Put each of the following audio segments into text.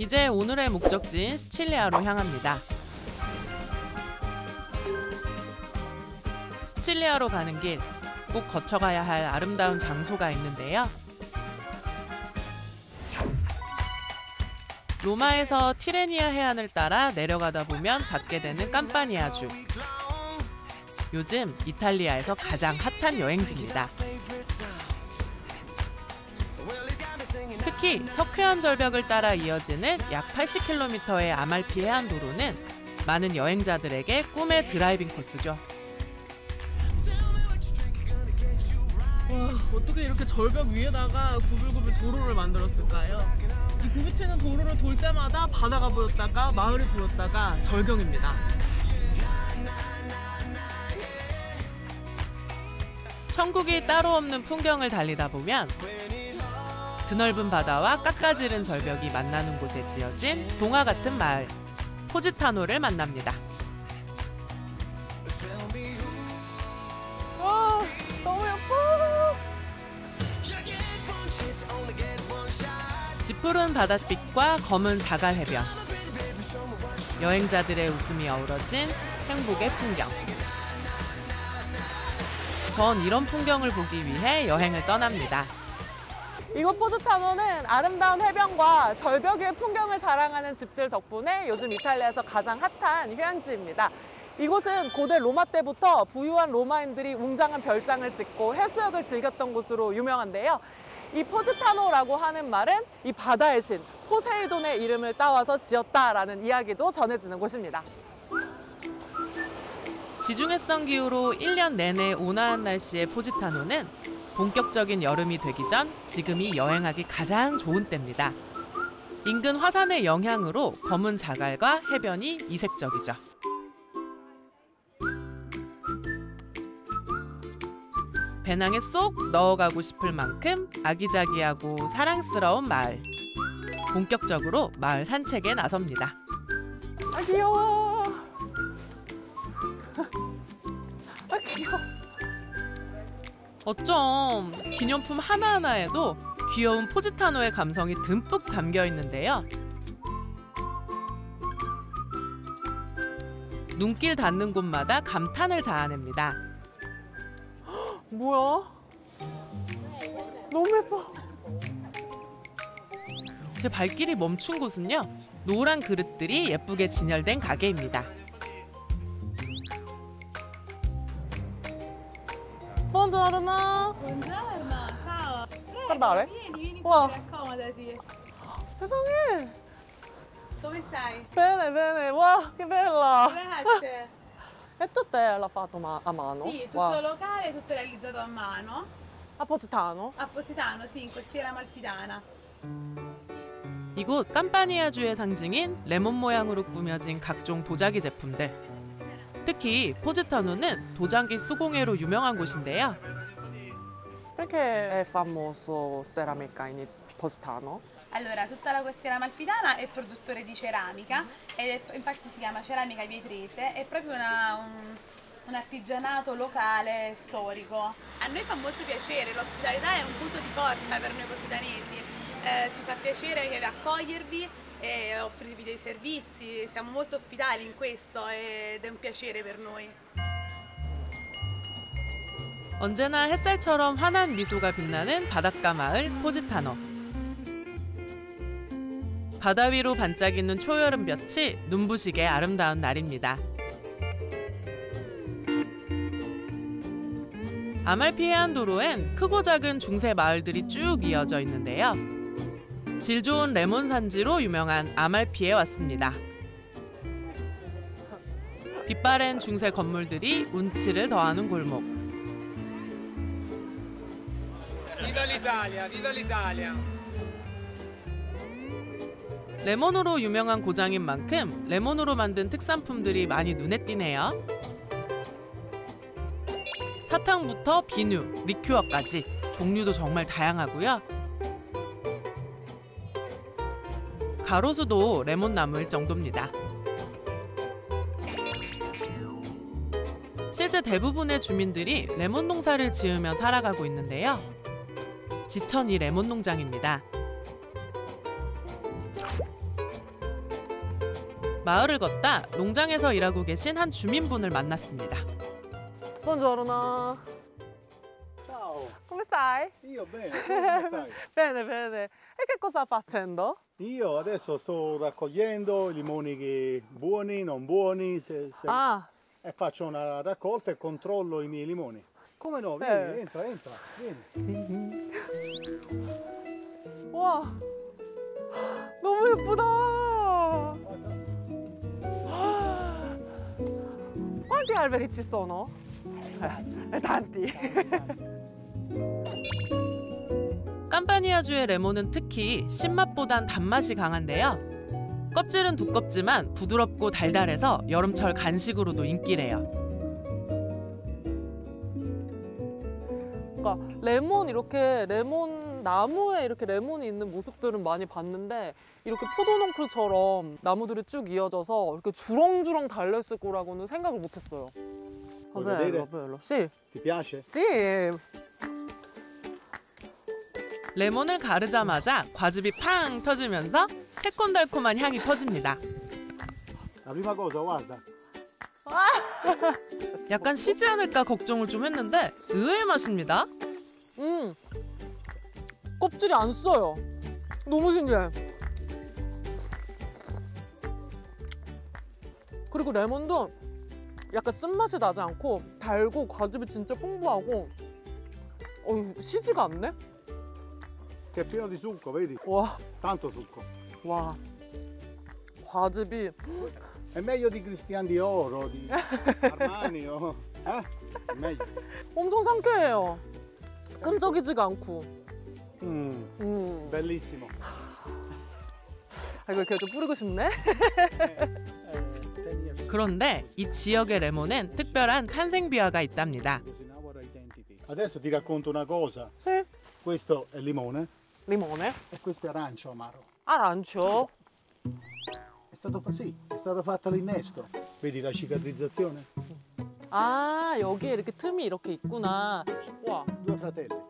이제 오늘의 목적지인 시칠리아로 향합니다. 시칠리아로 가는 길 꼭 거쳐가야 할 아름다운 장소가 있는데요. 로마에서 티레니아 해안을 따라 내려가다 보면 닿게 되는 깜파니아주. 요즘 이탈리아에서 가장 핫한 여행지입니다. 특히 석회암 절벽을 따라 이어지는 약 80km의 아말피 해안 도로는 많은 여행자들에게 꿈의 driving 코스죠. 와, 어떻게 이렇게 절벽 위에다가 구불구불 도로를 만들었을까요? 이 굽이치는 도로를 돌 때마다 바다가 보였다가 마을이 보였다가 절경입니다. 천국이 따로 없는 풍경을 달리다 보면 드넓은 바다와 깎아지른 절벽이 만나는 곳에 지어진 동화 같은 마을 포지타노를 만납니다. 와, 너무 예뻐. 짙푸른 바닷빛과 검은 자갈 해변. 여행자들의 웃음이 어우러진 행복의 풍경. 전 이런 풍경을 보기 위해 여행을 떠납니다. 이곳 포즈타노는 아름다운 해변과 절벽 위의 풍경을 자랑하는 집들 덕분에 요즘 이탈리아에서 가장 핫한 휴양지입니다. 이곳은 고대 로마 때부터 부유한 로마인들이 웅장한 별장을 짓고 해수욕을 즐겼던 곳으로 유명한데요. 이 포지타노라고 하는 말은 이 바다의 신 포세이돈의 이름을 따와서 지었다라는 이야기도 전해지는 곳입니다. 지중해성 기후로 1년 내내 온화한 날씨의 포지타노는 본격적인 여름이 되기 전 지금이 여행하기 가장 좋은 때입니다. 인근 화산의 영향으로 검은 자갈과 해변이 이색적이죠. 배낭에 쏙 넣어가고 싶을 만큼 아기자기하고 사랑스러운 마을. 본격적으로 마을 산책에 나섭니다. 아 귀여워. 아 귀여워. 어쩜 기념품 하나하나에도 귀여운 포지타노의 감성이 듬뿍 담겨 있는데요. 눈길 닿는 곳마다 감탄을 자아냅니다. 뭐야? 너무 예뻐. 제 발길이 멈춘 곳은요. 노란 그릇들이 예쁘게 진열된 가게입니다. Buongiorno. Buongiorno, ciao. Prego, Guardare. vieni, vieni Wow. pure, accomodati. 세상에. Dove stai? Bene, bene. Wow, che bella. Grazie. E tutto l'ha fatto ma- a mano? Sì, tutto Wow. locale, tutto realizzato a mano. A Positano? A Positano, sì, in costiera amalfitana. 이곳 깜파니아주의 상징인 레몬 모양으로 꾸며진 각종 도자기 제품들. 특히 포지타노는 도자기 수공예로 유명한 곳인데요. Perché è famoso ceramica in Positano? Allora, tutta la costiera amalfitana è produttore di ceramica e infatti si chiama ceramica vietrese, è proprio una- un, un artigianato locale storico. A noi fa molto piacere, l'ospitalità è un punto di forza per noi positanesi, Eh, ci fa piacere accogliervi e offrirvi dei servizi, siamo molto ospitali in questo ed è un piacere per noi. 언제나 햇살처럼 환한 미소가 빛나는 바닷가 마을 포지타노. 바다 위로 반짝이는 초여름 볕이 눈부시게 아름다운 날입니다. 아말피 해안 도로엔 크고 작은 중세 마을들이 쭉 이어져 있는데요. 질 좋은 레몬 산지로 유명한 아말피에 왔습니다. 빛바랜 중세 건물들이 운치를 더하는 골목. 레몬으로 유명한 고장인 만큼 레몬으로 만든 특산품들이 많이 눈에 띄네요. 사탕부터 비누, 리큐어까지 종류도 정말 다양하고요. 가로수도 레몬 나무일 정도입니다. 실제 대부분의 주민들이 레몬 농사를 지으며 살아가고 있는데요. 지천이 레몬 농장입니다. 마을을 걷다 농장에서 일하고 계신 한 주민분을 만났습니다. Buongiorno. Ciao, Come stai? io bene, tu come stai? Bene, bene. E che cosa sta facendo? Io adesso sto raccogliendo i limoni che buoni, non buoni, se- se- Ah, e faccio una raccolta e controllo i miei limoni. Come no? Eh. Vieni, entra, entra, vieni. 와. 너무 예쁘다. Quanti alberi ci sono? Eh, tanti. 깜파니아주의 레몬은 특히 신맛보단 단맛이 강한데요. 껍질은 두껍지만 부드럽고 달달해서 여름철 간식으로도 인기래요. 그러니까 레몬 이렇게 레몬 나무에 이렇게 레몬이 있는 모습들은 많이 봤는데 이렇게 포도농쿨처럼 나무들이 쭉 이어져서 이렇게 주렁주렁 달려 있을 거라고는 생각을 못했어요. 아. Sì, Ti piace? sì. 레몬을 가르자마자 과즙이 팡 터지면서 새콤달콤한 향이 퍼집니다. 약간 시지 않을까 걱정을 좀 했는데 의외의 맛입니다. 음, 껍질이 안 써요. 너무 신기해. 그리고 레몬도 약간 쓴맛이 나지 않고 달고 과즙이 진짜 풍부하고 어, 시지가 않네? Che è pieno di succo, vedi? 와, Tanto succo. 와. 과즙이 È meglio di Cristian Dioro, di Armani, oh. eh? È meglio. 엄청 상쾌해요. 끈적이지가 않고. Mm, 음. bellissimo. 아, 이거 이렇게 좀 뿌리고 싶네? Eh, 그런데 이 지역의 레몬엔 특별한 탄생 비화가 있답니다. Adesso ti racconto una cosa. sì. Questo è limone 리몬에? e questo è arancio amaro. 아란초. È stato, fa- sì, è stato fatto l'innesto. Vedi la cicatrizzazione? 아, 여기에 이렇게 틈이 이렇게 있구나. 와. Due fratelli.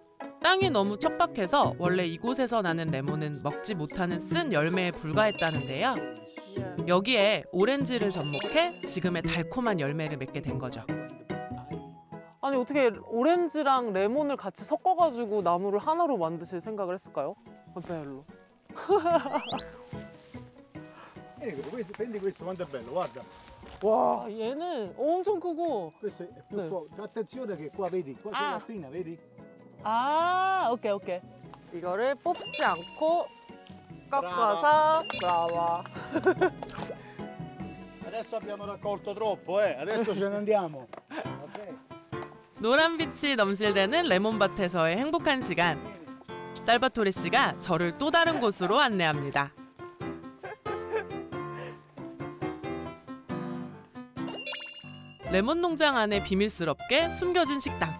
땅이 너무 척박해서 원래 이곳에서 나는 레몬은 먹지 못하는 쓴 열매에 불과했다는데요. 예. 여기에 오렌지를 접목해 지금의 달콤한 열매를 맺게 된 거죠. 아니 어떻게 오렌지랑 레몬을 같이 섞어가지고 나무를 하나로 만드실 생각을 했을까요? 아, bello. Vieni, questo- prendi questo quanto è bello, guarda. 와 얘는 엄청 크고 Questo è più 네. fuori. Attenzione che qua vedi, qua c'è Ah. la spina, vedi? 아 오케이 오케이 이거를 뽑지 않고 꺾어서 브라와 Adesso abbiamo raccolto troppo, eh. Adesso ce ne andiamo. Ok? 노란 빛이 넘실대는 레몬밭에서의 행복한 시간. 살바토레 씨가 저를 또 다른 곳으로 안내합니다. 레몬 농장 안에 비밀스럽게 숨겨진 식당.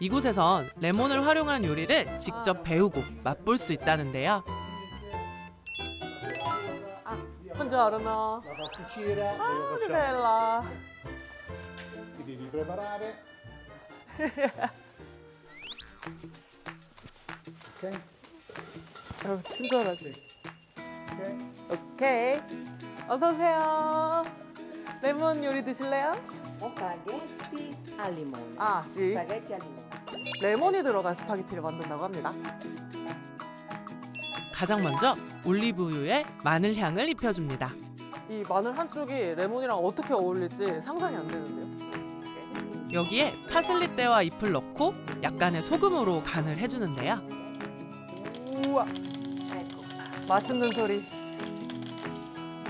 이곳에선 레몬을 활용한 요리를 직접 배우고 맛볼 수 있다는데요. buongiorno 아 che bella Ti devi preparare. ok? 어, 친절하지 Ok? 오케이 어서 오세요 레몬 요리 드실래요? Al limone. 아. Spaghetti al limone. 레몬이 들어간 스파게티를 만든다고 합니다 가장 먼저 올리브유에 마늘 향을 입혀줍니다. 이 마늘 한쪽이 레몬이랑 어떻게 어울릴지 상상이 안 되는데요 여기에 파슬리 떼와 잎을 넣고 약간의 소금으로 간을 해주는데요. 우와 맛있는 소리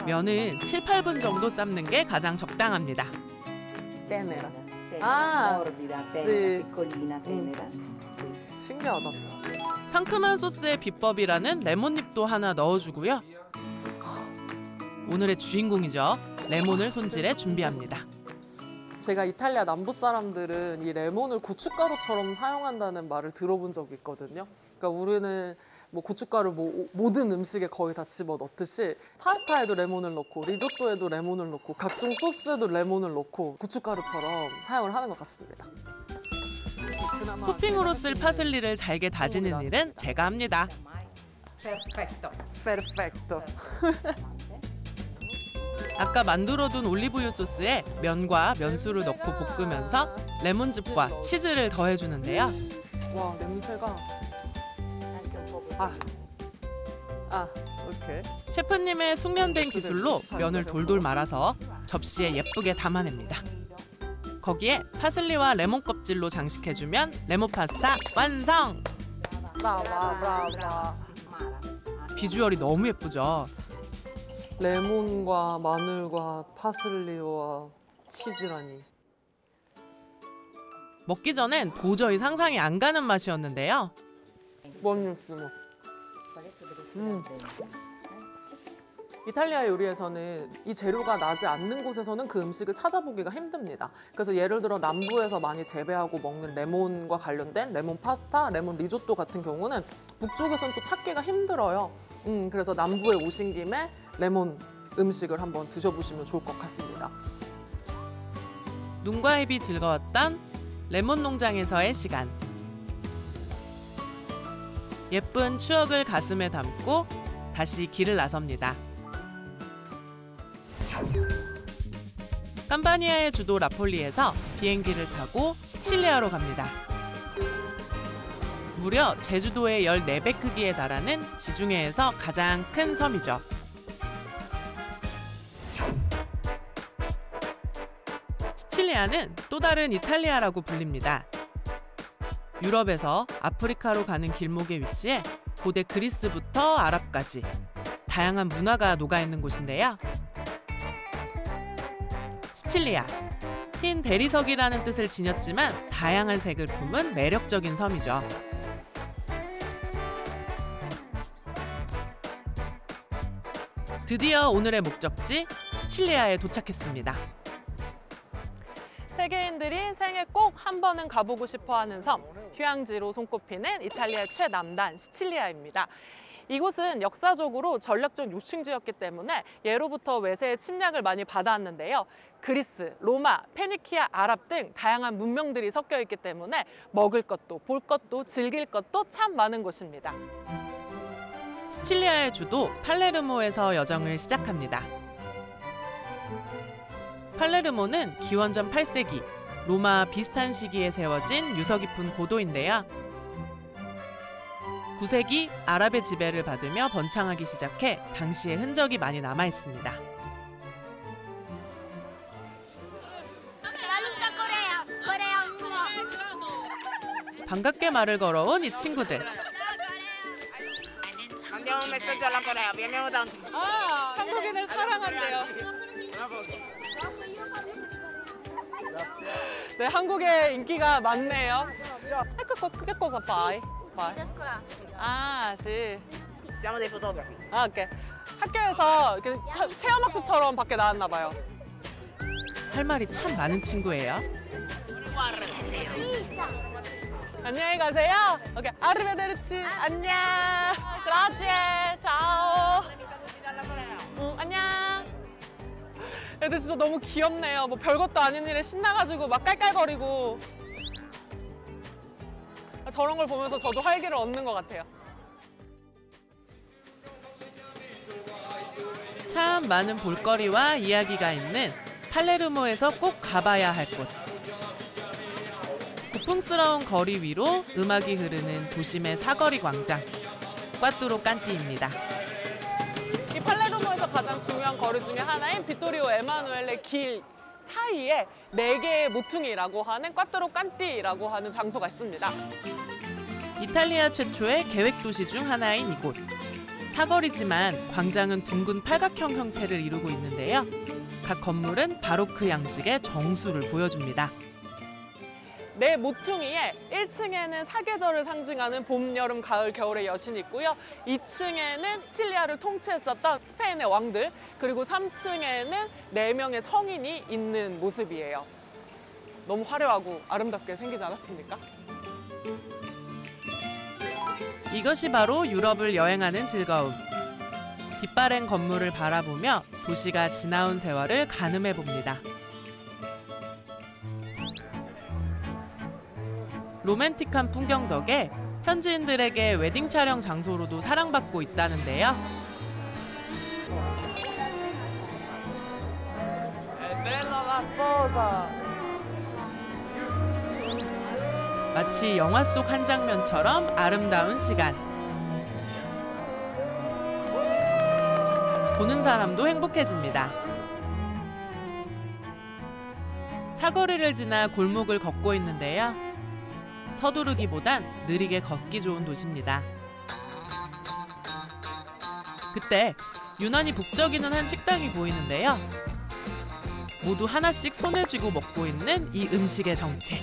면은 7, 8분 정도 삶는 게 가장 적당합니다. tenera, sì. piccolina, tenera. 신기하다 상큼한 소스의 비법이라는 레몬잎도 하나 넣어주고요. 오늘의 주인공이죠. 레몬을 손질해 준비합니다. 제가 이탈리아 남부 사람들은 이 레몬을 고춧가루처럼 사용한다는 말을 들어본 적이 있거든요. 그러니까 우리는 뭐 고춧가루 뭐 모든 음식에 거의 다 집어 넣듯이 파스타에도 레몬을 넣고 리조또에도 레몬을 넣고 각종 소스에도 레몬을 넣고 고춧가루처럼 사용을 하는 것 같습니다. 토핑으로 쓸 파슬리를 잘게 다지는 일은 제가 합니다. Perfetto. 페르펙토. 아까 만들어둔 올리브유 소스에 면과 면수를 넣고 볶으면서 레몬즙과 치즈를 더해주는데요. 와 냄새가 아, 아 이렇게 셰프님의 숙련된 기술로 면을 돌돌 말아서 접시에 예쁘게 담아냅니다. 거기에 파슬리와 레몬 껍질로 장식해주면 레몬 파스타 완성! 비주얼이 너무 예쁘죠? 레몬과 마늘과 파슬리와 치즈라니 먹기 전엔 도저히 상상이 안 가는 맛이었는데요. Mm. al dente. 이탈리아 요리에서는 이 재료가 나지 않는 곳에서는 그 음식을 찾아보기가 힘듭니다. 그래서 예를 들어 남부에서 많이 재배하고 먹는 레몬과 관련된 레몬 파스타, 레몬 리조또 같은 경우는 북쪽에서는 또 찾기가 힘들어요. 음, 그래서 남부에 오신 김에 레몬 음식을 한번 드셔보시면 좋을 것 같습니다. 눈과 입이 즐거웠던 레몬 농장에서의 시간. 예쁜 추억을 가슴에 담고 다시 길을 나섭니다. 캄바니아의 주도 라폴리에서 비행기를 타고 시칠리아로 갑니다. 무려 제주도의 14배 크기에 달하는 지중해에서 가장 큰 섬이죠. 시칠리아는 또 다른 이탈리아라고 불립니다. 유럽에서 아프리카로 가는 길목에 위치해 고대 그리스부터 아랍까지 다양한 문화가 녹아 있는 곳인데요. 시칠리아 흰 대리석이라는 뜻을 지녔지만 다양한 색을 품은 매력적인 섬이죠. 드디어 오늘의 목적지 시칠리아에 도착했습니다. 세계인들이 생애 꼭 한 번은 가보고 싶어하는 섬, 휴양지로 손꼽히는 이탈리아 최남단 시칠리아입니다. 이곳은 역사적으로 전략적 요충지였기 때문에 예로부터 외세의 침략을 많이 받아왔는데요. 그리스, 로마, 페니키아, 아랍 등 다양한 문명들이 섞여 있기 때문에 먹을 것도 볼 것도 즐길 것도 참 많은 곳입니다. 시칠리아의 주도 팔레르모에서 여정을 시작합니다. 팔레르모는 기원전 8세기 로마 비슷한 시기에 세워진 유서 깊은 고도인데요. 9세기 아랍의 지배를 받으며 번창하기 시작해 당시의 흔적이 많이 남아 있습니다. 반갑게 말을 걸어온 이 친구들. Alla Corea, vi amiamo tanto. 아, 한국인을 사랑한대요. 네, 한국에 인기가 많네요. 아. 아, 오케이. 학교에서 이렇게 체- 체험 학습처럼 밖에 나왔나 봐요. 할 말이 참 많은 친구예요. 안녕히 가세요. 오케이. 아르베데르치. 안녕. 그라지에. 차오. 응, 안녕. 애들 진짜 너무 귀엽네요. 뭐 별것도 아닌 일에 신나가지고 막 깔깔거리고. 저런 걸 보면서 저도 활기를 얻는 것 같아요. 참 많은 볼거리와 이야기가 있는 팔레르모에서 꼭 가봐야 할 곳. 고풍스러운 거리 위로 음악이 흐르는 도심의 사거리 광장. 꽈뚜로 깐띠입니다. 이 팔레르모에서 가장 중요한 거리 중에 하나인 비토리오 에마누엘레 길 사이에 네 개의 모퉁이라고 하는 꽈트로 깐띠라고 하는 장소가 있습니다. 이탈리아 최초의 계획 도시 중 하나인 이곳. 사거리지만 광장은 둥근 팔각형 형태를 이루고 있는데요. 각 건물은 바로크 양식의 정수를 보여줍니다. 네 모퉁이에 1층에는 사계절을 상징하는 봄, 여름, 가을, 겨울의 여신이 있고요. 2층에는 시칠리아를 통치했었던 스페인의 왕들, 그리고 3층에는 네명의 성인이 있는 모습이에요. 너무 화려하고 아름답게 생기지 않았습니까? 이것이 바로 유럽을 여행하는 즐거움. 빛바랜 건물을 바라보며 도시가 지나온 세월을 가늠해 봅니다. 로맨틱한 풍경 덕에 현지인들에게 웨딩 촬영 장소로도 사랑받고 있다는데요. 마치 영화 속 한 장면처럼 아름다운 시간. 보는 사람도 행복해집니다. 사거리를 지나 골목을 걷고 있는데요. 서두르기보단 느리게 걷기 좋은 도시입니다. 그때 유난히 북적이는 한 식당이 보이는데요. 모두 하나씩 손에 쥐고 먹고 있는 이 음식의 정체.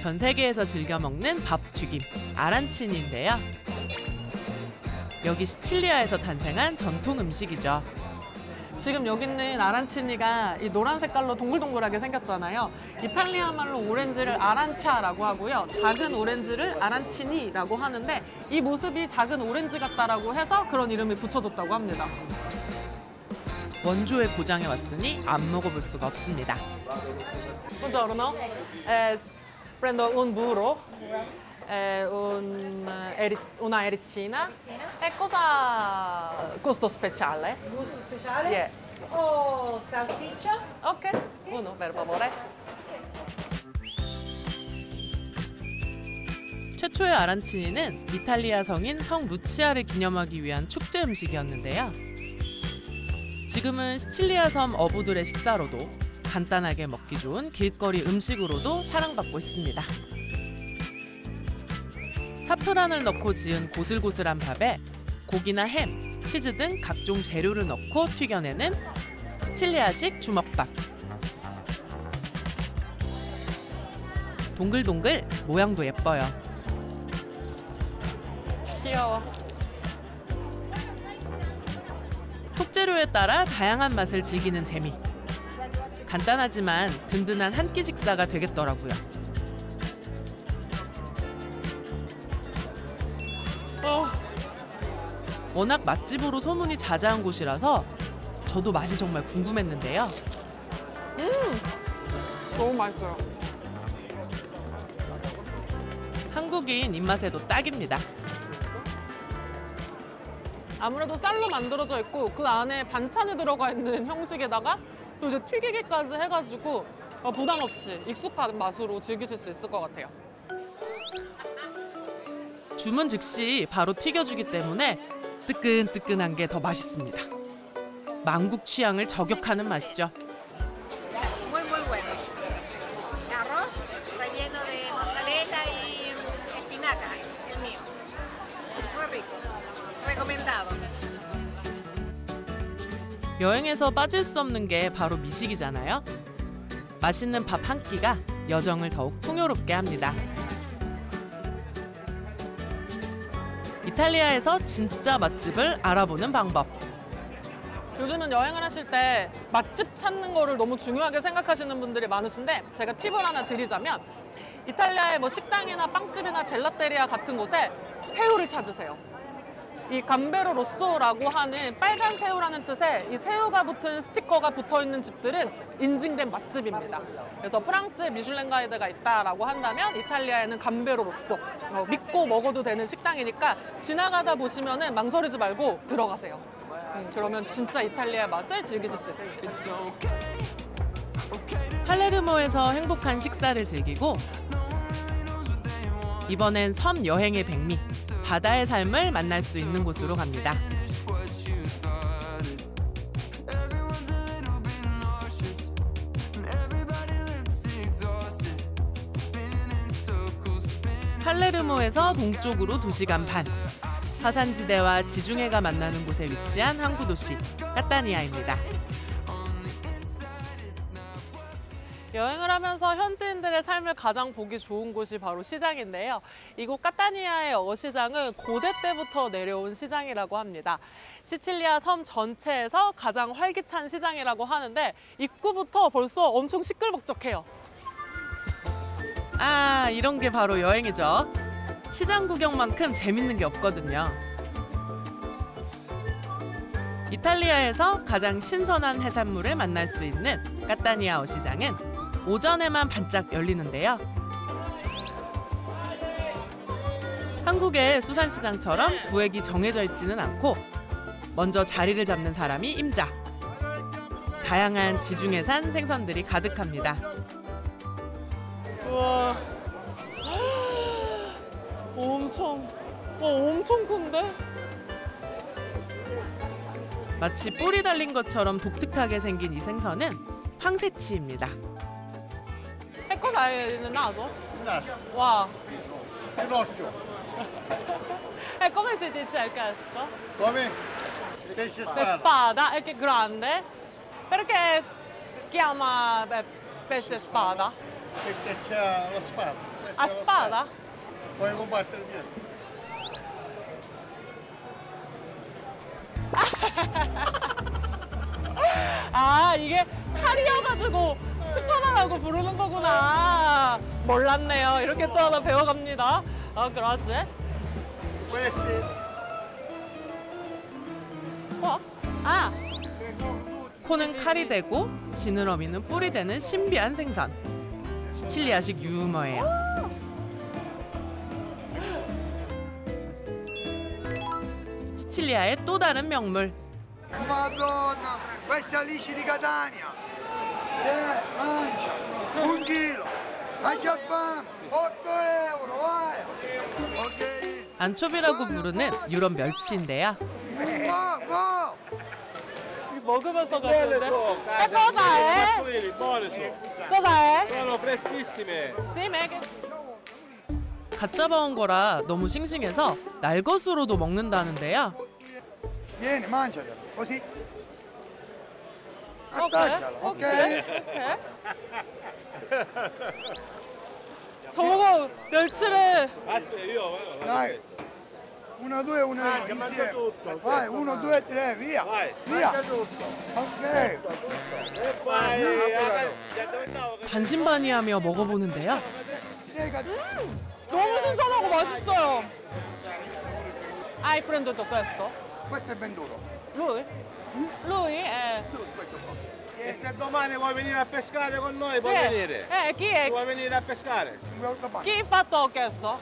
전 세계에서 즐겨 먹는 밥 튀김 아란치니인데요. 여기 시칠리아에서 탄생한 전통 음식이죠. 지금 여기 있는 아란치니가 이 노란 색깔로 동글동글하게 생겼잖아요. 이탈리아 말로 오렌지를 아란차라고 하고요. 작은 오렌지를 아란치니라고 하는데 이 모습이 작은 오렌지 같다라고 해서 그런 이름이 붙여졌다고 합니다. 원조의 고장에 왔으니 안 먹어볼 수가 없습니다. Buongiorno, eh, prendo un burro, eh, un, eh, eri- una ericina. E cosa gusto speciale? Gusto speciale? Yeah. O salsiccia? Ok, uno per favore. 최초의 아란치니는 이탈리아 성인 성 루치아를 기념하기 위한 축제 음식이었는데요. 지금은 시칠리아 섬 어부들의 식사로도 간단하게 먹기 좋은 길거리 음식으로도 사랑받고 있습니다. 사프란을 넣고 지은 고슬고슬한 밥에 고기나 햄, 치즈 등 각종 재료를 넣고 튀겨내는 시칠리아식 주먹밥. 동글동글 모양도 예뻐요. 귀여워. 속재료에 따라 다양한 맛을 즐기는 재미. 간단하지만 든든한 한 끼 식사가 되겠더라고요. 어, 워낙 맛집으로 소문이 자자한 곳이라서 저도 맛이 정말 궁금했는데요. 너무 맛있어요. 한국인 입맛에도 딱입니다. 아무래도 쌀로 만들어져 있고 그 안에 반찬이 들어가 있는 형식에다가 또 이제 튀기기까지 해가지고 어, 부담 없이 익숙한 맛으로 즐기실 수 있을 것 같아요. 주문 즉시 바로 튀겨주기 때문에 뜨끈뜨끈한 게 더 맛있습니다. 망국 취향을 저격하는 맛이죠. 여행에서 빠질 수 없는 게 바로 미식이잖아요. 맛있는 밥 한 끼가 여정을 더욱 풍요롭게 합니다. 이탈리아에서 진짜 맛집을 알아보는 방법. 요즘은 여행을 하실 때 맛집 찾는 거를 너무 중요하게 생각하시는 분들이 많으신데 제가 팁을 하나 드리자면 이탈리아의 뭐 식당이나 빵집이나 젤라테리아 같은 곳에 새우를 찾으세요. 이 감베로 로쏘라고 하는 빨간 새우라는 뜻의 이 새우가 붙은 스티커가 붙어 있는 집들은 인증된 맛집입니다. 그래서 프랑스에 미슐랭 가이드가 있다라고 한다면 이탈리아에는 감베로 로쏘 어, 믿고 먹어도 되는 식당이니까 지나가다 보시면은 망설이지 말고 들어가세요. 음, 그러면 진짜 이탈리아 맛을 즐기실 수 있습니다. 팔레르모에서 행복한 식사를 즐기고 이번엔 섬 여행의 백미 바다의 삶을 만날 수 있는 곳으로 갑니다. 팔레르모에서 동쪽으로 2시간 반 화산지대와 지중해가 만나는 곳에 위치한 항구 도시 카타니아입니다. 여행을 하면서 현지인들의 삶을 가장 보기 좋은 곳이 바로 시장인데요. 이곳 카타니아의 어시장은 고대 때부터 내려온 시장이라고 합니다. 시칠리아 섬 전체에서 가장 활기찬 시장이라고 하는데 입구부터 벌써 엄청 시끌벅적해요. 아, 이런 게 바로 여행이죠. 시장 구경만큼 재밌는 게 없거든요. 이탈리아에서 가장 신선한 해산물을 만날 수 있는 카타니아 어시장은 오전에만 반짝 열리는데요. 한국의 수산시장처럼 구획이 정해져 있지는 않고 먼저 자리를 잡는 사람이 임자. 다양한 지중해 산 생선들이 가득합니다. 우와. 엄청, 와, 엄청 큰데? 마치 뿔이 달린 것처럼 독특하게 생긴 이 생선은 황새치입니다. Ecco dai il naso? Naso, Wow. e l'occhio. E come si dice questo? Come? Pesce La spada. spada è che grande. Perché chiama beh, pesce spada? Perché c'ha la spada. Questa A è la spada? Puoi combattere dietro. 아 이게 칼이어가지고 스파나라고 부르는 거구나. 몰랐네요. 이렇게 또 하나 배워갑니다. 아? Questi 어? 아 코는 칼이 되고 지느러미는 뿔이 되는 신비한 생선. 시칠리아식 유머예요. 시칠리아의 또 다른 명물 Madonna, questa alice di Catania. Eh, mangia, un chilo. A Giappone, 8 euro, vai. Ok. 안초비라고 부르는 유럽 멸치인데요. Mo, mo. 먹으면서 아, cosa è? Cosa è? Sono freschissime. Sì, me che... 갓 잡아온 거라 너무 싱싱해서 날것으로도 먹는다는데요. Vieni, mangiatelo, così. Ok, Assaggialo, ok? ok, ok. 저거 멸치를 eh, Dai. Uno, due, uno, insieme. Vai, uno, due, tre, via. Vai. Via. Ok. E eh? 반신반의하며 먹어보는데요. 너무 신선하고 맛있어요. Hai prenduto questo? Questo è venduto. Lui? Lui è... E se domani vuoi venire a pescare con noi, puoi Sì. venire. Eh, chi è? Vuoi venire a pescare? Chi ha fatto questo?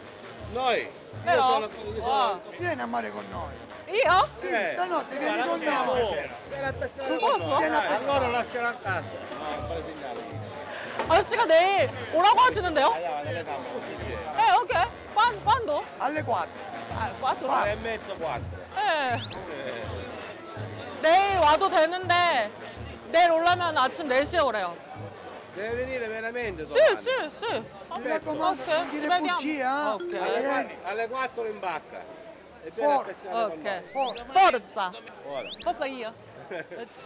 Noi. Io Però... sono, io sono Ah, Vieni a mare con noi. io? Sì, Eh. stanotte vieni Guarda, con andiamo. noi. Vieni a pescare Posso? con noi. Vieni a dai. pescare. Allora lasciala a casa. No, non fare segnale. 아저씨가 내일 오라고 하시는데요? Andiamo, nelle camere, così vieni. 네, 오케이. Quan- Quando? Alle 4. 아, 4. Tre e mezzo, quattro. 네. Eh, 내일 와도 되는데 내일 오려면 아침 4시에 오래요. Deve venire veramente Sì, domani. sì, sì. Mi raccomando, non ci dire vediamo. bugie, eh? Ok. Vieni. alle 4 in bacca. E vieni a Forte. pescare con Ok. noi. Forza. Forza. Ora. Forza io.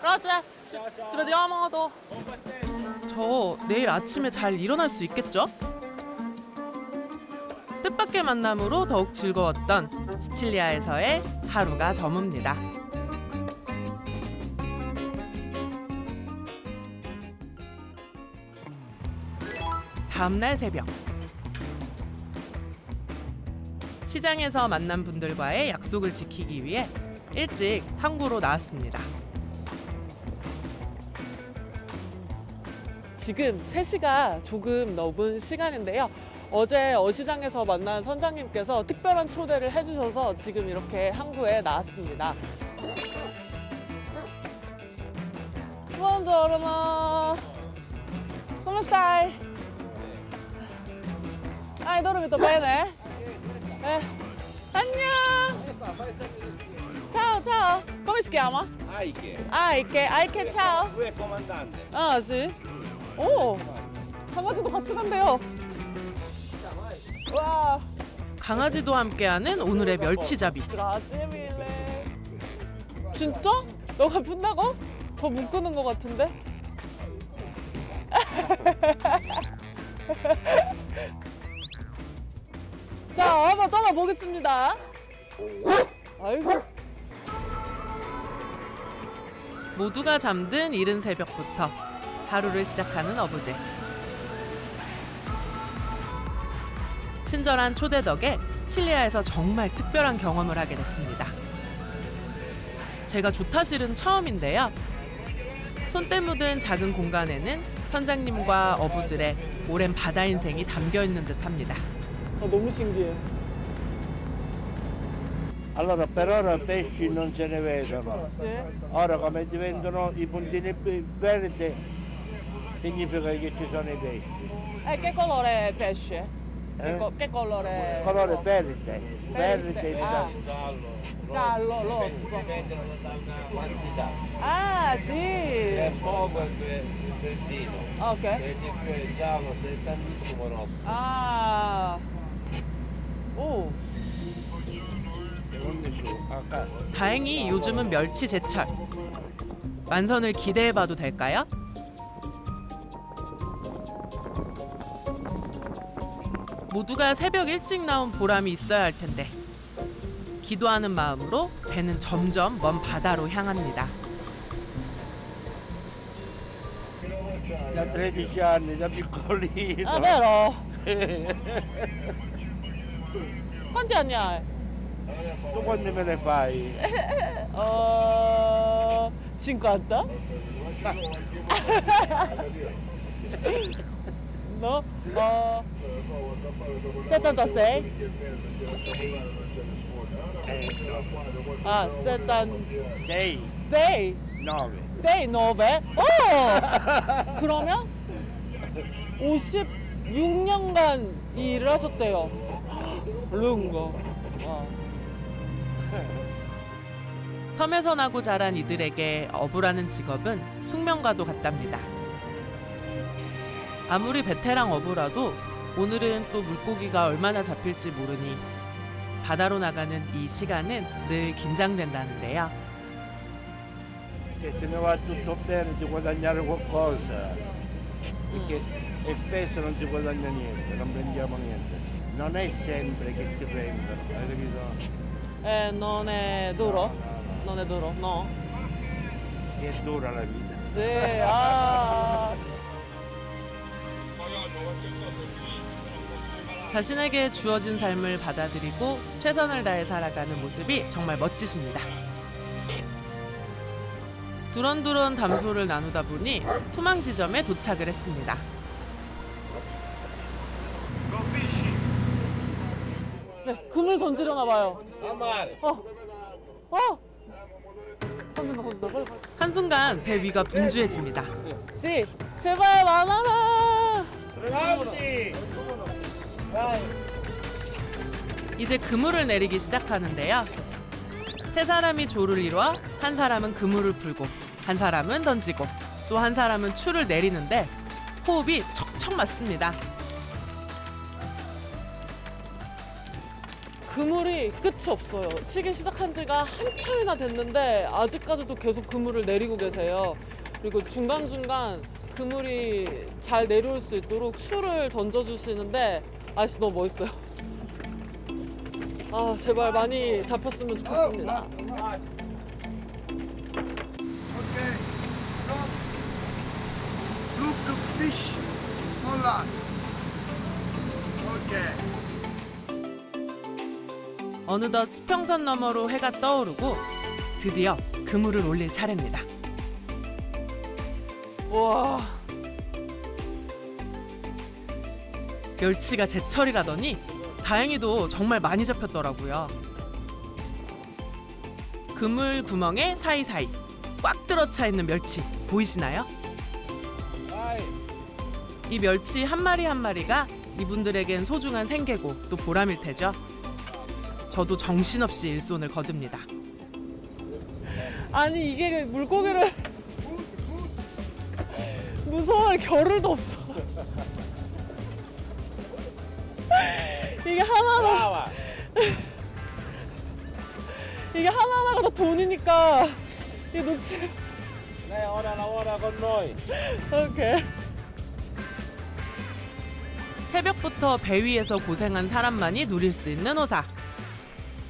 Grazie. Ci, ci vediamo dopo. 저 내일 아침에 잘 일어날 수 있겠죠? 뜻밖의 만남으로 더욱 즐거웠던 시칠리아에서의 하루가 저뭅니다. 다음날 새벽 시장에서 만난 분들과의 약속을 지키기 위해 일찍 항구로 나왔습니다. 지금 3시가 조금 넘은 시간인데요. 어제 어시장에서 만난 선장님께서 특별한 초대를 해주셔서 지금 이렇게 항구에 나왔습니다. Hai dormito bene? Eh. 안녕. Ciao, ciao. Come si chiama? Aike. Aike. Aike, ciao. Lui è comandante. 아, sì? 오! 강아지도 같이 간대요. 와, 강아지도 함께하는 오늘의 멸치잡이. mille. 진짜? 너가 푼다고? 더 묶는 것 같은데? 자, 한번 떠나보겠습니다. 아이고. 모두가 잠든 이른 새벽부터 하루를 시작하는 어부들. 친절한 초대 덕에 시칠리아에서 정말 특별한 경험을 하게 됐습니다. 제가 조타실은 처음인데요. 손때 묻은 작은 공간에는 선장님과 어부들의 오랜 바다 인생이 담겨 있는 듯합니다. 아, 너무 신기해. Allora per ora pesci non se ne vedono. Ora come diventano i puntini verdi significa che ci sono i pesci. E che colore è il pesce? Che, Eh? co- che colore? Colore verde, verde, Verde, di ah. giallo. Giallo, rosso. Dipendono da una quantità. Ah, sì. È poco è ver- verdino, Ok. se di più è giallo, se è tantissimo rosso. 아. 오. 다행히 요즘은 멸치 제철. 만선을 기대해봐도 될까요? 모두가 새벽 일찍 나온 보람이 있어야 할 텐데. 기도하는 마음으로 배는 점점 먼 바다로 향합니다. Da 13 anni, da piccolino. 아, vero. Quanti Tu quando me ne fai? 어, 50? no? 어, 76? 아, 76? 6, 9. 6, 9? 오! 그러면 56년간 일을 하셨대요. lungo. 와. 섬에서 나고 자란 이들에게 어부라는 직업은 숙명과도 같답니다. 아무리 베테랑 어부라도 오늘은 또 물고기가 얼마나 잡힐지 모르니 바다로 나가는 이 시간은 늘 긴장된다는데요. E? Eh, non è duro? Non è duro, no. È dura la vita. Sì, ah. 자신에게 주어진 삶을 받아들이고 최선을 다해 살아가는 모습이 정말 멋지십니다. 두런두런 담소를 나누다 보니 투망 지점에 도착을 했습니다. 네, 금을 던지려나 봐요. 어. 어. 던진다, 던진다. 빨리, 빨리. 한순간 배 위가 분주해집니다. 씨, 제발 많아라. 이제 그물을 내리기 시작하는데요. 세 사람이 조를 이뤄 한 사람은 그물을 풀고 한 사람은 던지고 또 한 사람은 추를 내리는데 호흡이 척척 맞습니다. 그물이 끝이 없어요. 치기 시작한 지가 한참이나 됐는데 아직까지도 계속 그물을 내리고 계세요. 그리고 중간중간 그물이 잘 내려올 수 있도록 추를 던져주시는데 아저씨 너무 멋있어요. 아 제발 많이 잡혔으면 좋겠습니다. Ok. Stop. Look fish. On land. Ok. 어느덧 수평선 너머로 해가 떠오르고 드디어 그물을 올릴 차례입니다. 와 멸치가 제철이라더니 다행히도 정말 많이 잡혔더라고요. 그물 구멍에 사이사이 꽉 들어차 있는 멸치 보이시나요? 이 멸치 한 마리 한 마리가 이분들에겐 소중한 생계고 또 보람일 테죠. 저도 정신없이 일손을 거둡니다. 아니 이게 물고기를 무서워할 겨를도 없어. 이게 하나하나 이게 하나하나가 다 돈이니까 이게 놓치. Ora lavora con noi. 오케이. 새벽부터 배 위에서 고생한 사람만이 누릴 수 있는 호사.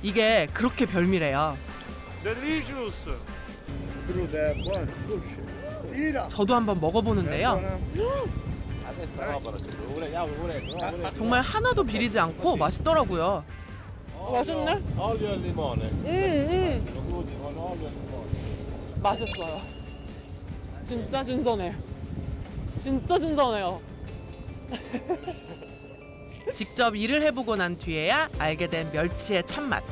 이게 그렇게 별미래요. Delicious. Sushi. 저도 한번 먹어보는데요. 정말 하나도 비리지 않고 맛있더라고요. 맛있네. Olio e limone. 음, 음. Crudi con olio e limone. 맛있어요. 진짜 신선해. 진짜 신선해요. 직접 일을 해보고 난 뒤에야 알게 된 멸치의 참맛.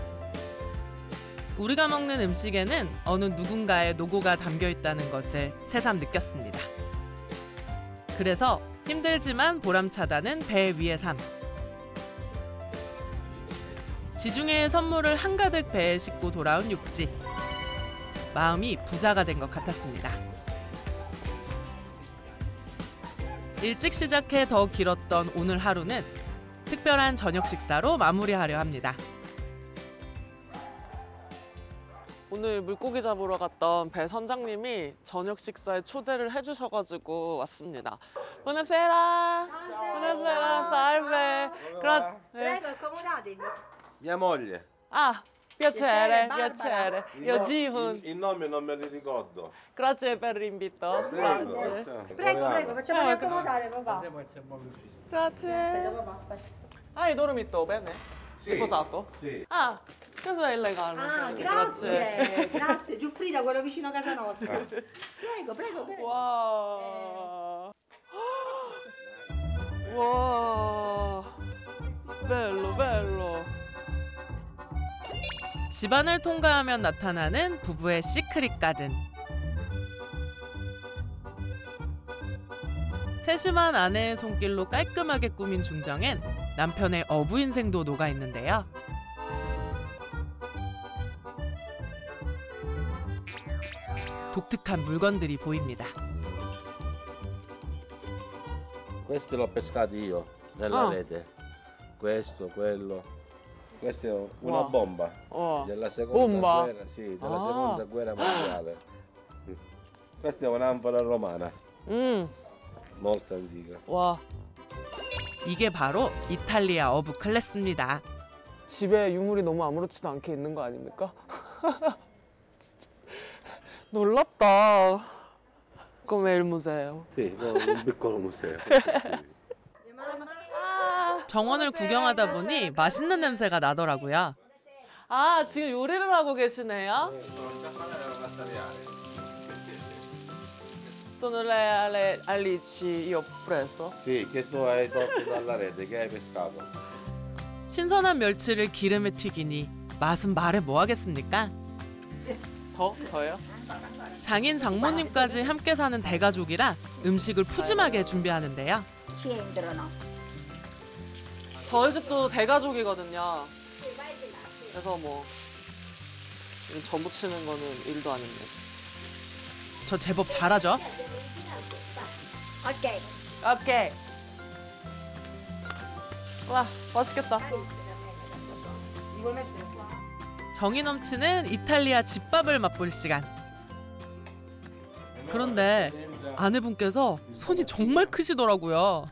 우리가 먹는 음식에는 어느 누군가의 노고가 담겨 있다는 것을 새삼 느꼈습니다. 그래서 힘들지만 보람차다는 배 위의 삶. 지중해의 선물을 한가득 배에 싣고 돌아온 육지. 마음이 부자가 된 것 같았습니다. 일찍 시작해 더 길었던 오늘 하루는 특별한 저녁 식사로 마무리하려 합니다. 오늘 물고기 잡으러 갔던 배 선장님이 저녁 식사에 초대를 해주셔가지고 왔습니다. Buonasera. Buonasera, salve. Gra- eh, Prego, accomodatevi. Mia moglie. Ah, Piacere, piacere, Barbara. piacere. Il Io no- Jihun. Il, il nome non me li ricordo. Grazie per l'invito. Prego. Grazie. Ciao. Prego, Buon prego, anno. facciamoli Ecco. accomodare papà. Grazie. Aspetta, papà, aspetta. Hai dormito bene? Sì. Riposato? Sì. Ah, questo è illegale. Ah, grazie, grazie. Giuffrida, quello vicino a casa nostra. Prego, prego, prego. 와. 와. bello, bello. 집안을 통과하면 나타나는 부부의 시크릿 가든. 세심한 아내의 손길로 깔끔하게 꾸민 중정엔 남편의 어부 인생도 녹아 있는데요. 독특한 물건들이 보입니다. Questi l'ho pescati io nella Ah. rete. Questo, quello. Questa è una Wow. bomba 어. della seconda Bomba? guerra, sì, della Ah. seconda guerra mondiale. Questa è un'anfora romana, 음. Molto antica. 와. 이게 바로 이탈리아 어부 클래스입니다. 집에 유물이 너무 아무렇지도 않게 있는 거 아닙니까? 놀랍다. Come il museo. Sì, un piccolo museo. 정원을 구경하다 보니 맛있는 냄새가 나더라고요. 아, 지금 요리를 하고 계시네요? Sono le, le alici io preso. Sì, che tu hai tolto dalla rete, che hai pescato. 신선한 멸치를 기름에 튀기니 맛은 말해 뭐 하겠습니까? 더? 더요? 장인 장모님까지 함께 사는 대가족이라 음식을 푸짐하게 준비하는데요. 저희 집도 대가족이거든요. 그래서 뭐 이런 전 부 치는 거는 일도 아닌데. 저 제법 잘하죠? Ok. 오케이. 와, 맛있겠다. 정이 넘치는 이탈리아 집밥을 맛볼 시간. 그런데 아내분께서 손이 정말 크시더라고요.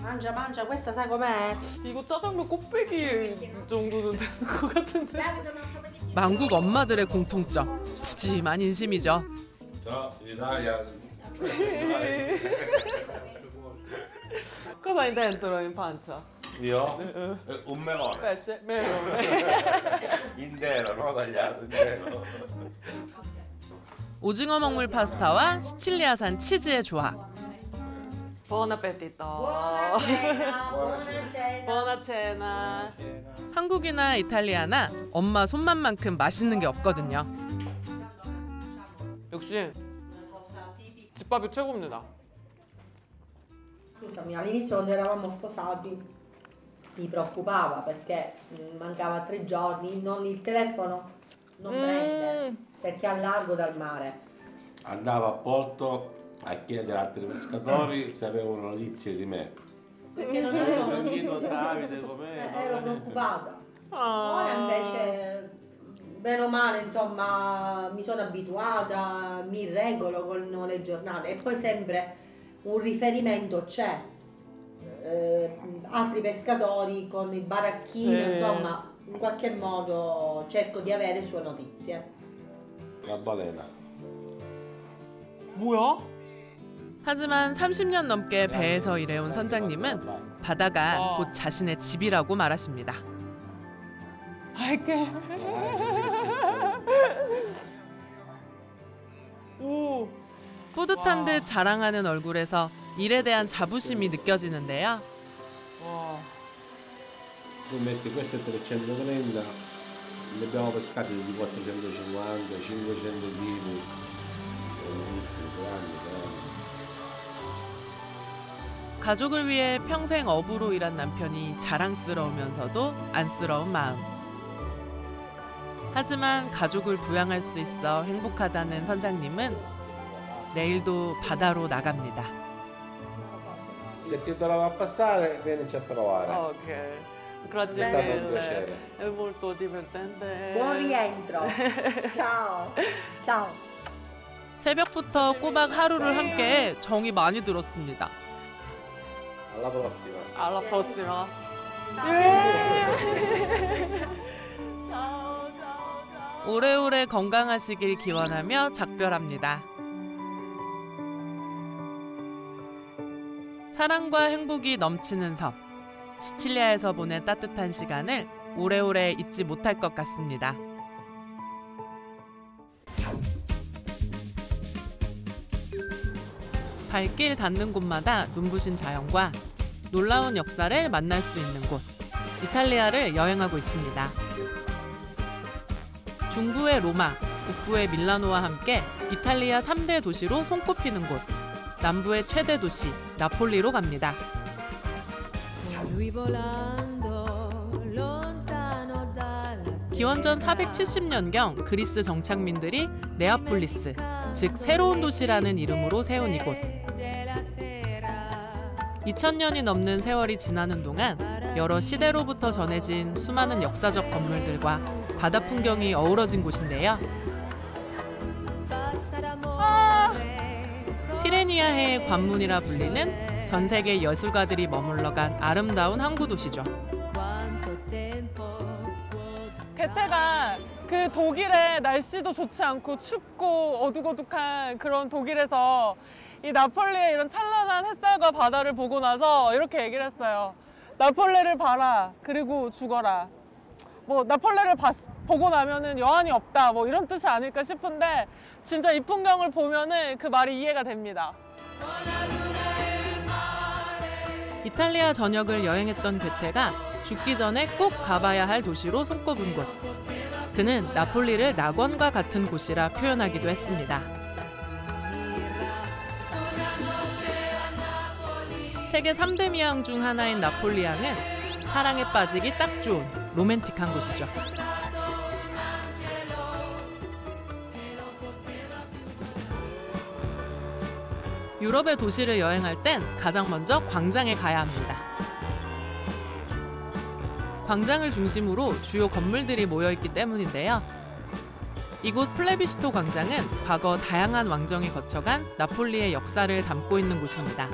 Mangia, mangia. Mangia, mangia. Questa sai com'è? 이거 짜장면 꽃배기 정도는 되는 것 같은데. 망국 엄마들의 공통점. 푸짐한 인심이죠. In Italia Cosa hai dentro in pancia? io eh, un melone Pesce? Melone. intero, no tagliato intero. 오징어 먹물 파스타와 시칠리아산 치즈의 조합. Buon appetito. Buona cena, buona cena. Buona cena. 한국이나 이탈리아나 엄마 손맛만큼 맛있는 게 없거든요. 역시 집밥이 최고입니다. Scusami, all'inizio quando eravamo sposati mi preoccupava perché mm, mancava tre giorni, non il telefono non prende Mm. perché è a largo dal mare. Andavo a Porto a chiedere altri pescatori se avevano notizie di me. Perché non Ho avevo sentito notizie. Davide Eh, com'è. ero preoccupata. Ah. Ora invece, bene o male, insomma, mi sono abituata, mi regolo con le giornate e poi sempre un riferimento c'è. Eh, altri pescatori con il baracchino, Sì. insomma, in qualche modo cerco di avere sue notizie. La balena. 뭐야? 하지만 30년 넘게 배에서 일해온 선장님은 바다가 곧 자신의 집이라고 말하십니다. 할게. 오. 뿌듯한 와. 듯 자랑하는 얼굴에서 일에 대한 자부심이 느껴지는데요. 와. metti questo è 330, ne abbiamo pescati di 450, 500 kg, buonissimi, grandi, grandi. 가족을 위해 평생 어부로 일한 남편이 자랑스러우면서도 안쓰러운 마음. 하지만 가족을 부양할 수 있어 행복하다는 선장님은 내일도 바다로 나갑니다. Se ti trova a passare, vienici a trovare. Ok. Grazie È stato un piacere. È molto divertente. Buon rientro. Ciao. Ciao. 새벽부터 꼬박 하루를 함께 정이 많이 들었습니다. Alla prossima. Alla prossima. 오래오래 건강하시길 기원하며 작별합니다. 사랑과 행복이 넘치는 섬. 시칠리아에서 보낸 따뜻한 시간을 오래오래 잊지 못할 것 같습니다. 발길 닿는 곳마다 눈부신 자연과 놀라운 역사를 만날 수 있는 곳. 이탈리아를 여행하고 있습니다. 중부의 로마, 북부의 밀라노와 함께 이탈리아 3대 도시로 손꼽히는 곳. 남부의 최대 도시 나폴리로 갑니다. 기원전 470년경 그리스 정착민들이 네아폴리스, 즉 새로운 도시라는 이름으로 세운 이곳. 2000년이 넘는 세월이 지나는 동안 여러 시대로부터 전해진 수많은 역사적 건물들과 바다 풍경이 어우러진 곳인데요. 티레니아해의 관문이라 불리는 전 세계 예술가들이 머물러간 아름다운 항구 도시죠. 개태가 그 독일의 날씨도 좋지 않고 춥고 어둑어둑한 그런 독일에서 이 나폴리의 이런 찬란한 햇살과 바다를 보고 나서 이렇게 얘기를 했어요. 나폴레를 봐라. 그리고 죽어라. 뭐 나폴레를 봤- 보고 나면은 여한이 없다. 뭐 이런 뜻이 아닐까 싶은데 진짜 이 풍경을 보면은 그 말이 이해가 됩니다. 이탈리아 전역을 여행했던 괴테가 죽기 전에 꼭 가봐야 할 도시로 손꼽은 곳. 그는 나폴리를 낙원과 같은 곳이라 표현하기도 했습니다. 세계 3대 미항 중 하나인 나폴리항은 사랑에 빠지기 딱 좋은 로맨틱한 곳이죠. 유럽의 도시를 여행할 땐 가장 먼저 광장에 가야 합니다. 광장을 중심으로 주요 건물들이 모여 있기 때문인데요. 이곳 플레비시토 광장은 과거 다양한 왕정이 거쳐간 나폴리의 역사를 담고 있는 곳입니다.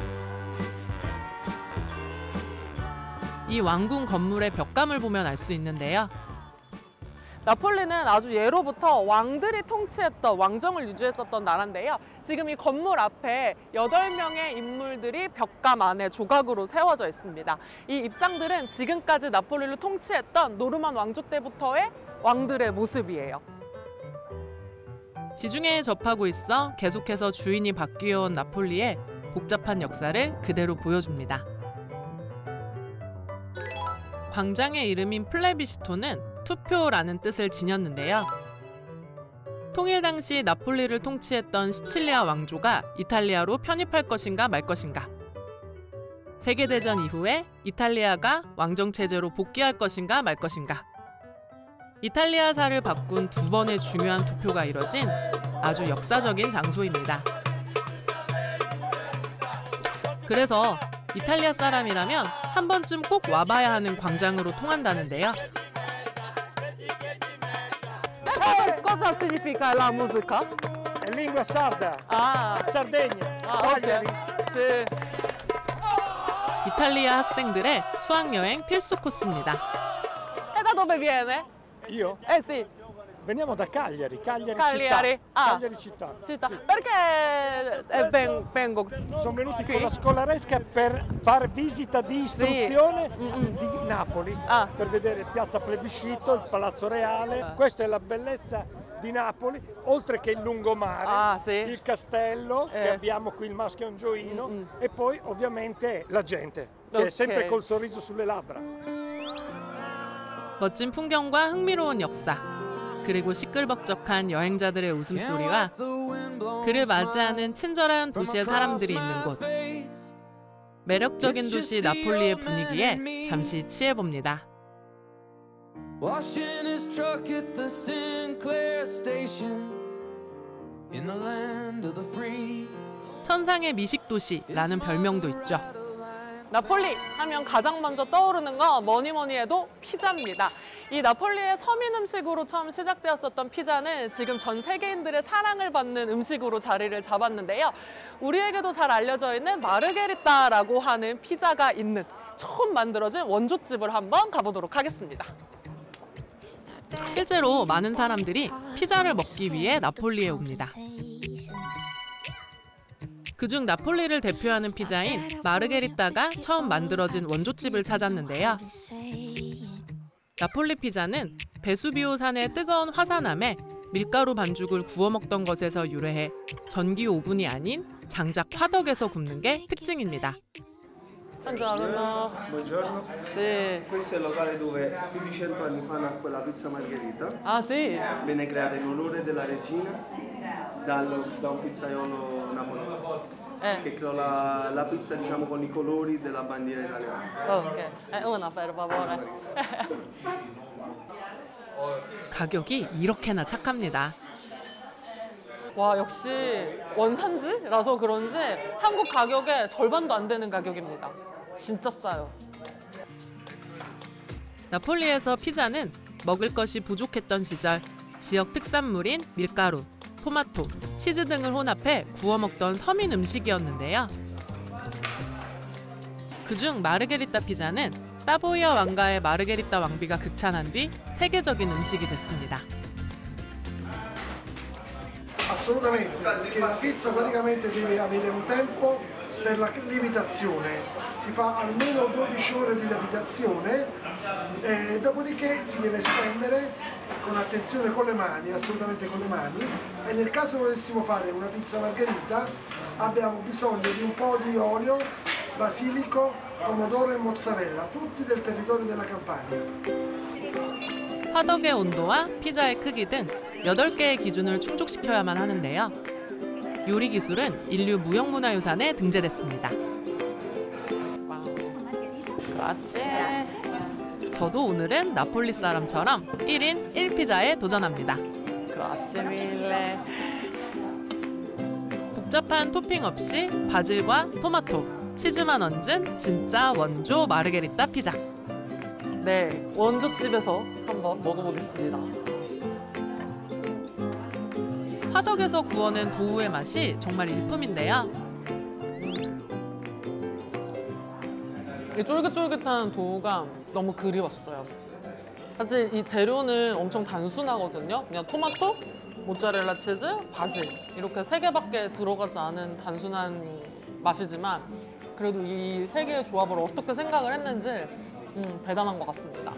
이 왕궁 건물의 벽감을 보면 알 수 있는데요. 나폴리는 아주 예로부터 왕들이 통치했던 왕정을 유지했었던 나라인데요. 지금 이 건물 앞에 여덟 명의 인물들이 벽감 안에 조각으로 세워져 있습니다. 이 입상들은 지금까지 나폴리를 통치했던 노르만 왕조 때부터의 왕들의 모습이에요. 지중해에 접하고 있어 계속해서 주인이 바뀌어온 나폴리의 복잡한 역사를 그대로 보여줍니다. 광장의 이름인 플레비시토는 투표라는 뜻을 지녔는데요. 통일 당시 나폴리를 통치했던 시칠리아 왕조가 이탈리아로 편입할 것인가 말 것인가. 세계대전 이후에 이탈리아가 왕정 체제로 복귀할 것인가 말 것인가. 이탈리아사를 바꾼 두 번의 중요한 투표가 이뤄진 아주 역사적인 장소입니다. 그래서 이탈리아 사람이라면 한 번쯤 꼭 와봐야 하는 광장으로 통한다는데요. Cosa significa la musica? È lingua sarda, Ah, Sardegna, ah Cagliari. ok. Sì. 이탈리아 학생들의 수학여행 필수 코스입니다. E da dove viene? Io? Eh sì, Veniamo da Cagliari, Cagliari, Cagliari. città. Ah. Cagliari città. città. Sì. Perché eh, ven- vengo Sono venuti qui? con la scolaresca per fare visita di Sì. istruzione Mm-mm. di Napoli, Ah. per vedere Piazza Plebiscito, il Palazzo Reale. Ah. Questa è la bellezza di Napoli, oltre che il lungomare, Ah, sì. il castello che Eh. abbiamo qui, il Maschio Angioino, Mm-mm. e poi ovviamente la gente, che Ok. è sempre col sorriso sulle labbra. 멋진 풍경과 흥미로운 역사, 그리고 시끌벅적한 여행자들의 웃음소리와 그를 맞이하는 친절한 도시의 사람들이 있는 곳. 매력적인 도시 나폴리의 분위기에 잠시 취해봅니다. Washing his truck at the Sinclair station in the land of the free. 천상의 미식 도시라는 별명도 있죠. 나폴리 하면 가장 먼저 떠오르는 건 뭐니 뭐니 해도 피자입니다. 이 나폴리의 서민 음식으로 처음 시작되었었던 피자는 지금 전 세계인들의 사랑을 받는 음식으로 자리를 잡았는데요. 우리에게도 잘 알려져 있는 마르게리따라고 하는 피자가 있는 처음 만들어진 원조집을 한번 가보도록 하겠습니다. 실제로 많은 사람들이 피자를 먹기 위해 나폴리에 옵니다. 그중 나폴리를 대표하는 피자인 마르게리따가 처음 만들어진 원조집을 찾았는데요. 나폴리 피자는 베수비오 산의 뜨거운 화산암에 밀가루 반죽을 구워 먹던 것에서 유래해 전기 오븐이 아닌 장작 화덕에서 굽는 게 특징입니다. Buongiorno, 네. questo è il locale dove più di 100 anni fa nacque la pizza margherita. 아, sì. Venne creata in onore della regina dal- da un pizzaiolo napoletano Eh. che creò la, la pizza diciamo con i colori della bandiera italiana. Ok. Eh, una per favore. 가격이 이렇게나 착합니다. 와 역시 원산지라서 그런지 한국 가격의 절반도 안 되는 가격입니다. 진짜 싸요. 나폴리에서 피자는 먹을 것이 부족했던 시절 지역 특산물인 밀가루, 토마토, 치즈 등을 혼합해 구워 먹던 서민 음식이었는데요. 그중 마르게리따 피자는 사보이아 왕가의 마르게리따 왕비가 극찬한 뒤 세계적인 음식이 됐습니다. Si fa almeno 12 ore di lievitazione, e dopodiché si deve stendere con attenzione con le mani, assolutamente con le mani. E nel caso volessimo fare una pizza margherita abbiamo bisogno di un po' di olio, basilico, pomodoro e mozzarella, tutti del territorio della Campania. 화덕의 온도와 피자의 크기 등 8개의 기준을 충족시켜야만 하는데요. 요리 기술은 인류 무형문화유산에 등재됐습니다. 그렇지. 저도 오늘은 나폴리 사람처럼 1인 1피자에 도전합니다. 그렇지 밀레. 복잡한 토핑 없이 바질과 토마토, 치즈만 얹은 진짜 원조 마르게리따 피자. 네 원조집에서 한번 먹어보겠습니다. 화덕에서 구워낸 도우의 맛이 정말 일품인데요. 이 쫄깃쫄깃한 도우가 너무 그리웠어요. 사실 이 재료는 엄청 단순하거든요. 그냥 토마토, 모짜렐라 치즈, 바질 이렇게 세 개밖에 들어가지 않은 단순한 맛이지만 그래도 이 세 개의 조합을 어떻게 생각을 했는지 음, 대단한 것 같습니다.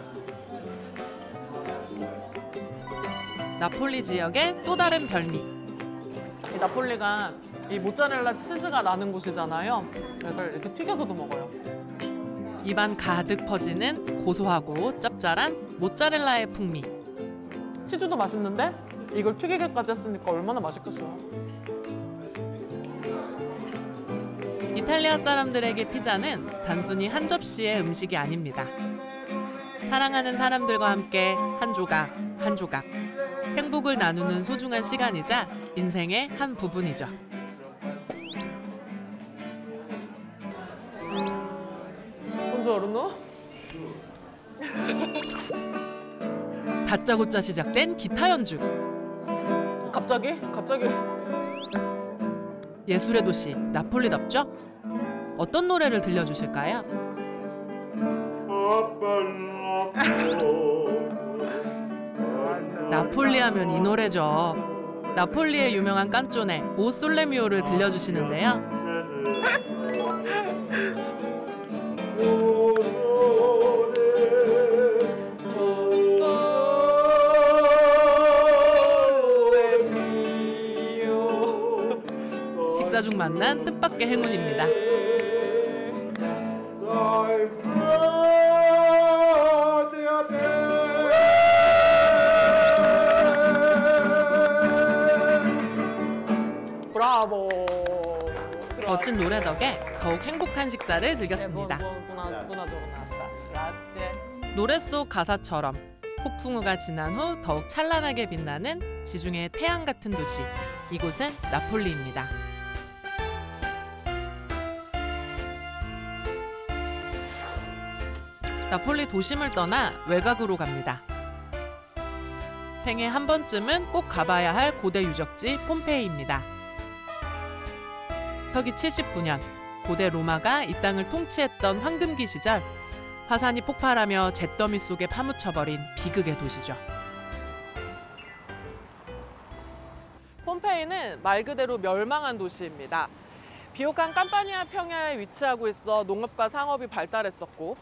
나폴리 지역의 또 다른 별미. 이 나폴리가 이 모짜렐라 치즈가 나는 곳이잖아요. 그래서 이렇게 튀겨서도 먹어요. 입안 가득 퍼지는 고소하고 짭짤한 모짜렐라의 풍미. 치즈도 맛있는데 이걸 튀기게까지 했으니까 얼마나 맛있겠어요. 이탈리아 사람들에게 피자는 단순히 한 접시의 음식이 아닙니다. 사랑하는 사람들과 함께 한 조각, 한 조각. 행복을 나누는 소중한 시간이자 인생의 한 부분이죠. 본저르노? 다짜고짜 시작된 기타 연주. 갑자기? 갑자기? 예술의 도시 나폴리답죠? 어떤 노래를 들려주실까요? 나폴리 하면 이 노래죠. 나폴리의 유명한 깐쪼네 오 솔레미오를 들려주시는데요. 식사 중 만난 뜻밖의 행운입니다. 브라보. 멋진 노래 덕에 더욱 행복한 식사를 즐겼습니다. 네, 뭐, 뭐. 노래 속 가사처럼 폭풍우가 지난 후 더욱 찬란하게 빛나는 지중해 태양 같은 도시. 이곳은 나폴리입니다. 나폴리 도심을 떠나 외곽으로 갑니다. 생애 한 번쯤은 꼭 가봐야 할 고대 유적지 폼페이입니다. 서기 79년 고대 로마가 이 땅을 통치했던 황금기 시절 화산이 폭발하며 잿더미 속에 파묻혀버린 비극의 도시죠. 폼페이는 말 그대로 멸망한 도시입니다. 비옥한 깜파니아 평야에 위치하고 있어 농업과 상업이 발달했었고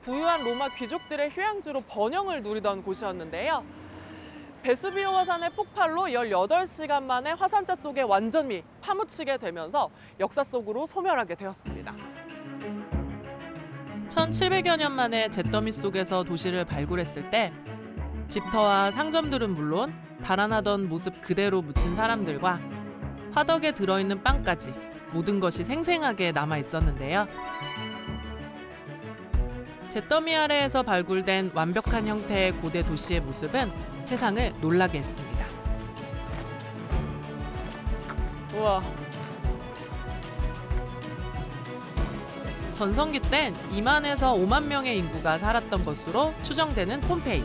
부유한 로마 귀족들의 휴양지로 번영을 누리던 곳이었는데요. 베수비오 화산의 폭발로 18시간 만에 화산재 속에 완전히 파묻히게 되면서 역사 속으로 소멸하게 되었습니다. 1700여 년 만에 잿더미 속에서 도시를 발굴했을 때 집터와 상점들은 물론 달아나던 모습 그대로 묻힌 사람들과 화덕에 들어있는 빵까지 모든 것이 생생하게 남아 있었는데요. 잿더미 아래에서 발굴된 완벽한 형태의 고대 도시의 모습은 세상을 놀라게 했습니다. 우와. 전성기 땐 2만에서 5만 명의 인구가 살았던 것으로 추정되는 폼페이.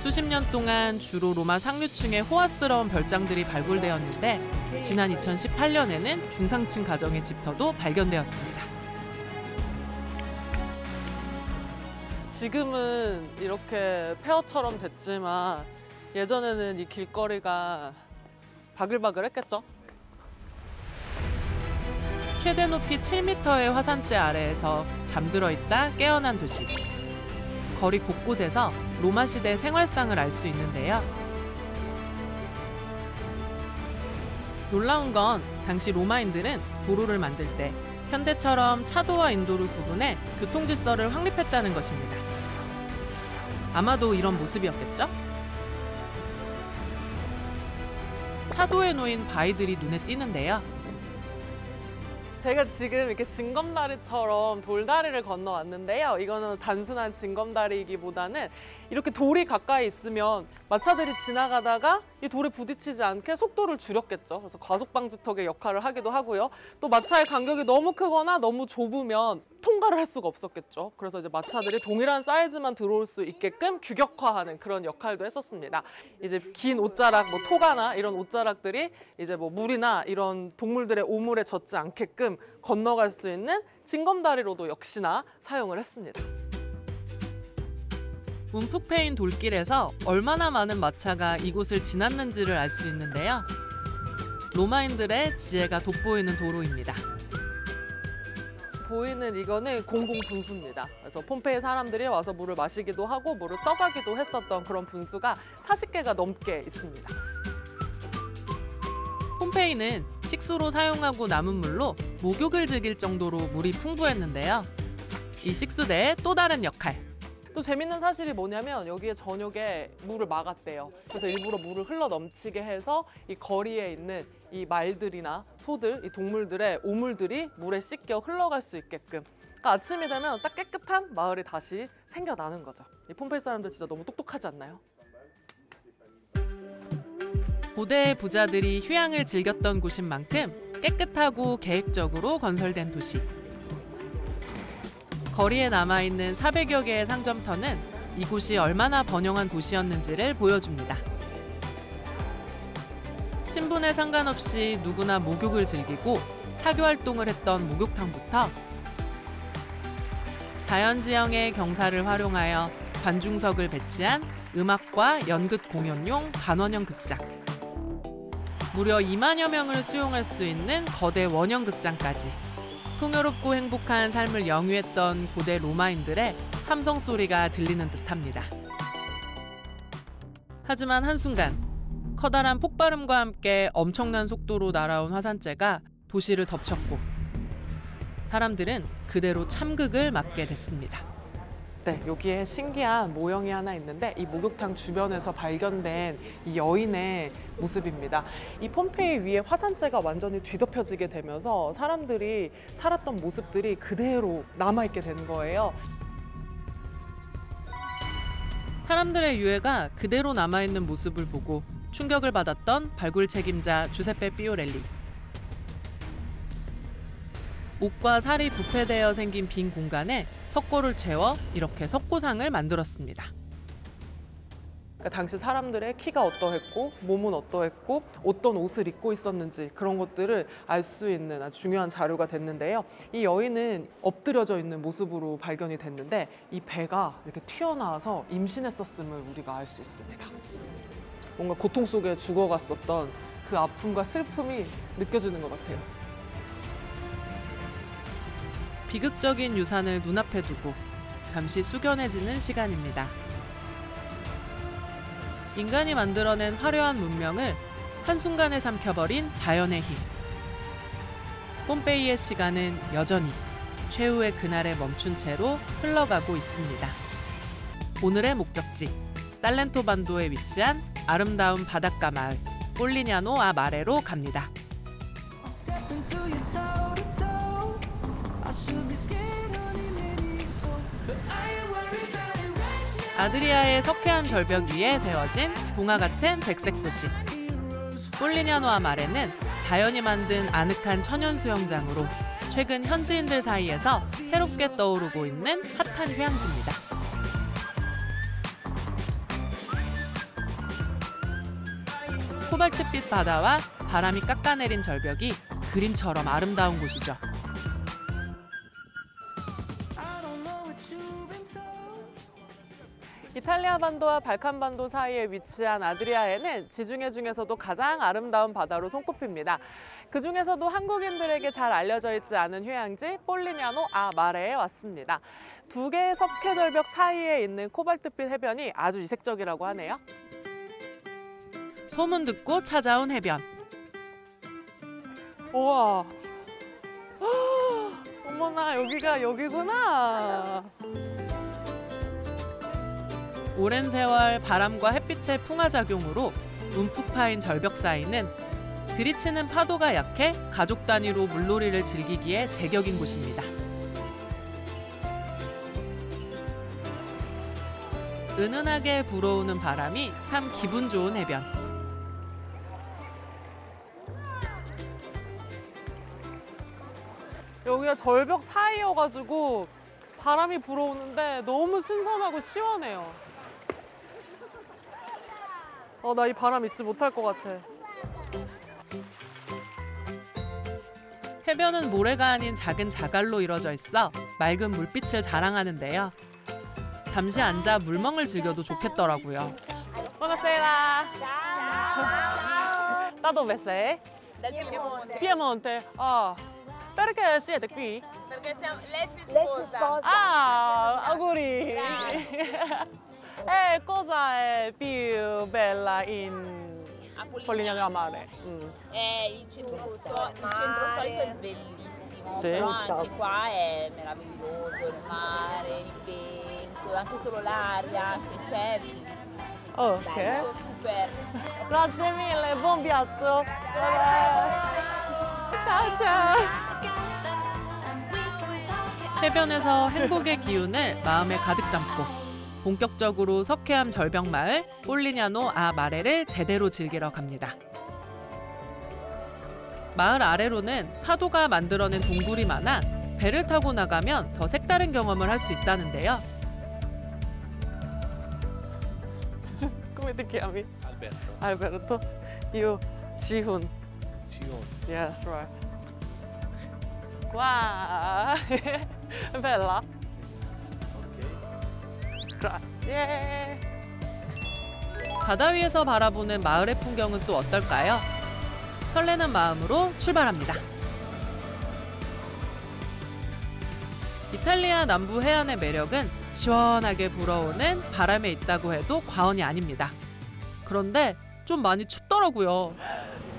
수십 년 동안 주로 로마 상류층의 호화스러운 별장들이 발굴되었는데 지난 2018년에는 중상층 가정의 집터도 발견되었습니다. 지금은 이렇게 폐허처럼 됐지만 예전에는 이 길거리가 바글바글 했겠죠. 최대 높이 7m의 화산재 아래에서 잠들어 있다 깨어난 도시. 거리 곳곳에서 로마 시대 생활상을 알 수 있는데요. 놀라운 건 당시 로마인들은 도로를 만들 때 현대처럼 차도와 인도를 구분해 교통 질서를 확립했다는 것입니다. 아마도 이런 모습이었겠죠? 차도에 놓인 바위들이 눈에 띄는데요. 제가 지금 이렇게 징검다리처럼 돌다리를 건너왔는데요. 이거는 단순한 징검다리이기보다는 이렇게 돌이 가까이 있으면 마차들이 지나가다가 이 돌에 부딪히지 않게 속도를 줄였겠죠. 그래서 과속 방지턱의 역할을 하기도 하고요. 또 마차의 간격이 너무 크거나 너무 좁으면 통과를 할 수가 없었겠죠. 그래서 이제 마차들이 동일한 사이즈만 들어올 수 있게끔 규격화하는 그런 역할도 했었습니다. 이제 긴 옷자락, 뭐 토가나 이런 옷자락들이 이제 뭐 물이나 이런 동물들의 오물에 젖지 않게끔 건너갈 수 있는 징검다리로도 역시나 사용을 했습니다. 움푹 패인 돌길에서 얼마나 많은 마차가 이곳을 지났는지를 알 수 있는데요. 로마인들의 지혜가 돋보이는 도로입니다. 보이는 이거는 공공 분수입니다. 그래서 폼페이 사람들이 와서 물을 마시기도 하고 물을 떠가기도 했었던 그런 분수가 40개가 넘게 있습니다. 폼페이는 식수로 사용하고 남은 물로 목욕을 즐길 정도로 물이 풍부했는데요. 이 식수대의 또 다른 역할. 또 재밌는 사실이 뭐냐면 여기에 저녁에 물을 막았대요. 그래서 일부러 물을 흘러 넘치게 해서 이 거리에 있는 이 말들이나 소들, 이 동물들의 오물들이 물에 씻겨 흘러갈 수 있게끔. 그러니까 아침이 되면 딱 깨끗한 마을이 다시 생겨나는 거죠. 이 폼페이 사람들 진짜 너무 똑똑하지 않나요? 고대 부자들이 휴양을 즐겼던 곳인 만큼 깨끗하고 계획적으로 건설된 도시. 거리에 남아있는 400여 개의 상점터는 이곳이 얼마나 번영한 도시였는지를 보여줍니다. 신분에 상관없이 누구나 목욕을 즐기고 사교 활동을 했던 목욕탕부터 자연지형의 경사를 활용하여 관중석을 배치한 음악과 연극 공연용 반원형 극장. 무려 2만여 명을 수용할 수 있는 거대 원형 극장까지 풍요롭고 행복한 삶을 영위했던 고대 로마인들의 함성 소리가 들리는 듯합니다. 하지만 한순간 커다란 폭발음과 함께 엄청난 속도로 날아온 화산재가 도시를 덮쳤고 사람들은 그대로 참극을 맞게 됐습니다. 네, 여기에 신기한 모형이 하나 있는데 이 목욕탕 주변에서 발견된 이 여인의 모습입니다. 이 폼페이 위에 화산재가 완전히 뒤덮여지게 되면서 사람들이 살았던 모습들이 그대로 남아있게 된 거예요. 사람들의 유해가 그대로 남아있는 모습을 보고 충격을 받았던 발굴 책임자 주세페 피오렐리. 옷과 살이 부패되어 생긴 빈 공간에 석고를 채워 이렇게 석고상을 만들었습니다. 그러니까 당시 사람들의 키가 어떠했고 몸은 어떠했고 어떤 옷을 입고 있었는지 그런 것들을 알 수 있는 아주 중요한 자료가 됐는데요. 이 여인은 엎드려져 있는 모습으로 발견이 됐는데 이 배가 이렇게 튀어나와서 임신했었음을 우리가 알 수 있습니다. 뭔가 고통 속에 죽어갔었던 그 아픔과 슬픔이 느껴지는 것 같아요. 비극적인 유산을 눈앞에 두고 잠시 숙연해지는 시간입니다. 인간이 만들어낸 화려한 문명을 한순간에 삼켜버린 자연의 힘. 폼페이의 시간은 여전히 최후의 그날에 멈춘 채로 흘러가고 있습니다. 오늘의 목적지 딸렌토 반도에 위치한 아름다운 바닷가 마을 폴리냐노 아 마레로 갑니다. 아드리아의 석회암 절벽 위에 세워진 동화 같은 백색 도시. 폴리냐노아 마레는 자연이 만든 아늑한 천연 수영장으로 최근 현지인들 사이에서 새롭게 떠오르고 있는 핫한 휴양지입니다. 코발트빛 바다와 바람이 깎아내린 절벽이 그림처럼 아름다운 곳이죠. 이탈리아 반도와 발칸 반도 사이에 위치한 아드리아해는 지중해 중에서도 가장 아름다운 바다로 손꼽힙니다. 그 중에서도 한국인들에게 잘 알려져 있지 않은 휴양지 폴리냐노 아 마레에 왔습니다. 두 개의 석회 절벽 사이에 있는 코발트빛 해변이 아주 이색적이라고 하네요. 소문 듣고 찾아온 해변. 우와. 어머나 여기가 여기구나. 오랜 세월 바람과 햇빛의 풍화작용으로 움푹 파인 절벽 사이는 들이치는 파도가 약해 가족 단위로 물놀이를 즐기기에 제격인 곳입니다. 은은하게 불어오는 바람이 참 기분 좋은 해변. 여기가 절벽 사이여가지고 바람이 불어오는데 너무 신선하고 시원해요. 어, 나 이 바람 잊지 못할 것 같아. 해변은 모래가 아닌 작은 자갈로 이뤄져 있어 맑은 물빛을 자랑하는데요. 잠시 앉아 물멍을 즐겨도 좋겠더라고요. Buonasera. Da dove sei? Dal Piemonte. Piemonte. Ah. Perché siete qui? Perché siamo, lei si Lei si sposa. sposa. Ah, auguri. Grazie. e cosa è più bella in A Polignano. Polignano a Mare? Mm. Eh, il centro, sto- il centro storico è bellissimo, Sì. però anche qua è meraviglioso, il mare, il vento, anche solo l'aria che c'è, è bellissimo. Ok. Tutto super. Grazie mille, buon viaggio. Ciao ciao. 해변에서 행복의 기운을 마음에 가득 담고 본격적으로 석회암 절벽 마을 폴리냐노 아 마레를 제대로 즐기러 갑니다. 마을 아래로는 파도가 만들어낸 동굴이 많아 배를 타고 나가면 더 색다른 경험을 할 수 있다는데요. Come ti chiami? Alberto. Io. Yes, right. Wow. Bella. Grazie. 바다 위에서 바라보는 마을의 풍경은 또 어떨까요? 설레는 마음으로 출발합니다. 이탈리아 남부 해안의 매력은 시원하게 불어오는 바람에 있다고 해도 과언이 아닙니다. 그런데 좀 많이 춥더라고요.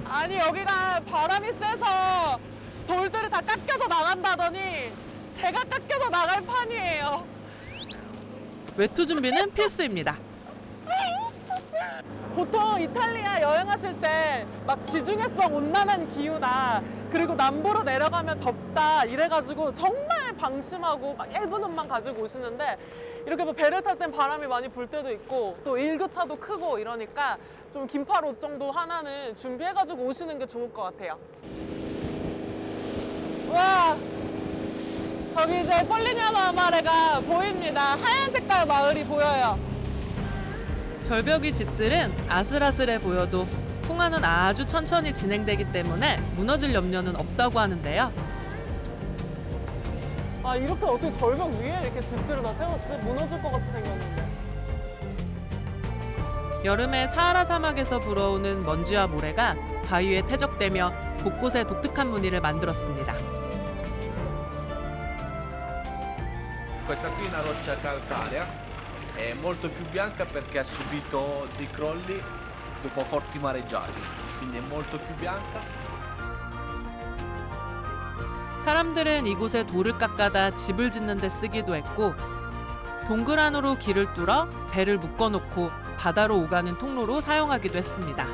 아니 여기가 바람이 세서 돌들이 다 깎여서 나간다더니 제가 깎여서 나갈 판이에요. 외투 준비는 필수입니다. 보통 이탈리아 여행하실 때 막 지중해성 온난한 기후나 그리고 남부로 내려가면 덥다 이래가지고 정말 방심하고 막 얇은 옷만 가지고 오시는데 이렇게 뭐 배를 탈 땐 바람이 많이 불 때도 있고 또 일교차도 크고 이러니까 좀 긴팔 옷 정도 하나는 준비해가지고 오시는 게 좋을 것 같아요. 와 저기 이제 폴리냐마 마레가 보입니다. 하얀 색깔 마을이 보여요. 절벽 위 집들은 아슬아슬해 보여도 풍화는 아주 천천히 진행되기 때문에 무너질 염려는 없다고 하는데요. 아 이렇게 어떻게 절벽 위에 이렇게 집들을 다 세웠지? 무너질 것 같이 생겼는데. 여름에 사하라 사막에서 불어오는 먼지와 모래가 바위에 퇴적되며 곳곳에 독특한 무늬를 만들었습니다. Questa qui è una roccia calcarea, è molto più bianca perché ha subito dei crolli dopo forti mareggiate, quindi è molto più bianca. 사람들은 이곳에 돌을 깎아다 집을 짓는 데 쓰기도 했고 동굴 안으로 길을 뚫어 배를 묶어놓고 바다로 오가는 통로로 사용하기도 했습니다.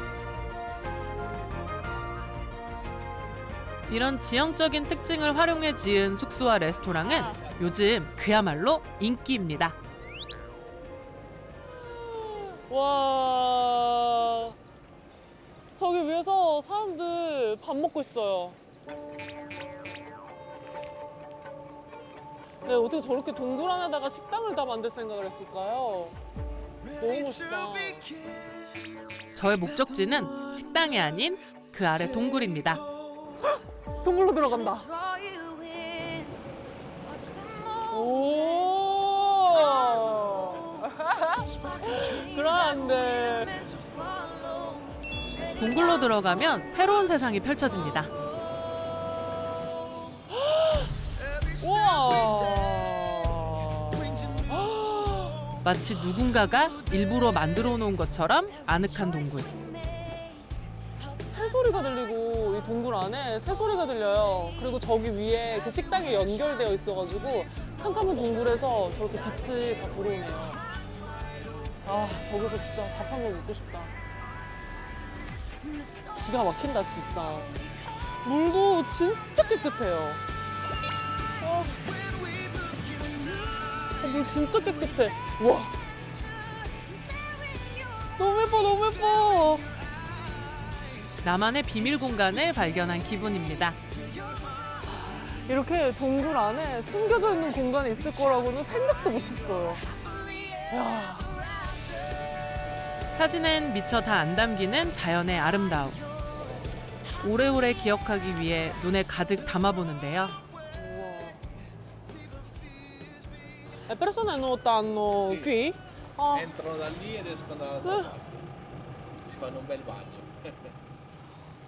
이런 지형적인 특징을 활용해 지은 숙소와 레스토랑은 요즘 그야말로 인기입니다. 와 저기 위에서 사람들 밥 먹고 있어요. 네 어떻게 저렇게 동굴 안에다가 식당을 다 만들 생각을 했을까요? 너무 멋있다. 저의 목적지는 식당이 아닌 그 아래 동굴입니다. 동굴로 들어간다. 오. 그러는데 동굴로 들어가면 새로운 세상이 펼쳐집니다. 마치 누군가가 일부러 만들어 놓은 것처럼 아늑한 동굴. 새소리가 들리고 이 동굴 안에 새소리가 들려요. 그리고 저기 위에 그 식당이 연결되어 있어가지고 캄캄한 동굴에서 저렇게 빛이 다 들어오네요. 아 저기서 진짜 밥 한 번 먹고 싶다. 기가 막힌다 진짜. 물도 진짜 깨끗해요. 아, 어, 물 진짜 깨끗해. 와. 너무 예뻐 너무 예뻐. 나만의 비밀 공간을 발견한 기분입니다. 이렇게 동굴 안에 숨겨져 있는 공간이 있을 거라고는 생각도 못했어요. 야, 사진엔 미처 다 안 담기는 자연의 아름다움. 오래오래 기억하기 위해 눈에 가득 담아보는데요. le persone nuotano qui? 아, Entrano da lì ed escono dalla Sì. parte. Si fanno un bel bagno.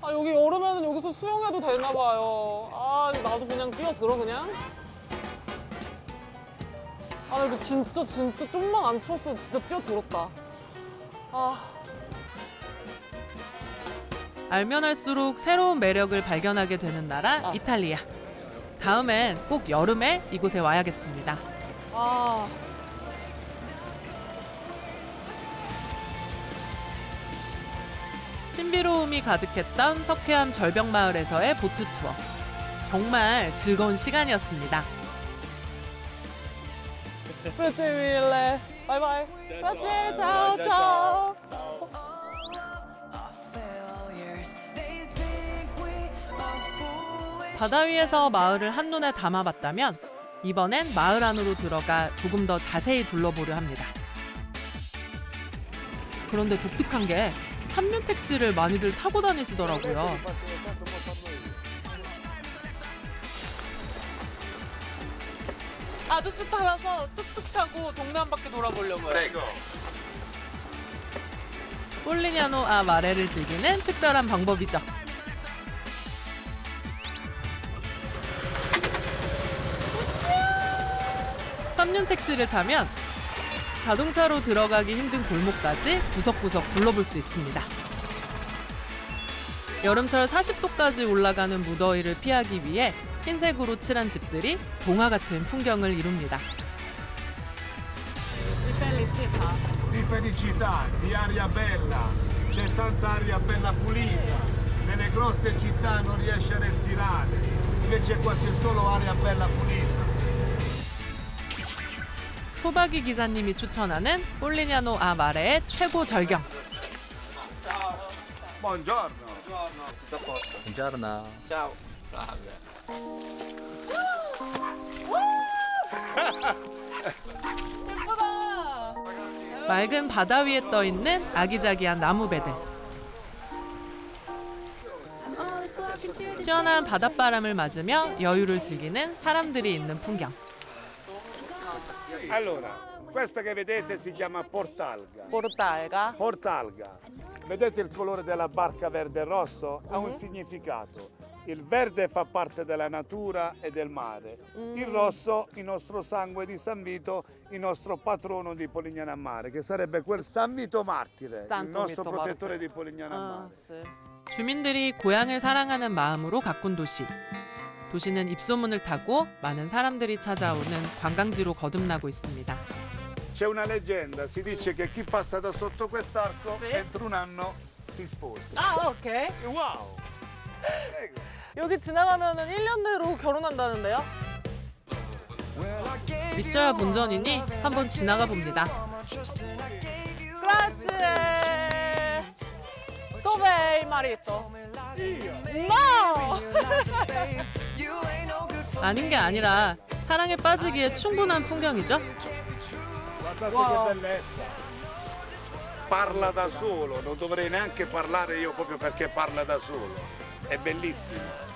아, 여기 여름에는 여기서 수영해도 되나 봐요. 아, 나도 그냥 뛰어들어 그냥. 아, 근데 진짜 진짜 좀만 안 추웠어도 진짜 뛰어들었다. 아, 알면 할수록 새로운 매력을 발견하게 되는 나라 이탈리아. 다음엔 꼭 여름에 이곳에 와야겠습니다. 아. 신비로움이 가득했던 석회암 절벽 마을에서의 보트 투어. 정말 즐거운 시간이었습니다. Mille. Bye bye. Grazie, ciao, ciao. 바다 위에서 마을을 한눈에 담아봤다면 이번엔 마을 안으로 들어가 조금 더 자세히 둘러보려 합니다. 그런데 독특한 게 삼륜 택시를 많이들 타고 다니시더라고요. 아저씨 따라서 뚝뚝 타고 동네 한 바퀴 돌아보려고요. 폴리냐노 아 마레를 즐기는 특별한 방법이죠. 삼륜 택시를 타면 자동차로 들어가기 힘든 골목까지 구석구석 둘러볼 수 있습니다. 여름철 40도까지 올라가는 무더위를 피하기 위해 흰색으로 칠한 집들이 동화 같은 풍경을 이룹니다. 토박이 기사님이 추천하는 폴리냐노 아 마레의 최고 절경. Ciao. 맑은 바다 위에 떠 있는 아기자기한 나무배들. 시원한 바닷바람을 맞으며 여유를 즐기는 사람들이 있는 풍경. Allora, questa che vedete si chiama portalga. Portalga. Portalga. Vedete il colore della barca verde e rosso? Ha un Mhm. significato. Il verde fa parte della natura e del mare. Il Mm. rosso, il nostro sangue di San Vito, il nostro patrono di Polignano a Mare, che sarebbe quel San Vito martire, il Santo nostro Vito protettore martire. di Polignano a 아, Mare. sì. 주민들이 고향을 사랑하는 마음으로 가꾼 도시. 도시는 입소문을 타고 많은 사람들이 찾아오는 관광지로 거듭나고 있습니다. C'è una leggenda, si dice che chi passa da sotto quest'arco Sì. entro un anno si sposa. 아, 오케이. Wow! 여기 지나가면은 1년 내로 결혼한다는데요? 믿져야 본전이니 한번 지나가 봅니다. Grazie. Dov'è il marito? No! 아닌 게 아니라 사랑에 빠지기에 충분한 풍경이죠. Guardate Wow. che bellezza! Parla da solo, non dovrei neanche parlare io proprio perché parla da solo. È bellissimo.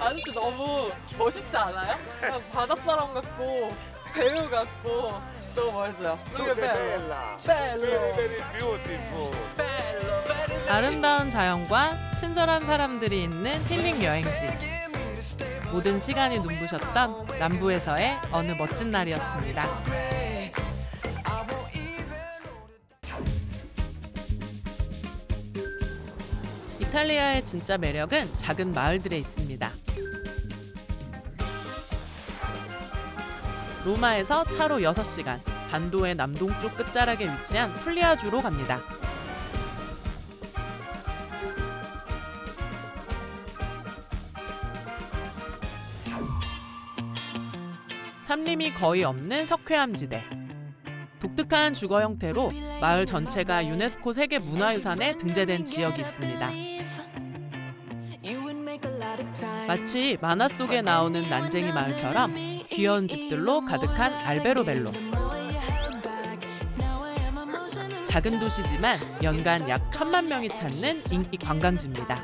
아저씨 너무 멋있지 않아요? 그냥 바닷사람 같고 배우 같고 너무 멋있어요. Tu Look sei at bella! Bello. Very, very beautiful! Bello, very, very 아름다운 자연과 친절한 사람들이 있는 힐링 여행지. 모든 시간이 눈부셨던 남부에서의 어느 멋진 날이었습니다. 이탈리아의 진짜 매력은 작은 마을들에 있습니다. 로마에서 차로 6시간, 반도의 남동쪽 끝자락에 위치한 풀리아주로 갑니다. 산림이 거의 없는 석회암지대. 독특한 주거 형태로 마을 전체가 유네스코 세계 문화유산에 등재된 지역이 있습니다. 마치 만화 속에 나오는 난쟁이 마을처럼 귀여운 집들로 가득한 알베로벨로. 작은 도시지만 연간 약 천만 명이 찾는 인기 관광지입니다.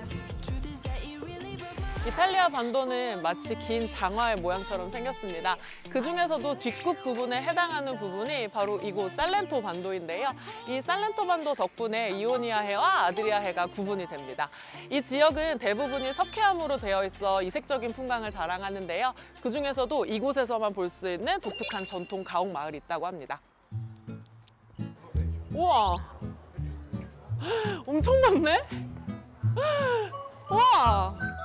이탈리아 반도는 마치 긴 장화의 모양처럼 생겼습니다. 그 중에서도 뒷굽 부분에 해당하는 부분이 바로 이곳 살렌토 반도인데요. 이 살렌토 반도 덕분에 이오니아 해와 아드리아 해가 구분이 됩니다. 이 지역은 대부분이 석회암으로 되어 있어 이색적인 풍광을 자랑하는데요. 그 중에서도 이곳에서만 볼 수 있는 독특한 전통 가옥 마을이 있다고 합니다. 우와, 엄청 많네. 우와.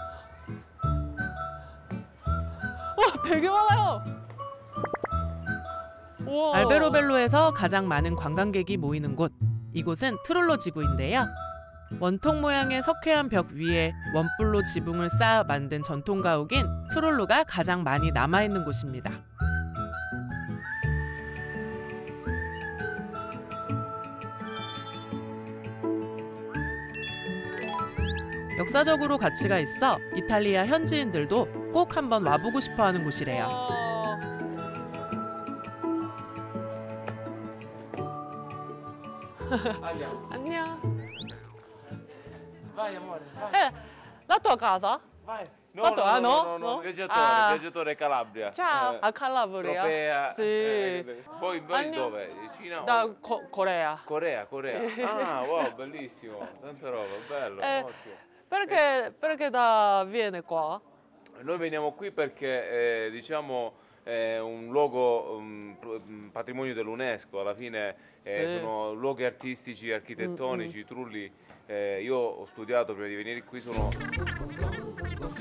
와 되게 많아요. 우와. 알베로벨로에서 가장 많은 관광객이 모이는 곳. 이곳은 트롤로 지구인데요. 원통 모양의 석회암 벽 위에 원뿔로 지붕을 쌓아 만든 전통 가옥인 트롤로가 가장 많이 남아 있는 곳입니다. 역사적으로 가치가 있어 이탈리아 현지인들도 꼭 한번 와보고 싶어 하는 곳이래요. 어, 안녕. Vai amore, vai. Eh, la tua casa? Vai. Fatto- ah, no? no, No? viaggiatore, Ah. viaggiatore Calabria. Ciao. Eh, A Calabria? Tropea. Sì. eh, poi poi dove? Cina Da Co- Corea. Corea, Corea. Ah, wow, bellissimo. Tanta roba, bello, Eh. ottimo. Perché, perché da viene qua? Noi veniamo qui perché eh, diciamo è un luogo um, um, patrimonio dell'UNESCO, alla fine eh, Sì. sono luoghi artistici, architettonici, i trulli. eh, io ho studiato prima di venire qui, sono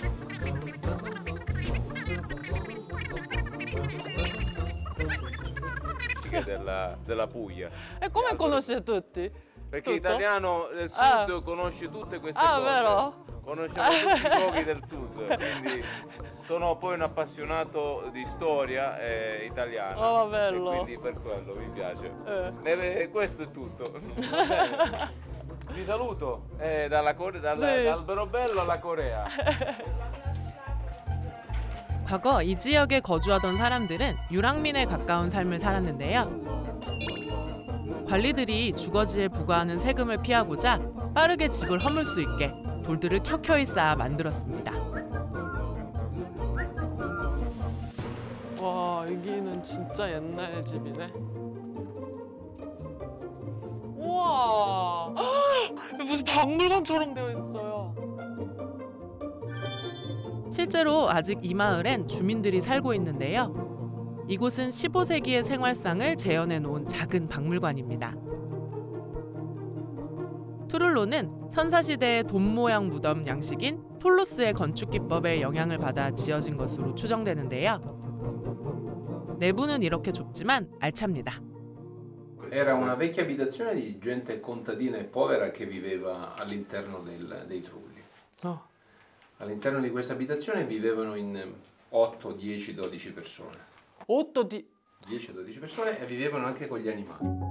della, della Puglia. E come conosce tutti? Perché Tutto? l'italiano del Ah. sud conosce tutte queste Ah, cose. vero? Conosciamo tutti i luoghi del sud, quindi sono poi un appassionato di storia eh, italiana. Oh, bello. E quindi per quello mi piace. Eh. E questo è tutto. Va bene. Vi saluto eh, dalla Core- dal, Sì. dal Berobello alla Corea. 과거 이 지역에 거주하던 사람들은 유랑민에 가까운 삶을 살았는데요. 관리들이 주거지에 부과하는 세금을 피하고자 빠르게 집을 허물 수 있게 돌들을 켜켜이 쌓아 만들었습니다. 와 여기는 진짜 옛날 집이네. 우와 무슨 박물관처럼 되어 있어요. 실제로 아직 이 마을엔 주민들이 살고 있는데요. 이곳은 15세기의 생활상을 재현해 놓은 작은 박물관입니다. 투룰로는 선사시대의 돔 모양 무덤 양식인 톨로스의 건축 기법에 영향을 받아 지어진 것으로 추정되는데요. 내부는 이렇게 좁지만 알찹니다. Era una vecchia abitazione di gente contadina e povera che viveva all'interno del- dei trulli. Oh. All'interno di questa abitazione vivevano in 8, 10, 12 persone. 8 di 10-12 persone e vivevano anche con gli animali.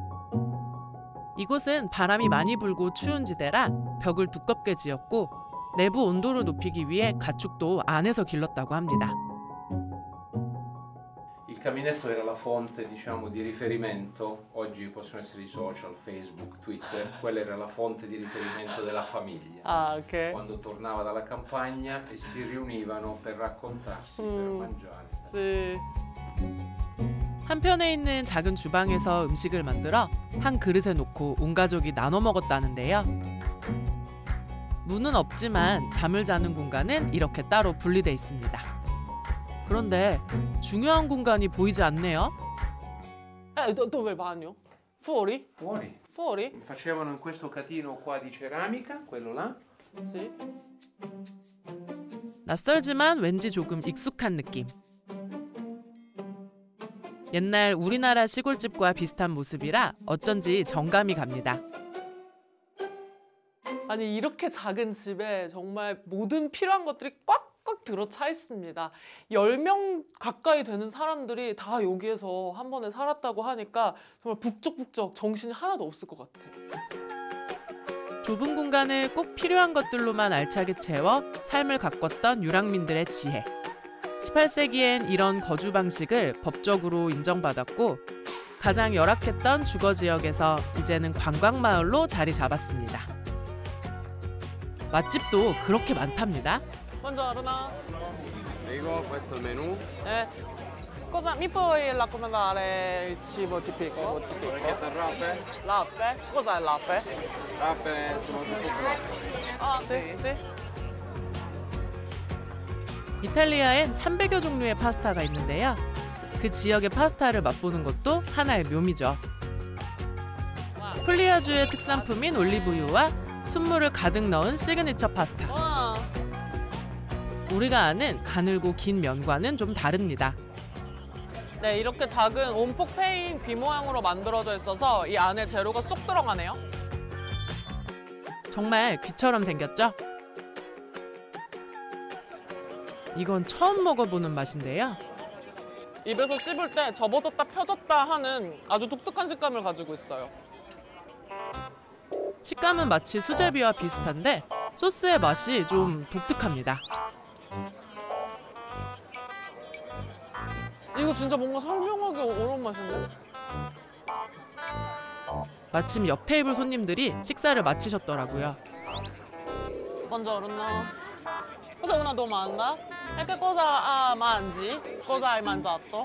이곳은 바람이 많이 불고 추운 지대라 벽을 두껍게 지었고 내부 온도를 높이기 위해 가축도 안에서 길렀다고 합니다. Il caminetto era la fonte, diciamo, di riferimento, oggi possono essere i social, Facebook, Twitter, quella era la fonte di riferimento della famiglia. 아 ok. Quando tornava dalla campagna e si riunivano per raccontarsi, per Mm. mangiare. sì. 한편에 있는 작은 주방에서 음식을 만들어 한 그릇에 놓고 온 가족이 나눠 먹었다는데요. 문은 없지만 잠을 자는 공간은 이렇게 따로 분리돼 있습니다. 그런데 중요한 공간이 보이지 않네요. Do- dove il bagno? Fuori? Fuori. Fuori? Facevano in questo catino qua di ceramica, quello là. Sì. 낯설지만 왠지 조금 익숙한 느낌. 옛날 우리나라 시골집과 비슷한 모습이라 어쩐지 정감이 갑니다. 아니 이렇게 작은 집에 정말 모든 필요한 것들이 꽉꽉 들어차 있습니다. 10명 가까이 되는 사람들이 다 여기에서 한 번에 살았다고 하니까 정말 북적북적 정신이 하나도 없을 것 같아. 좁은 공간을 꼭 필요한 것들로만 알차게 채워 삶을 가꿨던 유랑민들의 지혜. 18세기엔 이런 거주 방식을 법적으로 인정받았고 가장 열악했던 주거 지역에서 이제는 관광 마을로 자리 잡았습니다. 맛집도 그렇게 많답니다. Buongiorno. Prego, questo è il menù. Eh, cosa mi puoi raccomandare il cibo tipico? Al rape. Lappe? Cos'è il lappe? Rape sono grosse. Ah, sì, sì. 이탈리아엔 300여 종류의 파스타가 있는데요. 그 지역의 파스타를 맛보는 것도 하나의 묘미죠. 풀리아주의 특산품인 올리브유와 순무를 가득 넣은 시그니처 파스타. 와. 우리가 아는 가늘고 긴 면과는 좀 다릅니다. 네, 이렇게 작은 옴폭 패인 귀 모양으로 만들어져 있어서 이 안에 재료가 쏙 들어가네요. 정말 귀처럼 생겼죠? 이건 처음 먹어보는 맛인데요. 입에서 씹을 때 접어졌다 펴졌다 하는 아주 독특한 식감을 가지고 있어요. 식감은 마치 수제비와 비슷한데 소스의 맛이 좀 독특합니다. 이거 진짜 뭔가 설명하기 어려운 맛인데? 마침 옆 테이블 손님들이 식사를 마치셨더라고요. Buongiorno. Cosa una domanda? E che cosa ah, mangi? Cosa hai mangiato?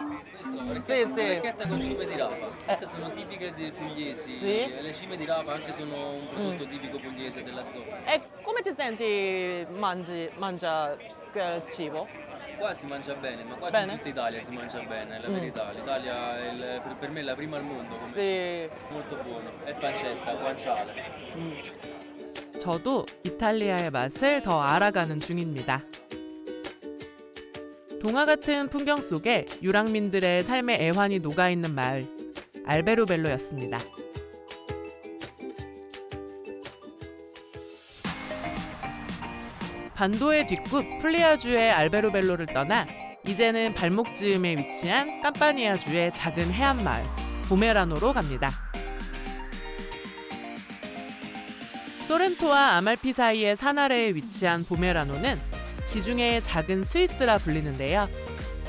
Sì, sì. Orecchiette con cime di rapa. Queste sono tipiche dei pugliesi. Sì. Le cime di rapa anche sono un prodotto Mm. tipico pugliese della zona. E come ti senti mangi, mangia quel cibo? Qua si mangia bene, ma quasi Bene? in tutta Italia si mangia bene, è la Mm. verità. L'Italia è il- per, me è la prima al mondo. Come Sì. Molto buono. E pancetta, guanciale. 저도 이탈리아의 맛을 더 알아가는 중입니다. 동화 같은 풍경 속에 유랑민들의 삶의 애환이 녹아있는 마을. 알베로벨로였습니다. 반도의 뒷굽 풀리아주의 알베로벨로를 떠나 이제는 발목 즈음에 위치한 캄파니아주의 작은 해안 마을 보메라노로 갑니다. 소렌토와 아말피 사이의 산 아래에 위치한 보메라노는 지중해의 작은 스위스라 불리는데요.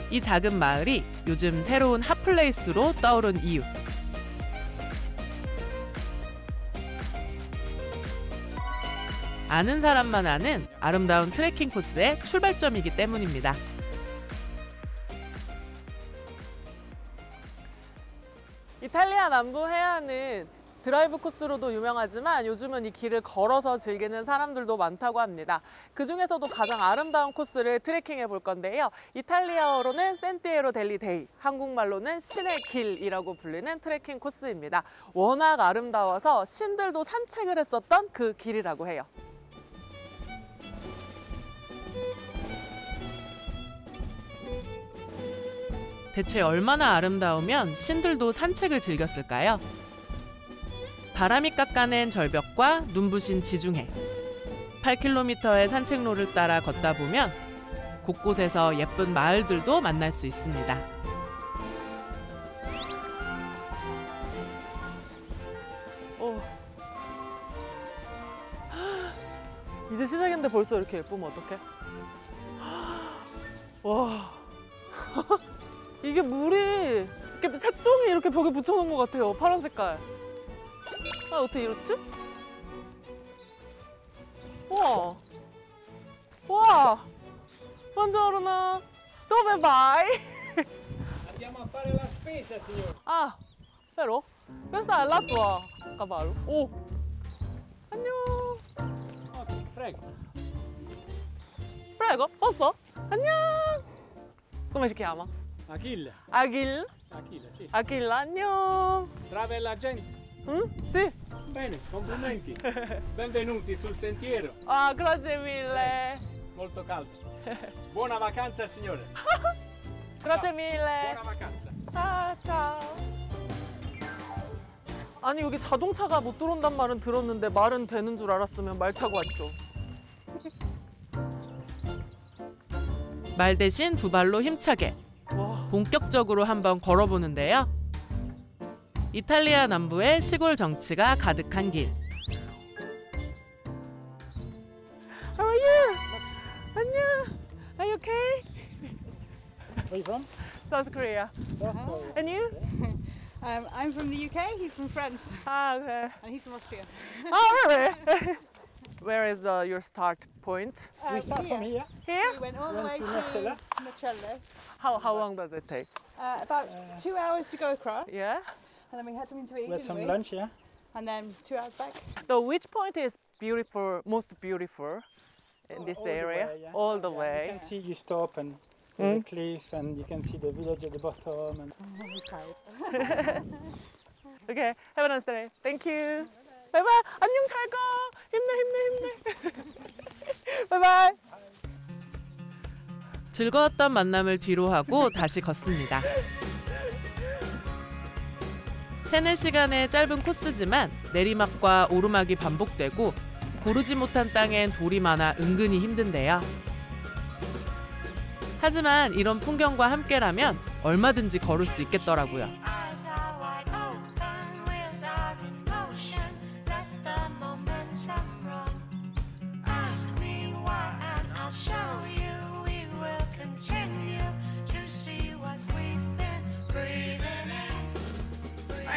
이 작은 마을이 요즘 새로운 hot place로 떠오른 이유. 아는 사람만 아는 아름다운 트레킹 코스의 출발점이기 때문입니다. 이탈리아 남부 해안은 드라이브 코스로도 유명하지만 요즘은 이 길을 걸어서 즐기는 사람들도 많다고 합니다. 그 중에서도 가장 아름다운 코스를 트레킹해 볼 건데요. 이탈리아어로는 Sentiero degli Dei, 한국말로는 신의 길이라고 불리는 트레킹 코스입니다. 워낙 아름다워서 신들도 산책을 했었던 그 길이라고 해요. 대체 얼마나 아름다우면 신들도 산책을 즐겼을까요? 바람이 깎아낸 절벽과 눈부신 지중해. 8km의 산책로를 따라 걷다 보면 곳곳에서 예쁜 마을들도 만날 수 있습니다. 어. 이제 시작인데 벌써 이렇게 예쁘면 어떡해? 와. 이게 물이 이렇게 색종이 이렇게 벽에 붙여놓은 것 같아요. 파란 색깔. 아, 어떻게 이렇지? 와. 와. Buongiorno. Dove vai? Andiamo a fare la spesa, signore. Ah, vero? Questa è la tua cavallo. Oh. 안녕. Ok, prego. Prego, posso? 안녕. Come si chiama? Achille. Achille. Achille, sì. Achille, 안녕. Travel agent. Mm? Sì. Bene, complimenti. Benvenuti sul sentiero. Ah, grazie mille. Molto caldo. Buona vacanza, signore. Grazie Ciao. mille. Buona vacanza. 아, ciao. 아니 여기 자동차가 못 들어온단 말은 들었는데 말은 되는 줄 알았으면 말 타고 왔죠. 말 대신 두 발로 힘차게 본격적으로 한번 걸어보는데요. 이탈리아 남부의 시골 정치가 가득한 길. How are you? 안녕. Are you okay? Where are you from? South Korea. And you? Um, I'm from the UK, he's from France. Ah, okay. And he's from Austria. Oh, really? Where is uh, your start point? We start from here. Here? We went all the Went way to to Messala. Marcello. How, how long does it take? Uh, about two hours to go across. Yeah. And then we had something to eat. We had some we? lunch, yeah. And then two hours back. So which point is beautiful, most beautiful in this All the area? way, yeah. All the Yeah, way. You can see you stop and there's Mm. a cliff and you can see the village at the bottom. And he's tired. Okay, have a nice day. Thank you. Bye bye. 안녕 잘 가. 힘내 힘내 힘내. bye bye. 즐거웠던 만남을 뒤로 하고 다시 걷습니다. 세네 시간의 짧은 코스지만 내리막과 오르막이 반복되고 고르지 못한 땅엔 돌이 많아 은근히 힘든데요. 하지만 이런 풍경과 함께라면 얼마든지 걸을 수 있겠더라고요.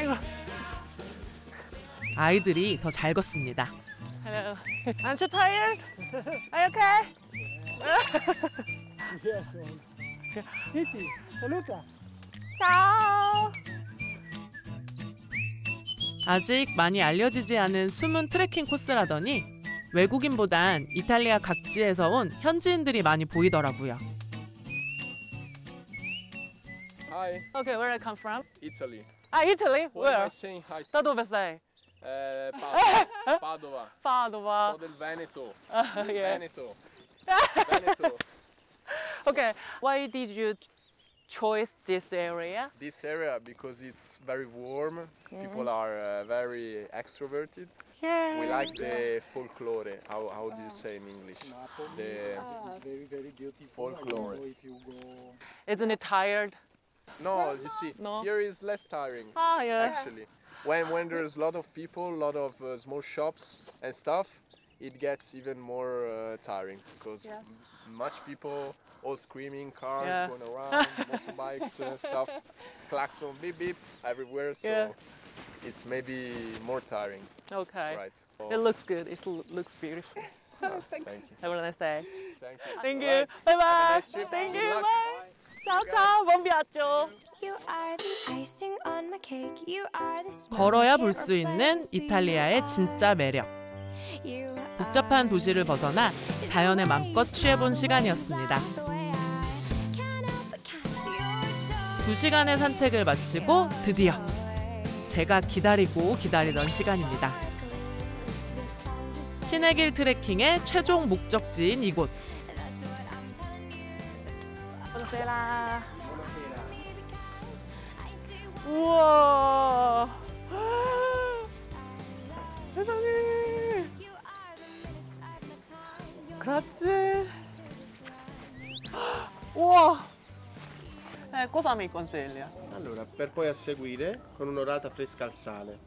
아이고. 아이들이 더 잘 걷습니다. Hello. Aren't you tired? Are you okay? yes, Niti, saluta. Ciao. 아직 많이 알려지지 않은 숨은 트레킹 코스라더니 외국인보단 이탈리아 각지에서 온 현지인들이 많이 보이더라고요. Hi, Okay, where I come from? Italy. Ah, Italy? Who am I Where? saying hi to? Da dove sei? Eh, Padova. Padova. Padova. So del Veneto. Ah, yeah. Veneto. Veneto. Okay, why did you choose this area? This area because it's very warm. People are uh, very extroverted. Yeah. We like the folklore. How, how do you say in English? The very, very beautiful. folklore. If you go Isn't it tired? No, you see, here is less tiring. Ah, yeah. Actually, when when there's a lot of people, a lot of uh, small shops and stuff, it gets even more uh, tiring because Yes. m- much people, all screaming, cars Yeah. going around, motorbikes and stuff, klaxon, beep beep everywhere. So Yeah. it's maybe more tiring. Okay. Right. So- It looks good. It l- looks beautiful. Oh, thank you. Have a nice day. Thank you. Thank you. Alright. Bye Have a bye. nice trip. Thank Good you. luck. Bye. Ciao ciao. Buon viaggio. 걸어야 볼 수 있는 이탈리아의 진짜 매력. 복잡한 도시를 벗어나 자연에 맘껏 취해본 시간이었습니다. 두 시간의 산책을 마치고 드디어 제가 기다리고 기다리던 시간입니다. 신의길 트레킹의 최종 목적지인 이곳. Buonasera. 우와. 세상에. Grazie. Wow. Eh, cosa mi consiglia? Allora, per poi a seguire con un'orata fresca al sale.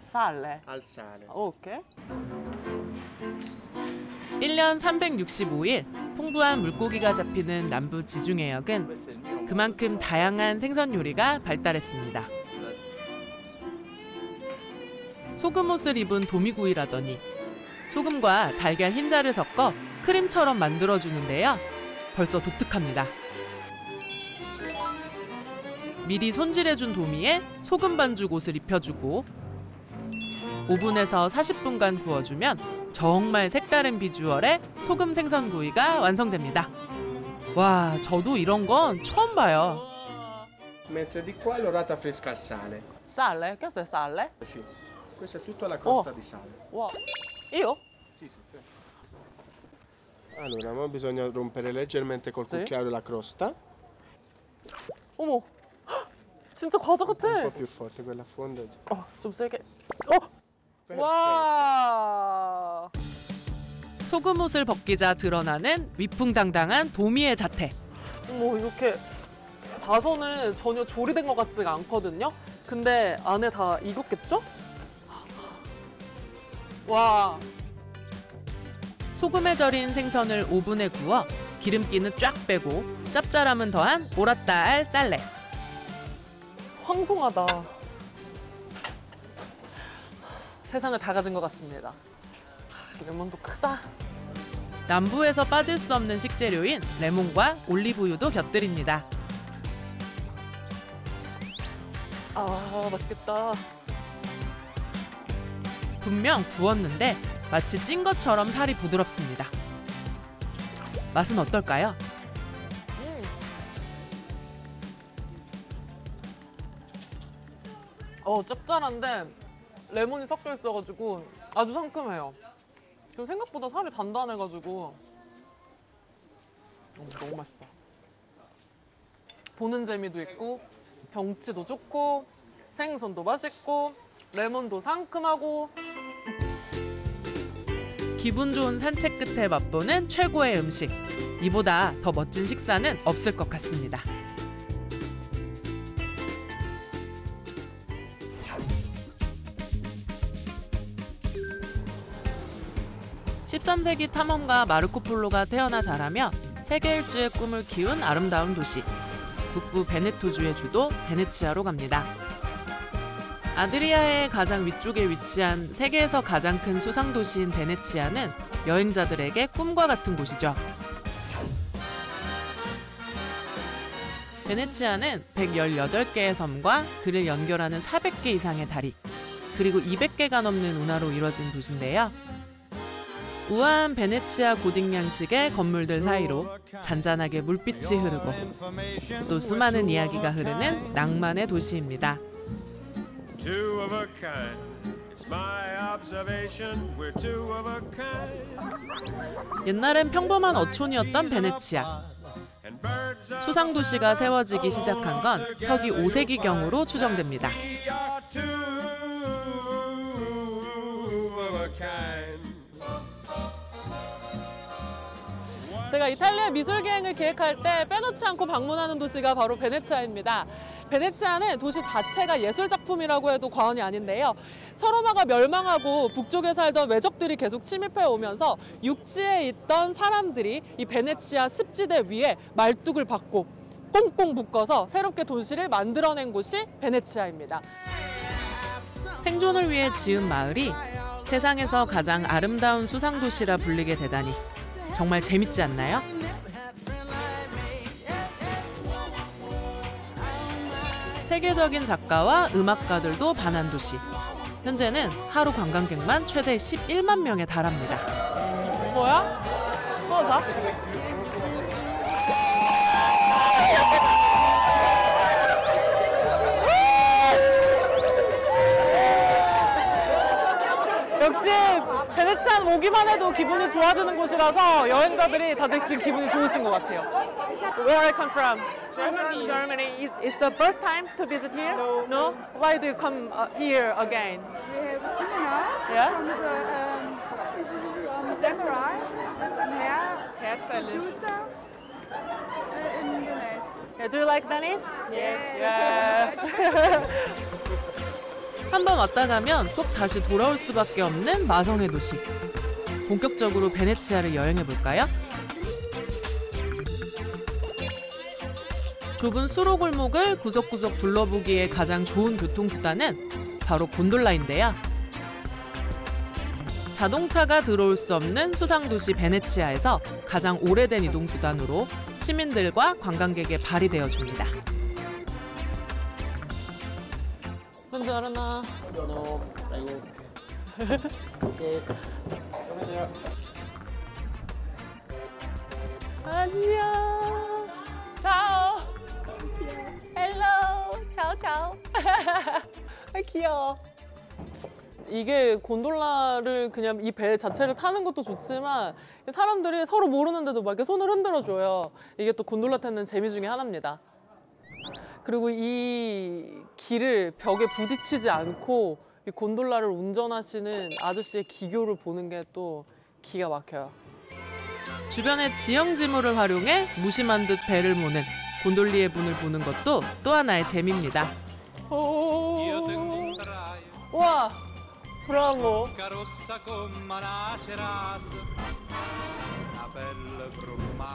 Sale. Al sale. Ok. 1년 365일 풍부한 물고기가 잡히는 남부 지중해역은 그만큼 다양한 생선 요리가 발달했습니다. 소금 옷을 입은 도미구이라더니 소금과 달걀 흰자를 섞어 크림처럼 만들어주는데요. 벌써 독특합니다. 미리 손질해준 도미에 소금 반죽 옷을 입혀주고 오븐에서 40분간 구워주면 정말 색다른 비주얼의 소금 생선구이가 완성됩니다. 와, 저도 이런 건 처음 봐요. Mentre di qua l'orata fresca al sale. Sale? Questo è sale? Sì. Questa è tutta la crosta Oh. di sale. Wow. Io? Sì, sì. Allora, ora bisogna rompere leggermente col Sì. cucchiaio la crosta. 어머. 헉, 진짜 과자 같아. Un po' più forte quella fonda. 어, 좀 세게. 어. 와. 소금 옷을 벗기자 드러나는 위풍당당한 도미의 자태. 어머 이렇게 봐서는 전혀 조리된 것 같지가 않거든요. 근데 안에 다 익었겠죠? 와. 소금에 절인 생선을 오븐에 구워 기름기는 쫙 빼고 짭짤함은 더한 오랏달 쌀레. 황송하다. 세상을 다 가진 것 같습니다. 하, 레몬도 크다. 남부에서 빠질 수 없는 식재료인 레몬과 올리브유도 곁들입니다. 아 맛있겠다. 분명 구웠는데 마치 찐 것처럼 살이 부드럽습니다. 맛은 어떨까요? 음. 어 짭짤한데 레몬이 섞여 있어가지고 아주 상큼해요. 저 생각보다 살이 단단해가지고 어, 너무 맛있다. 보는 재미도 있고 경치도 좋고 생선도 맛있고 레몬도 상큼하고 기분 좋은 산책 끝에 맛보는 최고의 음식. 이보다 더 멋진 식사는 없을 것 같습니다. (13세기) 탐험가 마르코 폴로가 태어나 자라며 세계 일주의 꿈을 키운 아름다운 도시 북부 베네토주의 주도 베네치아로 갑니다. 아드리아의 가장 위쪽에 위치한 세계에서 가장 큰 수상 도시인 베네치아는 여행자들에게 꿈과 같은 곳이죠. 베네치아는 118개의 섬과 그를 연결하는 400개 이상의 다리, 그리고 200개가 넘는 운하로 이뤄진 도시인데요. 우아한 베네치아 고딕 양식의 건물들 사이로 잔잔하게 물빛이 흐르고 또 수많은 이야기가 흐르는 낭만의 도시입니다. 옛날엔 평범한 어촌이었던 베네치아. 수상 도시가 세워지기 시작한 건 서기 5세기경으로 추정됩니다. 제가 이탈리아 미술 계획을 기획할 때 빼놓지 않고 방문하는 도시가 바로 베네치아입니다. 베네치아는 도시 자체가 예술 작품이라고 해도 과언이 아닌데요. 서로마가 멸망하고 북쪽에 살던 외적들이 계속 침입해 오면서 육지에 있던 사람들이 이 베네치아 습지대 위에 말뚝을 박고 꽁꽁 묶어서 새롭게 도시를 만들어낸 곳이 베네치아입니다. 생존을 위해 지은 마을이 세상에서 가장 아름다운 수상 도시라 불리게 되다니 정말 재밌지 않나요? 세계적인 작가와 음악가들도 반한 도시. 현재는 하루 관광객만 최대 11만 명에 달합니다. 뭐야? 또 나? 역시 베네치아는 오기만 해도 기분이 좋아지는 곳이라서 여행자들이 다들 지금 기분이 좋으신 것 같아요. Where I come from? Germany. Germany. Is, is the first time to visit here? No. No? Why do you come uh, here again? We have a seminar Yeah? from the um, from Demerai. That's an hair Hairstylist. producer uh, in Venice. Yeah, do you like Venice? Yes. Yeah. 한번 왔다 가면 꼭 다시 돌아올 수밖에 없는 마성의 도시. 본격적으로 베네치아를 여행해 볼까요? 좁은 수로 골목을 구석구석 둘러보기에 가장 좋은 교통수단은 바로 곤돌라인데요. 자동차가 들어올 수 없는 수상도시 베네치아에서 가장 오래된 이동수단으로 시민들과 관광객의 발이 되어 줍니다. Buongiorno. Prego. 안녕. 차오 차오. 아 귀여워. 이게 곤돌라를 그냥 이 배 자체를 타는 것도 좋지만 사람들이 서로 모르는데도 막 이렇게 손을 흔들어 줘요. 이게 또 곤돌라 타는 재미 중에 하나입니다. 그리고 이 길을 벽에 부딪히지 않고 이 곤돌라를 운전하시는 아저씨의 기교를 보는 게 또 기가 막혀요. 주변의 지형 지물을 활용해 무심한 듯 배를 모는 곤돌리의 분을 보는 것도 또 하나의 재미입니다. 와, 브라보.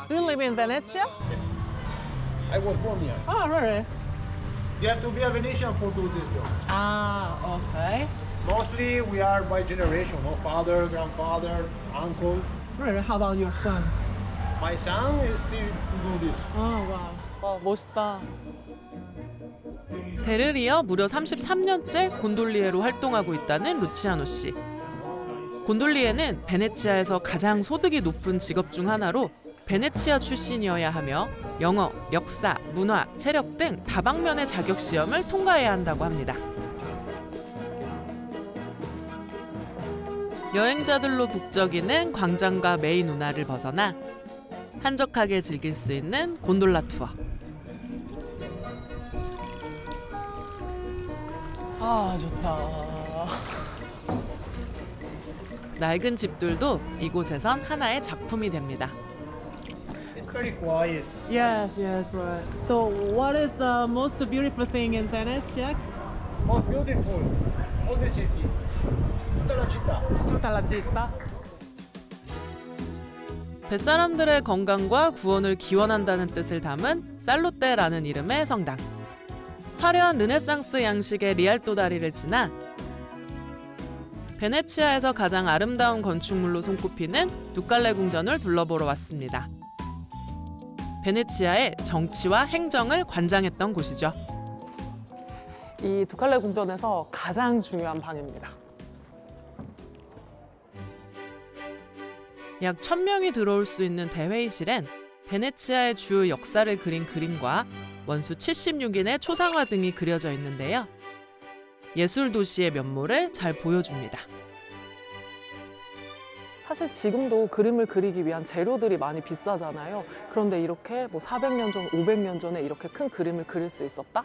Do you live in Venezia? I was born here. Oh, really? You have to be a Venetian for do this job. Ah, okay. Mostly we are by generation, no father, grandfather, uncle. Really? How about your son? My son is still to do this. 아, 와. 와, 멋있다. 대를 이어 무려 33년째 곤돌리에로 활동하고 있다는 루치아노 씨. 곤돌리에는 베네치아에서 가장 소득이 높은 직업 중 하나로 베네치아 출신이어야 하며 영어, 역사, 문화, 체력 등 다방면의 자격 시험을 통과해야 한다고 합니다. 여행자들로 북적이는 광장과 메인 운하를 벗어나 한적하게 즐길 수 있는 곤돌라 투어. 아, 좋다. 낡은 집들도 이곳에선 하나의 작품이 됩니다. Very quiet. Yes, yes, right. So, what is the most beautiful thing in Venice, Jack? Most beautiful, all the city. Tutta la città. Tutta la città. 뱃사람들의 건강과 구원을 기원한다는 뜻을 담은 살로떼라는 이름의 성당. 화려한 르네상스 양식의 리알토 다리를 지나 베네치아에서 가장 아름다운 건축물로 손꼽히는 두칼레 궁전을 둘러보러 왔습니다. 베네치아의 정치와 행정을 관장했던 곳이죠. 이 두칼레 궁전에서 가장 중요한 방입니다. 약 1000명이 들어올 수 있는 대회의실엔 베네치아의 주요 역사를 그린 그림과 원수 76인의 초상화 등이 그려져 있는데요. 예술 도시의 면모를 잘 보여줍니다. 사실 지금도 그림을 그리기 위한 재료들이 많이 비싸잖아요. 그런데 이렇게 뭐 400년 전, 500년 전에 이렇게 큰 그림을 그릴 수 있었다?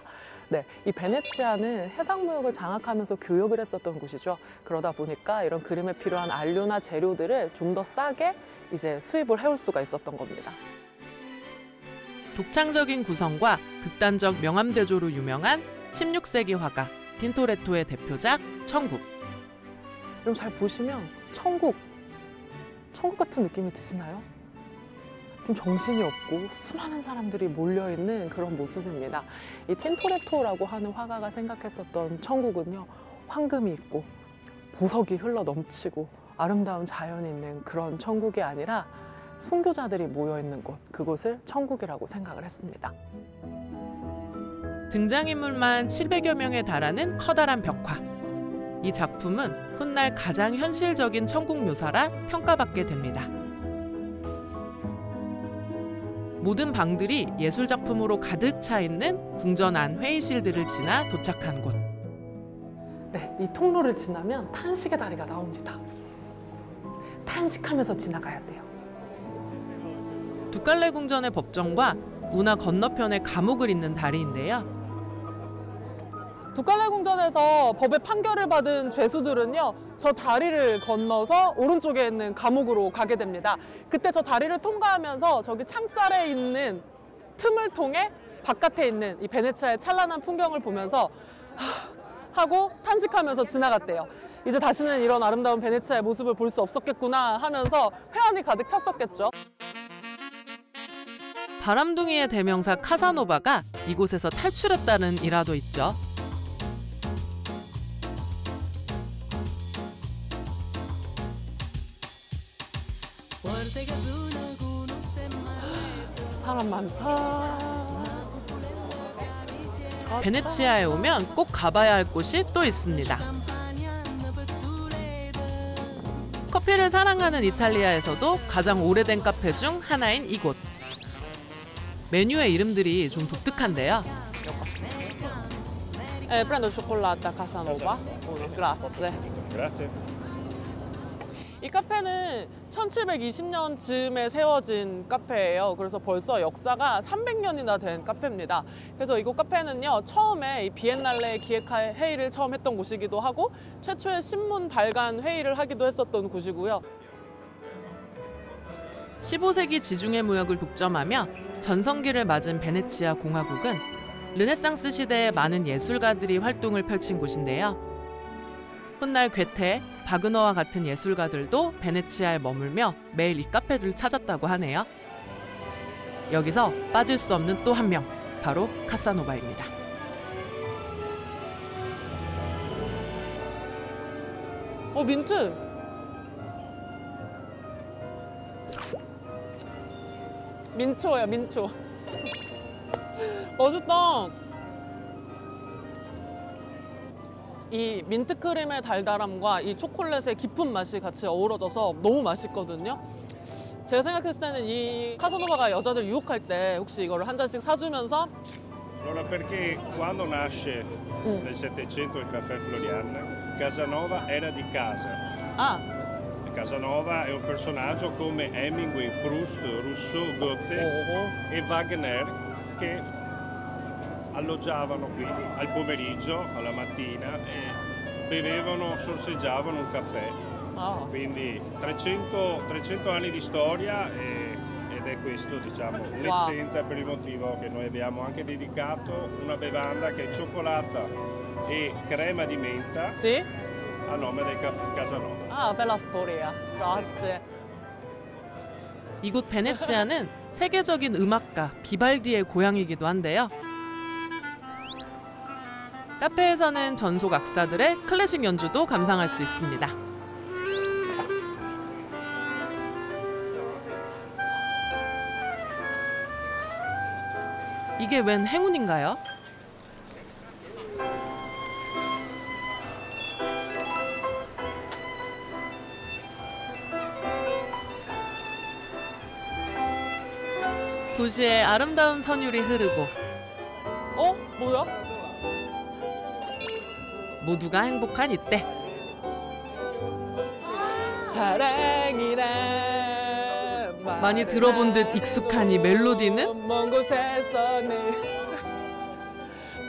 네, 이 베네치아는 해상무역을 장악하면서 교역을 했었던 곳이죠. 그러다 보니까 이런 그림에 필요한 안료나 재료들을 좀 더 싸게 이제 수입을 해올 수가 있었던 겁니다. 독창적인 구성과 극단적 명암대조로 유명한 16세기 화가 틴토레토의 대표작 천국. 여러분 잘 보시면 천국, 천국 같은 느낌이 드시나요? 좀 정신이 없고 수많은 사람들이 몰려 있는 그런 모습입니다. 이 틴토레토라고 하는 화가가 생각했었던 천국은요, 황금이 있고 보석이 흘러 넘치고 아름다운 자연이 있는 그런 천국이 아니라 순교자들이 모여 있는 곳, 그곳을 천국이라고 생각을 했습니다. 등장인물만 700여 명에 달하는 커다란 벽화. 이 작품은 훗날 가장 현실적인 천국 묘사라 평가받게 됩니다. 모든 방들이 예술 작품으로 가득 차 있는 궁전 안 회의실들을 지나 도착한 곳. 네, 이 통로를 지나면 탄식의 다리가 나옵니다. 탄식하면서 지나가야 돼요. 두칼레 궁전의 법정과 운하 건너편에 감옥을 잇는 다리인데요. 두칼레 궁전에서 법의 판결을 받은 죄수들은요, 저 다리를 건너서 오른쪽에 있는 감옥으로 가게 됩니다. 그때 저 다리를 통과하면서 저기 창살에 있는 틈을 통해 바깥에 있는 이 베네치아의 찬란한 풍경을 보면서 하, 하고 탄식하면서 지나갔대요. 이제 다시는 이런 아름다운 베네치아의 모습을 볼 수 없었겠구나 하면서 회한이 가득 찼었겠죠. 바람둥이의 대명사 카사노바가 이곳에서 탈출했다는 일화도 있죠. 사람 많다. 베네치아에 오면 꼭 가봐야 할 곳이 또 있습니다. 커피를 사랑하는 이탈리아에서도 가장 오래된 카페 중 하나인 이곳. 메뉴의 이름들이 좀 독특한데요. Eh, prendo cioccolata Casanova. Grazie. Grazie. 이 카페는 1720년쯤에 세워진 카페예요. 그래서 벌써 역사가 300년이나 된 카페입니다. 그래서 이곳 카페는요, 처음에 이 비엔날레 기획 회의를 처음 했던 곳이기도 하고, 최초의 신문 발간 회의를 하기도 했었던 곳이고요. 15세기 지중해 무역을 독점하며 전성기를 맞은 베네치아 공화국은 르네상스 시대에 많은 예술가들이 활동을 펼친 곳인데요. 훗날 괴테, 바그너와 같은 예술가들도 베네치아에 머물며 매일 이 카페를 찾았다고 하네요. 여기서 빠질 수 없는 또 한 명, 바로 카사노바입니다. 어, 민트! 민초예요, 민초. 맛있다. 이 민트 크림의 달달함과 이 초콜릿의 깊은 맛이 같이 어우러져서 너무 맛있거든요. 제가 생각했을 때는 이 카사노바가 여자들 유혹할 때 혹시 이거를 한 잔씩 사주면서 Allora perché quando nasce nel Settecento il caffè Florian, Casanova era di casa. Ah. Casanova è un personaggio come Hemingway, Proust, Rousseau, Goethe e Wagner che alloggiavano qui al pomeriggio, alla mattina e bevevano, sorseggiavano un caffè. Ah. Quindi 300, 300 anni di storia e- ed è questo diciamo, l'essenza per il motivo che noi abbiamo anche dedicato una bevanda che è cioccolata e crema di menta a nome del caffè Casanova. 아, 벨라 스토리야. grazie. 이곳 베네치아는 세계적인 음악가 비발디의 고향이기도 한데요. 카페에서는 전속 악사들의 클래식 연주도 감상할 수 있습니다. 이게 웬 행운인가요? 도시에 아름다운 선율이 흐르고 어? 뭐야? 모두가 행복한 이때. 사랑이 이래 많이 들어본 듯 익숙한 이 멜로디는? 먼 곳에서는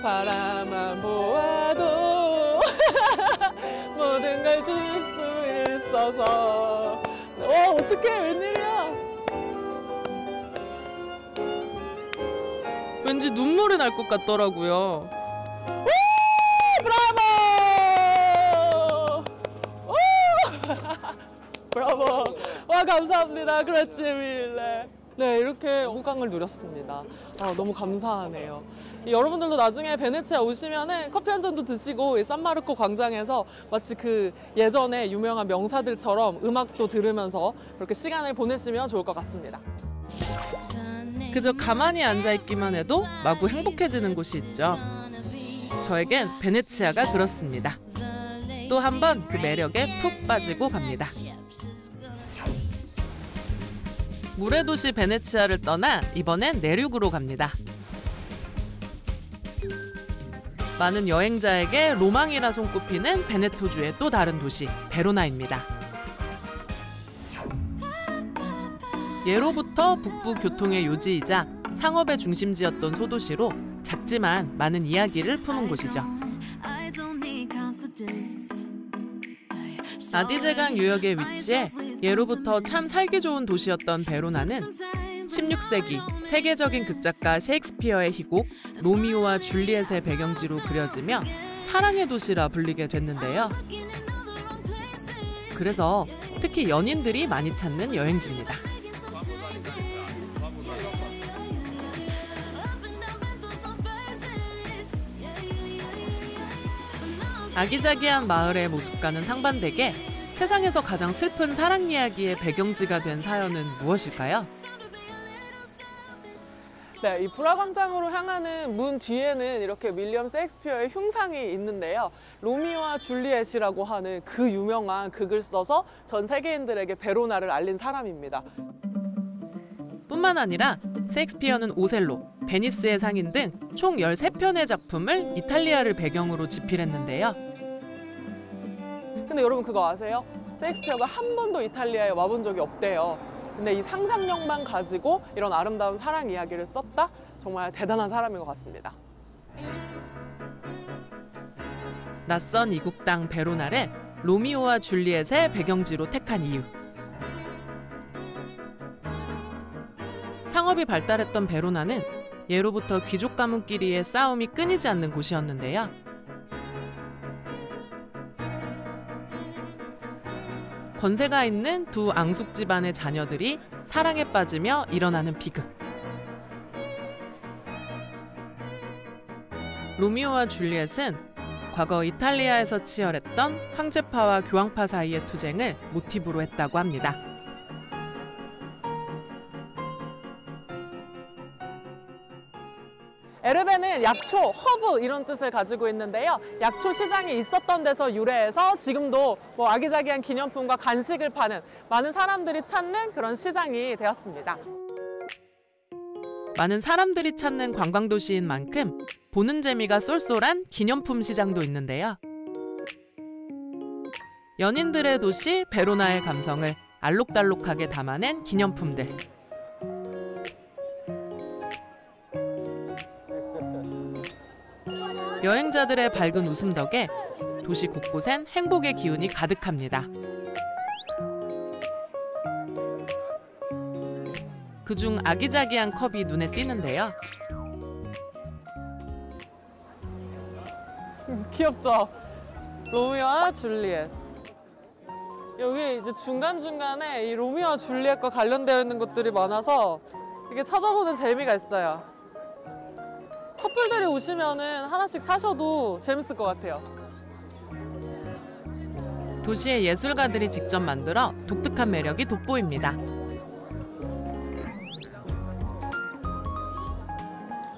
바라만 보아도 모든 걸 줄 수 있어서. 와 어떡해 웬일이야? 왠지 눈물이 날 것 같더라고요. 브라보! 와 감사합니다. 그렇지 밀레. 네 이렇게 호강을 누렸습니다. 아, 너무 감사하네요. 이 여러분들도 나중에 베네치아 오시면은 커피 한 잔도 드시고 이 산마르코 광장에서 마치 그 예전에 유명한 명사들처럼 음악도 들으면서 그렇게 시간을 보내시면 좋을 것 같습니다. 그저 가만히 앉아 있기만 해도 마구 행복해지는 곳이 있죠. 저에겐 베네치아가 그렇습니다. 또 한 번 그 매력에 푹 빠지고 갑니다. 물의 도시 베네치아를 떠나 이번엔 내륙으로 갑니다. 많은 여행자에게 로망이라 손꼽히는 베네토주의 또 다른 도시 베로나입니다. 예로부터 북부 교통의 요지이자 상업의 중심지였던 소도시로 작지만 많은 이야기를 푸는 곳이죠. 아디제강 유역에 위치해 예로부터 참 살기 좋은 도시였던 베로나는 16세기 세계적인 극작가 셰익스피어의 희곡 로미오와 줄리엣의 배경지로 그려지며 사랑의 도시라 불리게 됐는데요. 그래서 특히 연인들이 많이 찾는 여행지입니다. 아기자기한 마을의 모습과는 상반되게 세상에서 가장 슬픈 사랑 이야기의 배경지가 된 사연은 무엇일까요? 네, 이 브라 광장으로 향하는 문 뒤에는 이렇게 윌리엄 셰익스피어의 흉상이 있는데요. 로미오와 줄리엣이라고 하는 그 유명한 극을 써서 전 세계인들에게 베로나를 알린 사람입니다. 뿐만 아니라 셰익스피어는 오셀로, 베니스의 상인 등 총 13편의 작품을 이탈리아를 배경으로 집필했는데요. 근데 여러분 그거 아세요? 셰익스피어가 한 번도 이탈리아에 와본 적이 없대요. 근데 이 상상력만 가지고 이런 아름다운 사랑 이야기를 썼다? 정말 대단한 사람인 것 같습니다. 낯선 이국 땅 베로나를 로미오와 줄리엣의 배경지로 택한 이유. 상업이 발달했던 베로나는 예로부터 귀족 가문끼리의 싸움이 끊이지 않는 곳이었는데요. 권세가 있는 두 앙숙 집안의 자녀들이 사랑에 빠지며 일어나는 비극. 로미오와 줄리엣은 과거 이탈리아에서 치열했던 황제파와 교황파 사이의 투쟁을 모티브로 했다고 합니다. Erbe는 약초, 허브 이런 뜻을 가지고 있는데요. 약초 시장이 있었던 데서 유래해서 지금도 뭐 아기자기한 기념품과 간식을 파는 많은 사람들이 찾는 그런 시장이 되었습니다. 많은 사람들이 찾는 관광 도시인 만큼 보는 재미가 쏠쏠한 기념품 시장도 있는데요. 연인들의 도시 베로나의 감성을 알록달록하게 담아낸 기념품들. 여행자들의 밝은 웃음 덕에 도시 곳곳엔 행복의 기운이 가득합니다. 그중 아기자기한 컵이 눈에 띄는데요. 귀엽죠? 로미오와 줄리엣. 여기 이제 중간중간에 이 로미오와 줄리엣과 관련되어 있는 것들이 많아서 이게 찾아보는 재미가 있어요. 커플들이 오시면은 하나씩 사셔도 재밌을 것 같아요. 도시의 예술가들이 직접 만들어 독특한 매력이 돋보입니다.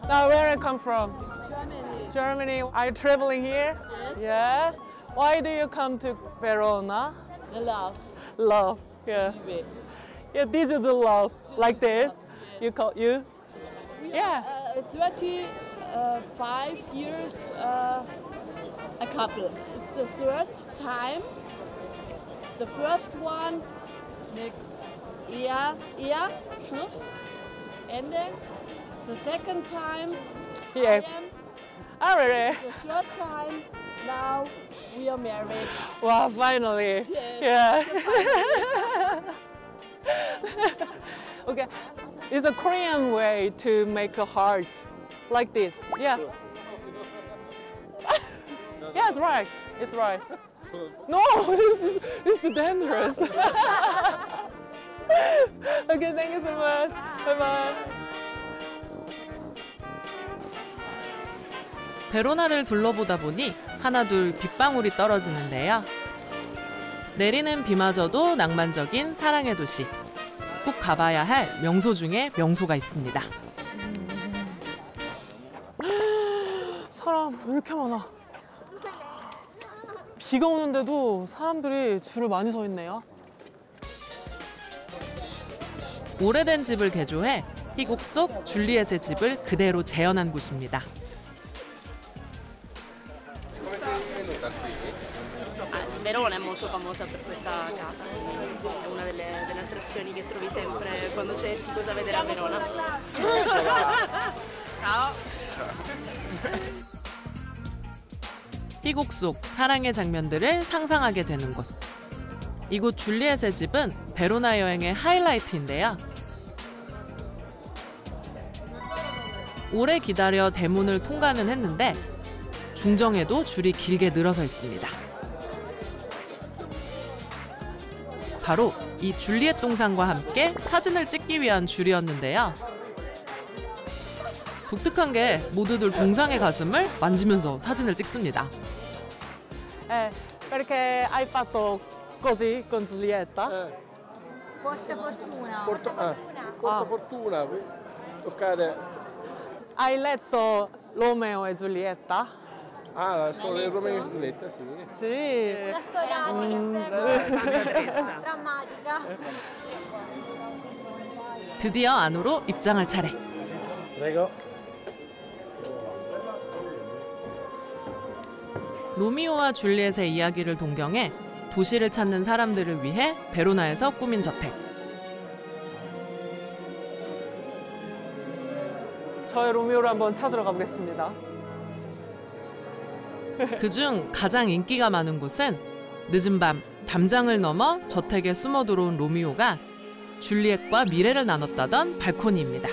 Now, where I come from? Germany. Germany. Are you traveling here? Yes. Yes. Why do you come to Verona? Love. Love. Yeah. Yeah. This is the love. Like this. You call you? Yeah. Uh, 35 years uh, a couple. It's the third time. The first one Nix. Yeah, ja, Schluss. Ende. The second time. Yes. I am. The third time. Now we are married. Wow, finally. Yes. Yeah. okay. It's a Korean way to make a heart like this. Yeah. yes, right. It's right. No, this is, this is dangerous. okay, thank you so much. Bye bye. 베로나를 둘러보다 보니 하나둘 빗방울이 떨어지는데요. 내리는 비마저도 낭만적인 사랑의 도시. 꼭 가봐야 할 명소 중에 명소가 있습니다. 사람 왜 이렇게 많아? 비가 오는데도 사람들이 줄을 많이 서 있네요. 오래된 집을 개조해 희곡 속 줄리엣의 집을 그대로 재현한 곳입니다. Ah, Verona è molto famosa per questa casa, è una delle, delle attrazioni che trovi sempre quando c'è cosa vedere a Verona. Ciao! 희곡 속 사랑의 장면들을 상상하게 되는 곳. 이곳 줄리엣의 집은 베로나 여행의 하이라이트인데요. 오래 기다려 대문을 통과는 했는데 중정에도 줄이 길게 늘어서 있습니다. 바로 이 줄리엣 동상과 함께 사진을 찍기 위한 줄이었는데요. 독특한 게 모두들 동상의 가슴을 만지면서 사진을 찍습니다. Eh, perché hai fatto così con Giulietta? Porta fortuna. Porta, ah, porta fortuna, qui. toccare. Hai letto Romeo e Giulietta? Ah, la storia di Romeo e Giulietta, sì. Sì. Una storia Mm. triste. drammatica. 드디어 안으로 입장할 차례. Prego. 로미오와 줄리엣의 이야기를 동경해 도시를 찾는 사람들을 위해 베로나에서 꾸민 저택. 저의 로미오를 한번 찾으러 가보겠습니다. 그중 가장 인기가 많은 곳은 늦은 밤 담장을 넘어 저택에 숨어 들어온 로미오가 줄리엣과 미래를 나눴다던 발코니입니다.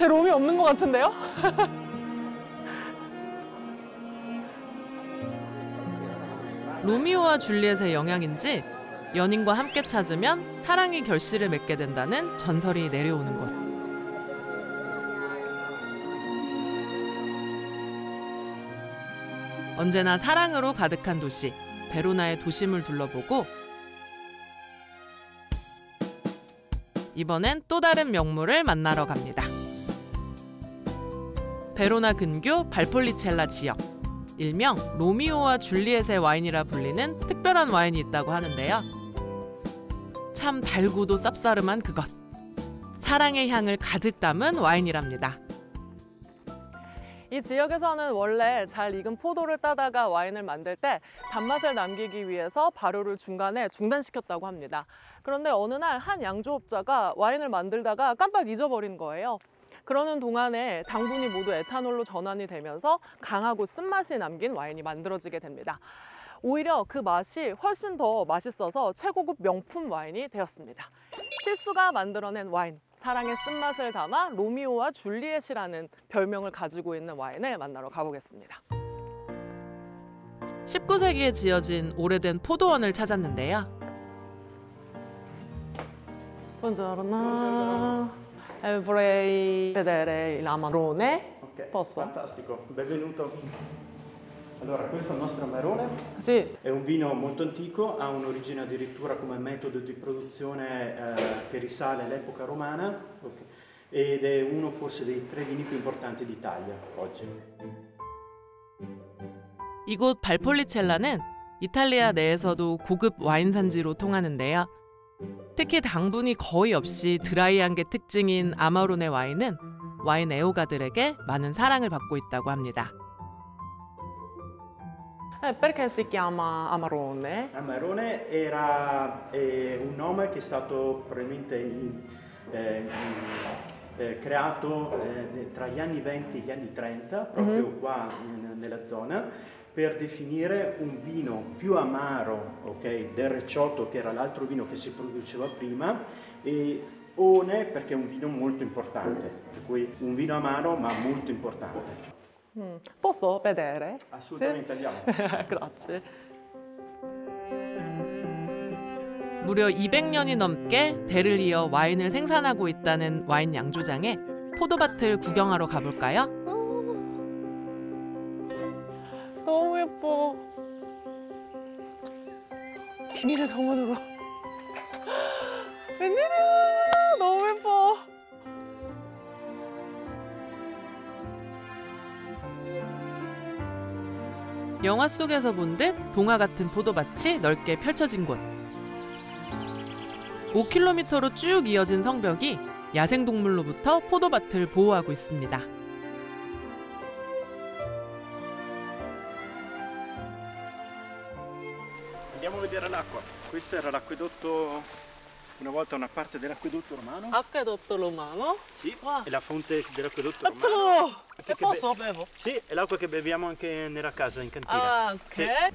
제 롬이 없는 것 같은데요? 로미오와 줄리엣의 영향인지 연인과 함께 찾으면 사랑의 결실을 맺게 된다는 전설이 내려오는 곳. 언제나 사랑으로 가득한 도시 베로나의 도심을 둘러보고 이번엔 또 다른 명물을 만나러 갑니다. 베로나 근교 발폴리첼라 지역. 일명 로미오와 줄리엣의 와인이라 불리는 특별한 와인이 있다고 하는데요. 참 달고도 쌉싸름한 그것. 사랑의 향을 가득 담은 와인이랍니다. 이 지역에서는 원래 잘 익은 포도를 따다가 와인을 만들 때 단맛을 남기기 위해서 발효를 중간에 중단시켰다고 합니다. 그런데 어느 날 한 양조업자가 와인을 만들다가 깜빡 잊어버린 거예요. 그러는 동안에 당분이 모두 에탄올로 전환이 되면서 강하고 쓴맛이 남긴 와인이 만들어지게 됩니다. 오히려 그 맛이 훨씬 더 맛있어서 최고급 명품 와인이 되었습니다. 실수가 만들어낸 와인, 사랑의 쓴맛을 담아 로미오와 줄리엣이라는 별명을 가지고 있는 와인을 만나러 가보겠습니다. 19세기에 지어진 오래된 포도원을 찾았는데요. Buongiorno. Eh, vorrei vedere il Amarone. Ok, Posso? fantastico, benvenuto. Allora, questo è il nostro Amarone. Sì. È un vino molto antico, ha un'origine addirittura come metodo di produzione eh, che risale all'epoca romana ok, ed è uno forse dei tre vini più importanti d'Italia oggi. 이곳 발폴리첼라는 이탈리아 내에서도 고급 와인 산지로 통하는데요. 특히 당분이 거의 없이 드라이한 게 특징인 아마로네 와인은 와인 애호가들에게 많은 사랑을 받고 있다고 합니다. Eh, perché si chiama Amarone? Amarone era eh, un nome che è stato probabilmente in- eh, eh, creato eh, tra gli anni 20 e gli anni 30, proprio Mhm. qua in- nella zona, per definire un vino più amaro ok, del recciotto, che era l'altro vino che si produceva prima, e one perché è un vino molto importante, per cui un vino amaro ma molto importante. Mm. Posso vedere? Assolutamente, andiamo. Grazie. 무려 200년이 넘게 대를 이어 와인을 생산하고 있다는 와인 양조장에 포도밭을 구경하러 가볼까요? 너무 예뻐. 비밀의 정원으로. 웬일이야? 너무 예뻐. 영화 속에서 본 듯 동화 같은 포도밭이 넓게 펼쳐진 곳. 5km로 쭉 이어진 성벽이 야생동물로부터 포도밭을 보호하고 있습니다. Andiamo a vedere l'acqua. Questo era l'acquedotto, una volta una parte dell'acquedotto romano. Acquedotto romano? Sì, è la fonte dell'acquedotto romano. Che posso bevo? Sì, è l'acqua che beviamo anche nella casa, in cantina. 아, Sì. 오케이.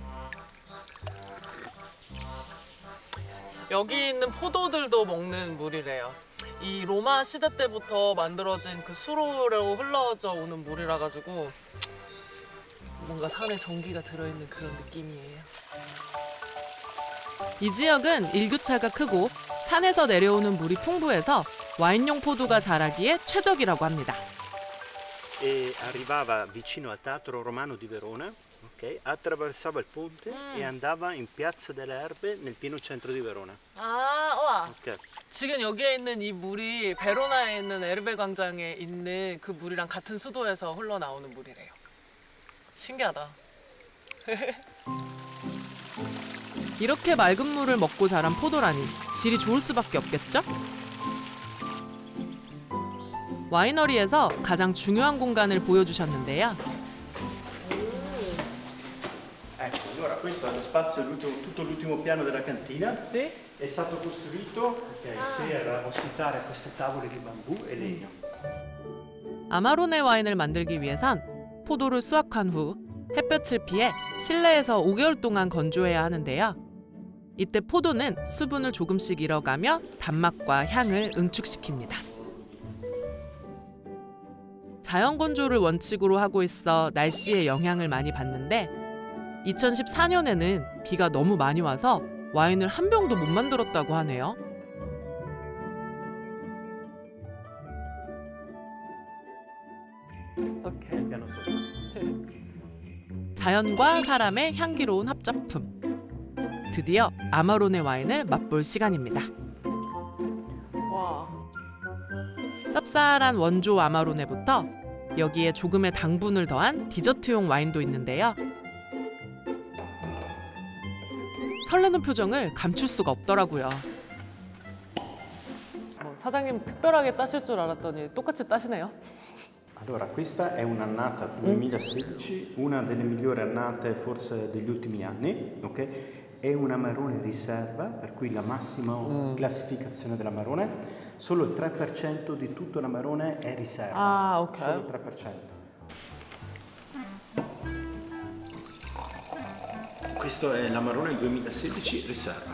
여기 있는 포도들도 먹는 물이래요. 이 로마 시대 때부터 만들어진 그 수로로 흘러져 오는 물이라 가지고 뭔가 산에 전기가 들어있는 그런 느낌이에요. 이 지역은 일교차가 크고 산에서 내려오는 물이 풍부해서 와인용 포도가 자라기에 최적이라고 합니다. E arrivava vicino al teatro romano di Verona, ok? attraversava il ponte Mm. e andava in Piazza delle Erbe nel pieno centro di Verona. 아, 와. ok? 지금 여기에 있는 이 물이 베로나에 있는 에르베 광장에 있는 그 물이랑 같은 수도에서 흘러나오는 물이래요. 신기하다. 이렇게 맑은 물을 먹고 자란 포도라니 질이 좋을 수밖에 없겠죠? 와이너리에서 가장 중요한 공간을 보여주셨는데요. Ecco, allora questo è lo spazio, l'ultimo- tutto l'ultimo piano della cantina. È stato costruito ok, Ah. per ospitare queste tavole di bambù e legno. 아마로네 와인을 만들기 위해선 포도를 수확한 후 햇볕을 피해 실내에서 5개월 동안 건조해야 하는데요. 이때 포도는 수분을 조금씩 잃어가며 단맛과 향을 응축시킵니다. 자연 건조를 원칙으로 하고 있어 날씨의 영향을 많이 받는데 2014년에는 비가 너무 많이 와서 와인을 한 병도 못 만들었다고 하네요. 자연과 사람의 향기로운 합작품. 드디어 아마로네 와인을 맛볼 시간입니다. 와. 쌉쌀한 원조 아마로네부터 여기에 조금의 당분을 더한 디저트용 와인도 있는데요. 설레는 표정을 감출 수가 없더라고요. 뭐 사장님 특별하게 따실 줄 알았더니 똑같이 따시네요. Allora, questa è un'annata 2016, una delle migliori annate forse degli ultimi anni, ok? È una marrone riserva, per cui la massima classificazione della marrone. Solo il 3% di tutto l'amarone è riserva. Ah, ok. Solo il 3%. Questo è l'amarone 2016 riserva.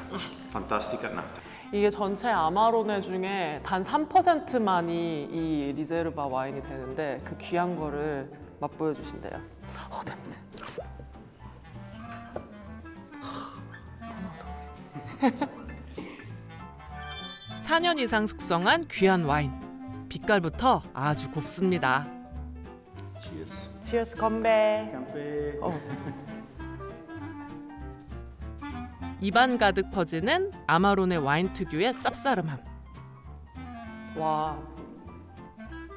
Fantastica annata. 이게 전체 아마로네 중에 단 3%만이 이 리제르바 와인이 되는데 그 귀한 거를 맛보여 주신대요. 어 냄새. 4년 이상 숙성한 귀한 와인. 빛깔부터 아주 곱습니다. Cheers. 치얼스 건배. 어. 입안 가득 퍼지는 아마로네 와인 특유의 쌉싸름함. 와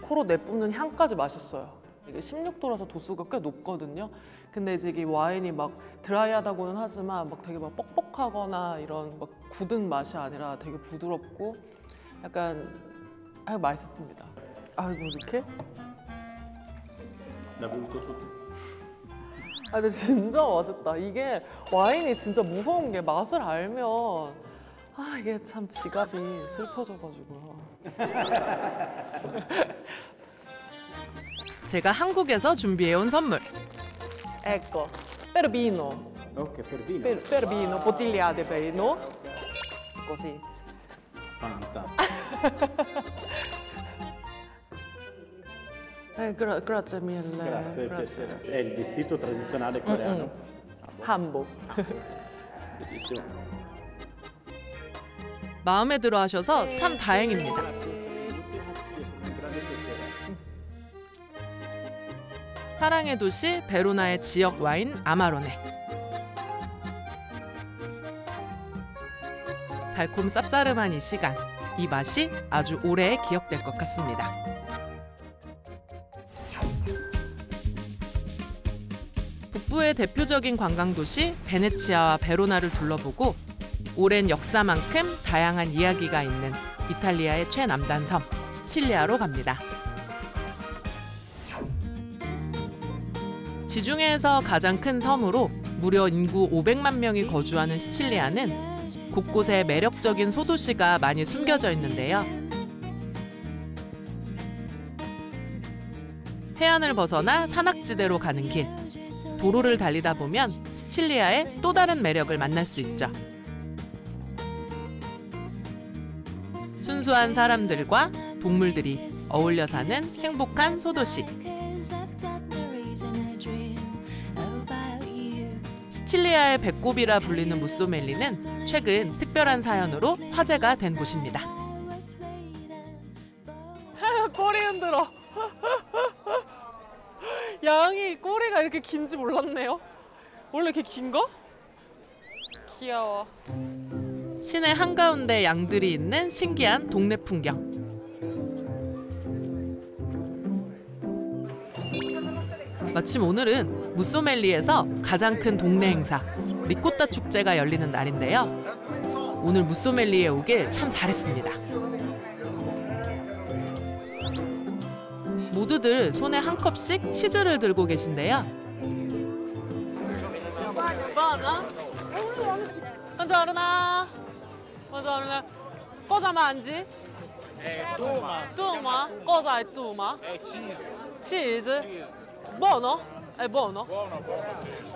코로 내뿜는 향까지 맛있어요. 이게 16도라서 도수가 꽤 높거든요. 근데 이제 이게 와인이 막 드라이하다고는 하지만 막 되게 막 뻑뻑하거나 이런 막 굳은 맛이 아니라 되게 부드럽고 약간 아유 맛있습니다. 아이고 이렇게 L'ha bevuto tutto. 아 근데 진짜 맛있다. 이게 와인이 진짜 무서운 게 맛을 알면 아 이게 참 지갑이 슬퍼져가지고요. 제가 한국에서 준비해온 선물. Ecco, per vino, Ok, per vino. per, per vino, bottigliate per vino. Così. Fantastico. Eh, gra- grazie mille. Grazie, è un piacere. È il vestito tradizionale coreano. 한복. Bellissimo. 마음에 들어 하셔서 참 다행입니다. 사랑의 도시 베로나의 지역 와인 아마로네. 달콤 쌉싸름한 이 시간, 이 맛이 아주 오래 기억될 것 같습니다. 북부의 대표적인 관광 도시 베네치아와 베로나를 둘러보고 오랜 역사만큼 다양한 이야기가 있는 이탈리아의 최남단 섬 시칠리아로 갑니다. 지중해에서 가장 큰 섬으로 무려 인구 500만 명이 거주하는 시칠리아는 곳곳에 매력적인 소도시가 많이 숨겨져 있는데요. 해안을 벗어나 산악지대로 가는 길. 도로를 달리다 보면 시칠리아의 또 다른 매력을 만날 수 있죠. 순수한 사람들과 동물들이 어울려 사는 행복한 소도시. 시칠리아의 배꼽이라 불리는 무소멜리는 최근 특별한 사연으로 화제가 된 곳입니다. 꼬리 흔들어. 양이 꼬리가 이렇게 긴지 몰랐네요. 원래 이렇게 긴가? 귀여워. 시내 한가운데 양들이 있는 신기한 동네 풍경. 마침 오늘은 무소멜리에서 가장 큰 동네 행사 리코타 축제가 열리는 날인데요. 오늘 무소멜리에 오길 참 잘했습니다. 모두들 손에 한 컵씩 치즈를 들고 계신데요. Buona? Buongiorno. Buongiorno. Cosa mangi? Tuma. Tuma? Cosa è tuma? È cheese. Cheese? Buono? È buono? Buono, buono.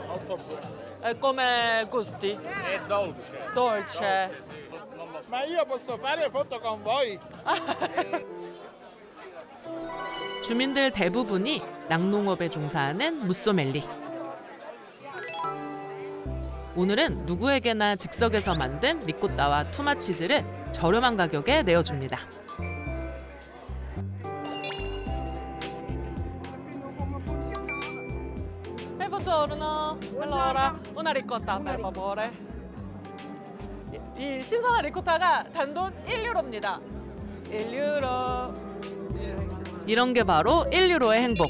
Molto buono. E come gusti? È dolce. Dolce. Ma io posso fare foto con voi? 주민들 대부분이 낙농업에 종사하는 무소멜리. 오늘은 누구에게나 즉석에서 만든 리코타와 투마치즈를 저렴한 가격에 내어줍니다. Buongiorno. Allora, una ricotta per favore. 이, 이 신선한 리코타가 단돈 1유로입니다. 1유로. 이런 게 바로 1유로의 행복.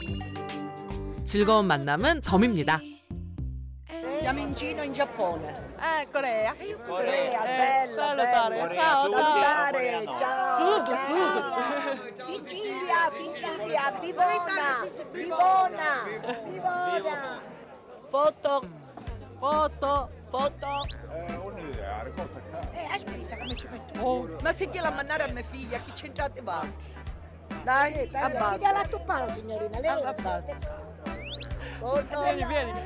즐거운 만남은 덤입니다. Siamo in Cina in Giappone. Eh, Corea. Corea, Eh, bella, salutare. bella. Ciao. Salutare, ciao. Sud, sud. Sicilia, Sicilia, Bivona, Bivona, Bivona. Foto, foto, foto. un'idea, ricorda Eh, aspetta, come ci metto? Oh. Ma se gliela mandare a mia figlia, chi c'entrate va? Dai, Dai, abbassa. vedi alla tuppara, signorina. Lei Abbassa. Foto. Vieni, vieni.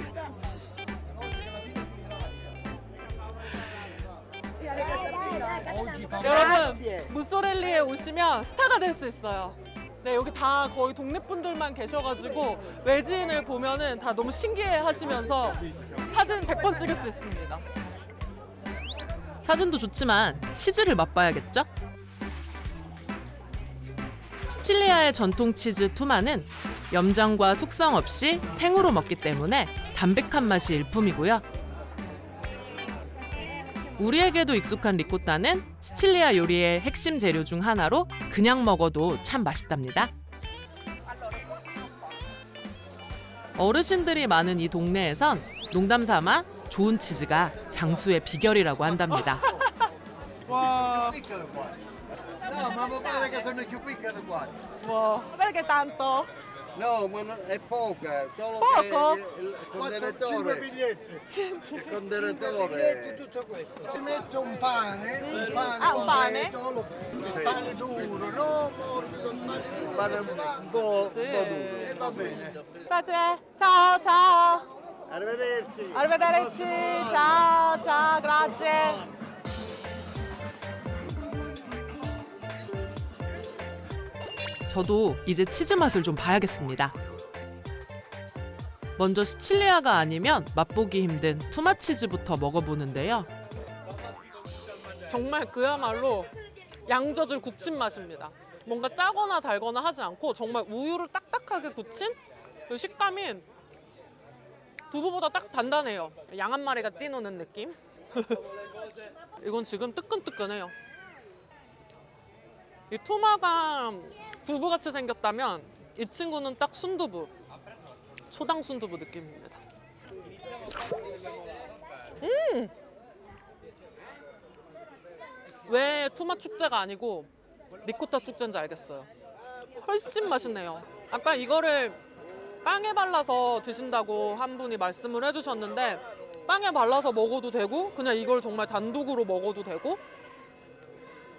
여러분, 무소렐리에 오시면 스타가 될 수 있어요. 네, 여기 다 거의 동네 분들만 계셔가지고 외지인을 보면은 다 너무 신기해 하시면서 사진 100번 찍을 수 있습니다. 사진도 좋지만 치즈를 맛봐야겠죠? 시칠리아의 전통 치즈 투마는 염장과 숙성 없이 생으로 먹기 때문에 담백한 맛이 일품이고요. 우리에게도 익숙한 리코타는 시칠리아 요리의 핵심 재료 중 하나로 그냥 먹어도 참 맛있답니다. 어르신들이 많은 이 동네에선 농담 삼아 좋은 치즈가 장수의 비결이라고 한답니다. 와. No, No, ma non- è poca, solo Poco? che il, il 4-5 contenitore. biglietti. Il contenitore. tutto questo. Si mette un pane, un pane, Ah, un pane? Sì. un pane duro, no morbido, un pane duro. Un pane un po', Sì. un po' duro. E va bene. Grazie. Ciao, ciao. Arrivederci. Arrivederci. Ciao, ciao, grazie. 저도 이제 치즈 맛을 좀 봐야겠습니다. 먼저 시칠리아가 아니면 맛보기 힘든 투마치즈부터 먹어보는데요. 정말 그야말로 양젖을 굳힌 맛입니다. 뭔가 짜거나 달거나 하지 않고 정말 우유를 딱딱하게 굳힌 그 식감이 두부보다 딱 단단해요. 양 한 마리가 뛰노는 느낌. 이건 지금 뜨끈뜨끈해요. 이 투마가 두부같이 생겼다면 이 친구는 딱 순두부, 초당 순두부 느낌입니다. 음! 왜 투마 축제가 아니고 리코타 축제인지 알겠어요. 훨씬 맛있네요. 아까 이거를 빵에 발라서 드신다고 한 분이 말씀을 해주셨는데 빵에 발라서 먹어도 되고 그냥 이걸 정말 단독으로 먹어도 되고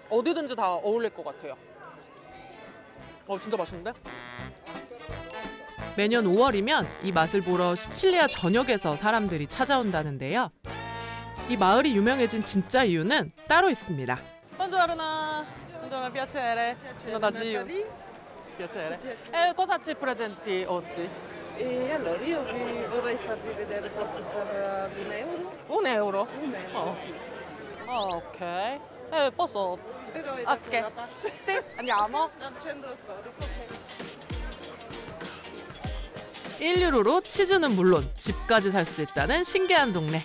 어디든지 다 어울릴 것 같아요. 어 진짜 맛있는데? 매년 5월이면 이 맛을 보러 시칠리아 전역에서 사람들이 찾아온다는데요. 이 마을이 유명해진 진짜 이유는 따로 있습니다. Buongiorno, buongiorno, piacere. Sono da Gio. Piacere. E cosa ci presenti oggi? E allora io vi vorrei farvi vedere casa di un euro. Un euro? Un euro, Oh. sì. Oh, ok. Eh, posso? Però Ok. parte. Sì, andiamo. Al centro storico, ok. 1유로로 치즈는 물론 집까지 살 수 있다는 신기한 동네.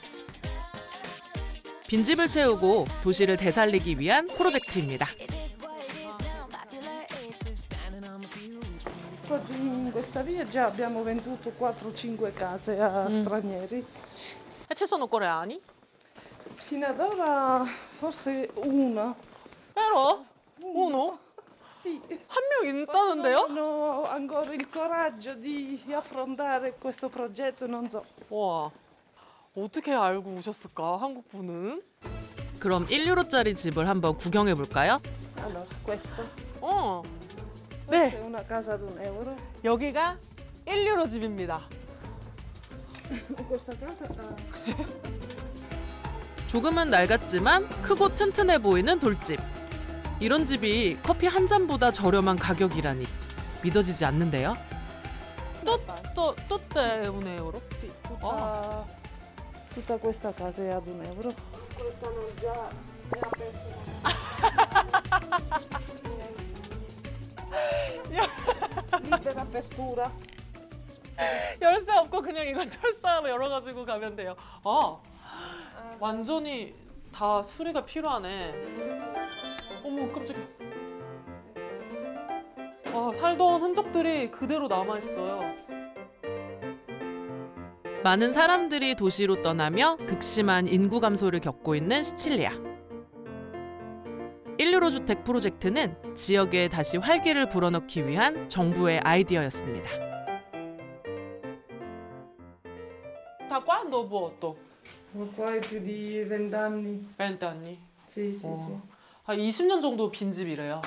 빈집을 채우고 도시를 되살리기 위한 프로젝트입니다. Oggi in questa via già abbiamo venduto 4-5 case a Mm. stranieri. E ci sono coreani? Fino ad ora forse una. Però? Uno? Sì. 한 명 있다는데요? Hanno ancora il coraggio di affrontare questo progetto, non so. 와, 어떻게 알고 오셨을까, 한국 분은? 그럼 1유로짜리 집을 한번 구경해 볼까요? Allora, questo. 어, Questa è una casa ad un euro. 여기가 1유로 집입니다. Questa casa ha 조금은 낡았지만 크고 튼튼해 보이는 돌집. 이런 집이 커피 한 잔보다 저렴한 가격이라니 믿어지지 않는데요. 또, 또, 또 때, un euro? Sì, tutta, tutta questa casa è ad un euro. Questa non già è aperta. Libera apertura. 열쇠 없고 그냥 이거 철사로 열어가지고 가면 돼요. 아, 완전히 다 수리가 필요하네. 어머, 깜짝. 와, 살던 흔적들이 그대로 남아 있어요. 많은 사람들이 도시로 떠나며 극심한 인구 감소를 겪고 있는 시칠리아. 1유로 주택 프로젝트는 지역에 다시 활기를 불어넣기 위한 정부의 아이디어였습니다. Da quando vuoto? Qua è più di vent'anni. 20 anni. Sì, sì, 어. sì. 한 20년 정도 빈집이래요.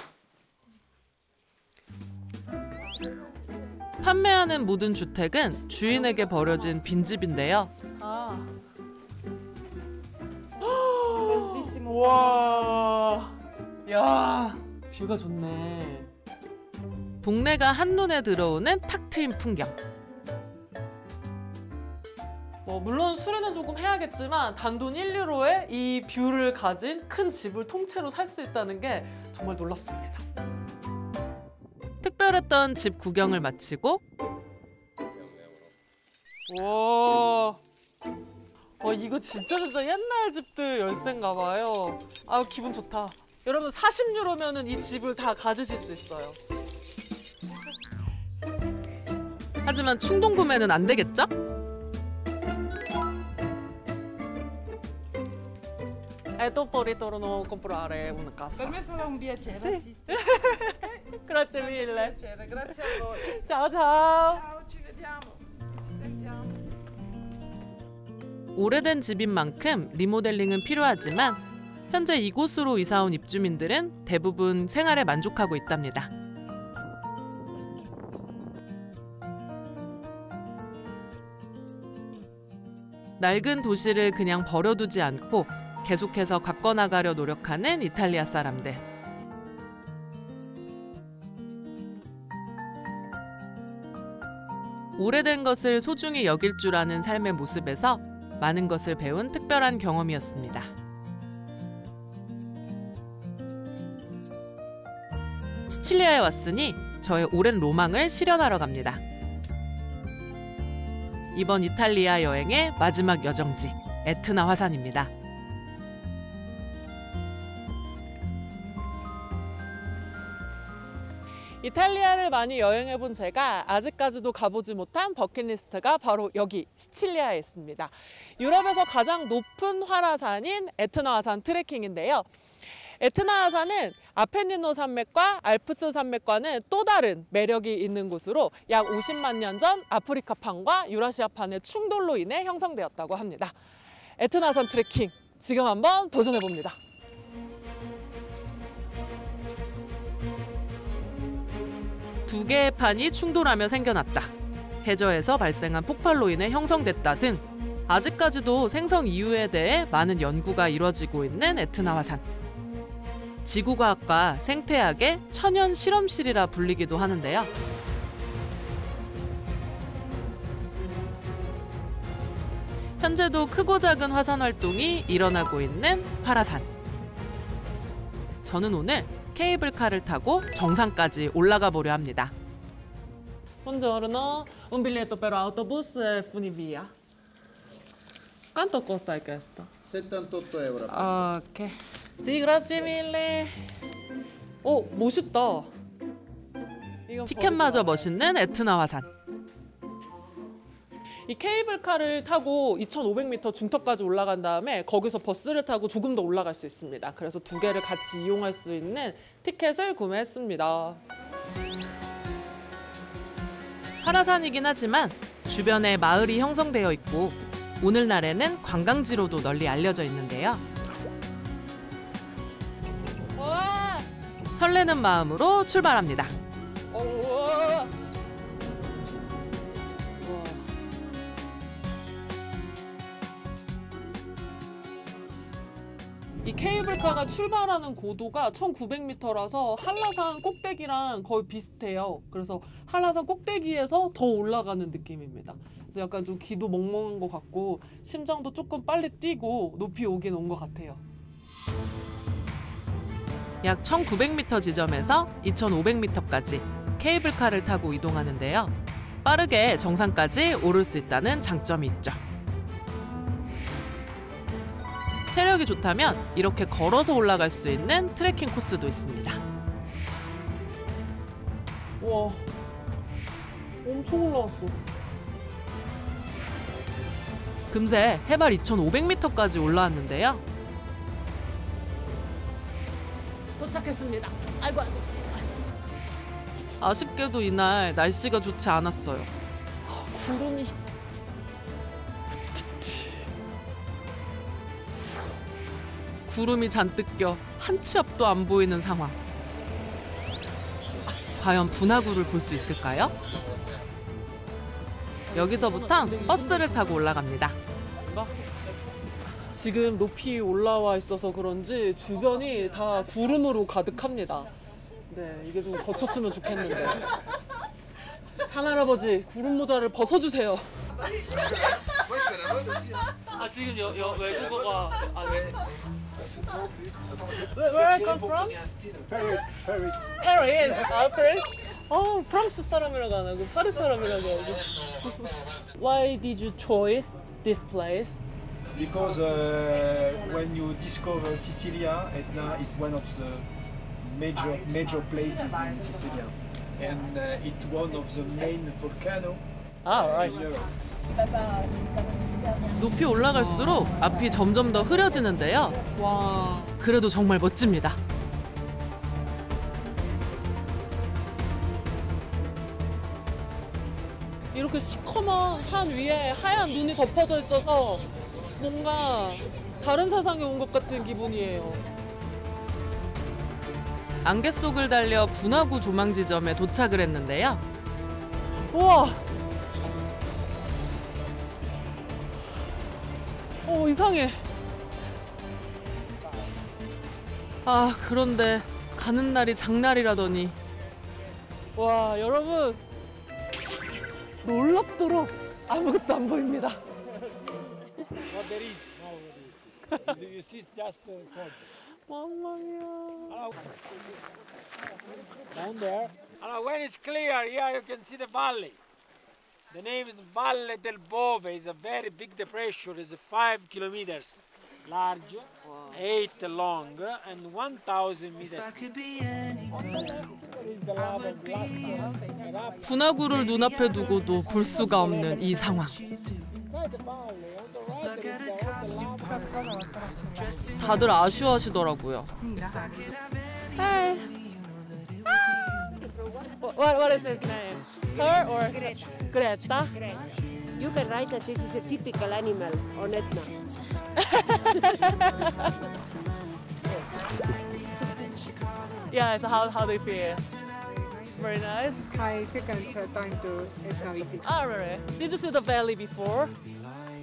판매하는 모든 주택은 주인에게 버려진 빈집인데요. 아. Bellissimo. 와. 야, 뷰가 좋네. 동네가 한눈에 들어오는 탁 트인 풍경. 뭐 물론 수리는 조금 해야겠지만 단돈 1유로에 이 뷰를 가진 큰 집을 통째로 살 수 있다는 게 정말 놀랍습니다. 특별했던 집 구경을 마치고 와. 와 이거 진짜 진짜 옛날 집들 열쇠인가 봐요. 아 기분 좋다. 여러분 40유로면은 이 집을 다 가지실 수 있어요. 하지만 충동 구매는 안 되겠죠? Dopo ritorno a comprare una casa. Per me sarà un piacere Sì. assistere. Grazie mille. Piacere, grazie a voi. Ciao ciao. Ciao, ci vediamo. Ci sentiamo. 오래된 집인 만큼 리모델링은 필요하지만 현재 이곳으로 이사 온 입주민들은 대부분 생활에 만족하고 있답니다. 낡은 도시를 그냥 버려두지 않고 계속해서 가꿔나가려 노력하는 이탈리아 사람들. 오래된 것을 소중히 여길 줄 아는 삶의 모습에서 많은 것을 배운 특별한 경험이었습니다. 시칠리아에 왔으니 저의 오랜 로망을 실현하러 갑니다. 이번 이탈리아 여행의 마지막 여정지 에트나 화산입니다. 이탈리아를 많이 여행해 본 제가 아직까지도 가보지 못한 버킷리스트가 바로 여기 시칠리아에 있습니다. 유럽에서 가장 높은 활화산인 에트나 화산 트레킹인데요. 에트나 화산은 아펜니노 산맥과 알프스 산맥과는 또 다른 매력이 있는 곳으로 약 50만 년 전 아프리카판과 유라시아판의 충돌로 인해 형성되었다고 합니다. 에트나 화산 트레킹 지금 한번 도전해 봅니다. 두 개의 판이 충돌하며 생겨났다. 해저에서 발생한 폭발로 인해 형성됐다 등 아직까지도 생성 이유에 대해 많은 연구가 이루어지고 있는 에트나 화산. 지구과학과 생태학의 천연 실험실이라 불리기도 하는데요. 현재도 크고 작은 화산 활동이 일어나고 있는 화라산. 저는 오늘 케이블카를 타고 정상까지 올라가 보려 합니다. Buongiorno, un biglietto per autobus e funi via. Quanto costa questo? 78 euro. Ok. Sì, grazie mille. 오, 멋있다. 티켓마저 멋있는 에트나 화산. 이 케이블카를 타고 2,500m 중턱까지 올라간 다음에 거기서 버스를 타고 조금 더 올라갈 수 있습니다. 그래서 두 개를 같이 이용할 수 있는 티켓을 구매했습니다. 화라산이긴 하지만 주변에 마을이 형성되어 있고 오늘날에는 관광지로도 널리 알려져 있는데요. 와! 설레는 마음으로 출발합니다. 이 케이블카가 출발하는 고도가 1900m라서 한라산 꼭대기랑 거의 비슷해요. 그래서 한라산 꼭대기에서 더 올라가는 느낌입니다. 그래서 약간 좀 기도 멍멍한 것 같고 심장도 조금 빨리 뛰고 높이 오긴 온 것 같아요. 약 1900m 지점에서 2500m까지 케이블카를 타고 이동하는데요. 빠르게 정상까지 오를 수 있다는 장점이 있죠. 체력이 좋다면 이렇게 걸어서 올라갈 수 있는 트레킹 코스도 있습니다. 와, 엄청 올라왔어. 금세 해발 2500m까지 올라왔는데요. 도착했습니다. 아이고 아이고. 아쉽게도 이날 날씨가 좋지 않았어요. 구름이 구름이 잔뜩 껴 한 치 앞도 안 보이는 상황. 과연 분화구를 볼 수 있을까요? 여기서부터 버스를 타고 올라갑니다. 지금 높이 올라와 있어서 그런지 주변이 다 구름으로 가득합니다. 네, 이게 좀 거쳤으면 좋겠는데. 산할아버지 구름 모자를 벗어주세요. 아 지금 여, 여 외국어가 아, 네. Where, where I come from? Paris, Paris. Paris. 아, Paris? 어, 프랑스 사람이라고 안 하고 파리 사람이라고 하고. Why did you choose this place? Because uh, when you discover Sicilia, Etna is one of the major major places in Sicilia, and uh, it's one of the main volcano Ah, right. in Europe. 높이 올라갈수록 앞이 점점 더 흐려지는데요. 와. 그래도 정말 멋집니다. 이렇게 시커먼 산 위에 하얀 눈이 덮어져 있어서 뭔가 다른 세상에 온 것 같은 기분이에요. 안개 속을 달려 분화구 조망 지점에 도착을 했는데요. 우와, 어, 이상해. 아, 그런데 가는 날이 장날이라더니 와, 여러분. 놀랍도록 아무것도 안 보입니다. What there is nowadays. you see, just uh, fog. 엉망이야. Down there. And when it's clear, here you can see the valley. The name is Valle del Bove. It's a very big depression. It's five kilometers large, eight long, and 1,000 meters. 분화구를 눈앞에 두고도 볼 수가 없는 이 상황. 다들 아쉬워하시더라고요. Hi. What, what is his name? Her or Greta? Greta? You can write that this is a typical animal on Etna. Yeah, so how, how do you feel? Very nice. My second time to Etna visit. Ah, really? Did you see the valley before?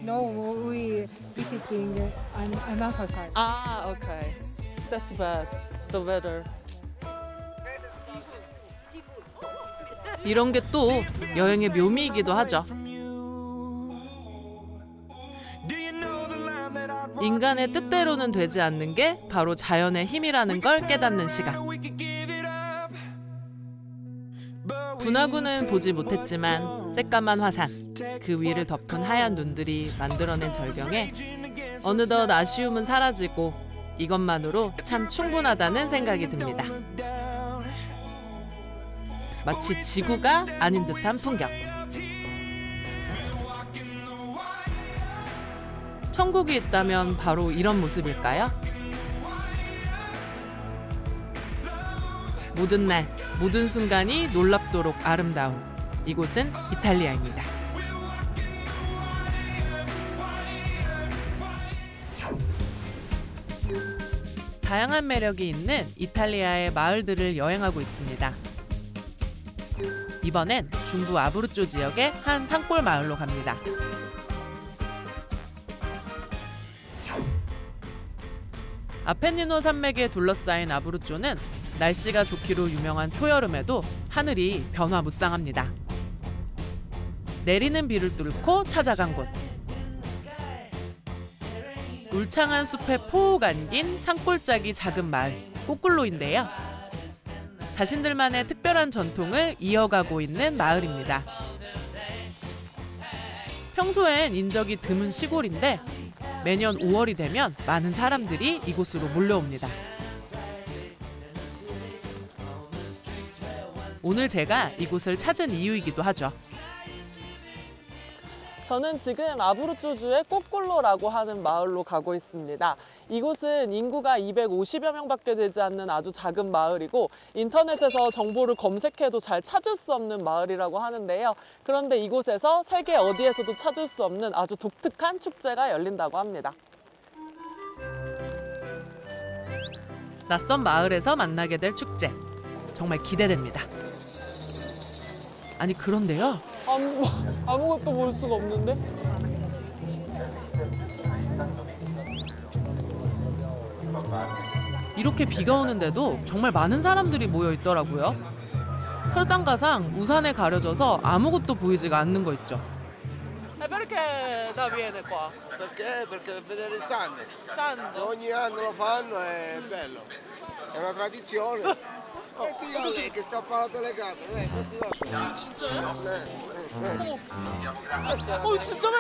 No, we visiting an, another side. Ah, okay. That's too bad. The weather. 이런 게 또 여행의 묘미이기도 하죠. 인간의 뜻대로는 되지 않는 게 바로 자연의 힘이라는 걸 깨닫는 시간. 분화구는 보지 못했지만 새까만 화산, 그 위를 덮은 하얀 눈들이 만들어낸 절경에 어느덧 아쉬움은 사라지고 이것만으로 참 충분하다는 생각이 듭니다. 마치 지구가 아닌 듯한 풍경. 천국이 있다면 바로 이런 모습일까요? 모든 날, 모든 순간이 놀랍도록 아름다운 이곳은 이탈리아입니다. 다양한 매력이 있는 이탈리아의 마을들을 여행하고 있습니다. 이번엔 중부 아브루쪼 지역의 한 산골 마을로 갑니다. 아펜니노 산맥에 둘러싸인 아브루쪼는 날씨가 좋기로 유명한 초여름에도 하늘이 변화무쌍합니다. 내리는 비를 뚫고 찾아간 곳. 울창한 숲에 포옥 안긴 산골짜기 작은 마을 꼬꿀로인데요. 자신들만의 특별한 전통을 이어가고 있는 마을입니다. 평소엔 인적이 드문 시골인데 매년 5월이 되면 많은 사람들이 이곳으로 몰려옵니다. 오늘 제가 이곳을 찾은 이유이기도 하죠. 저는 지금 아브루쪼주의 꼬꿀로라고 하는 마을로 가고 있습니다. 이곳은 인구가 250여 명밖에 되지 않는 아주 작은 마을이고 인터넷에서 정보를 검색해도 잘 찾을 수 없는 마을이라고 하는데요. 그런데 이곳에서 세계 어디에서도 찾을 수 없는 아주 독특한 축제가 열린다고 합니다. 낯선 마을에서 만나게 될 축제. 정말 기대됩니다. 아니 그런데요. 아무, 아무것도 볼 수가 없는데? 이렇게 비가 오는데도 정말 많은 사람들이 모여 있더라고요. 설상가상 우산에 가려져서 아무것도 보이지가 않는 거 있죠. E perché da viene qua? Perché? Perché vedere il. Sand? Ogni anno lo fanno, è bello. È una tradizione. A telecato, eh, metti gli occhi. 진짜요? Eh, eh, eh. 어, 진짜 왜?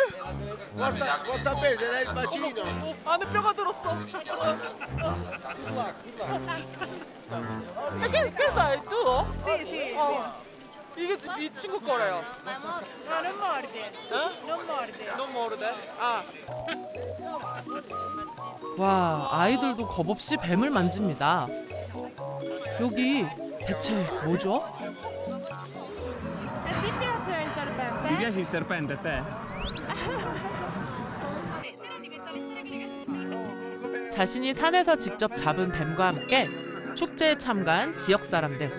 Guarda, guarda bene, se n'è il bacino. 어, 안에 뼈가 들었어. E sai, tu? Sì, sì, 어. 이게 지- 이 친구 거래요. No, non morde. Non morde. Non morde? 아. 와, 아이들도 겁없이 뱀을 만집니다. 여기 대체 뭐죠? Ti piace il serpente? Ti piace il serpente a te? 자신이 산에서 직접 잡은 뱀과 함께 축제에 참가한 지역 사람들.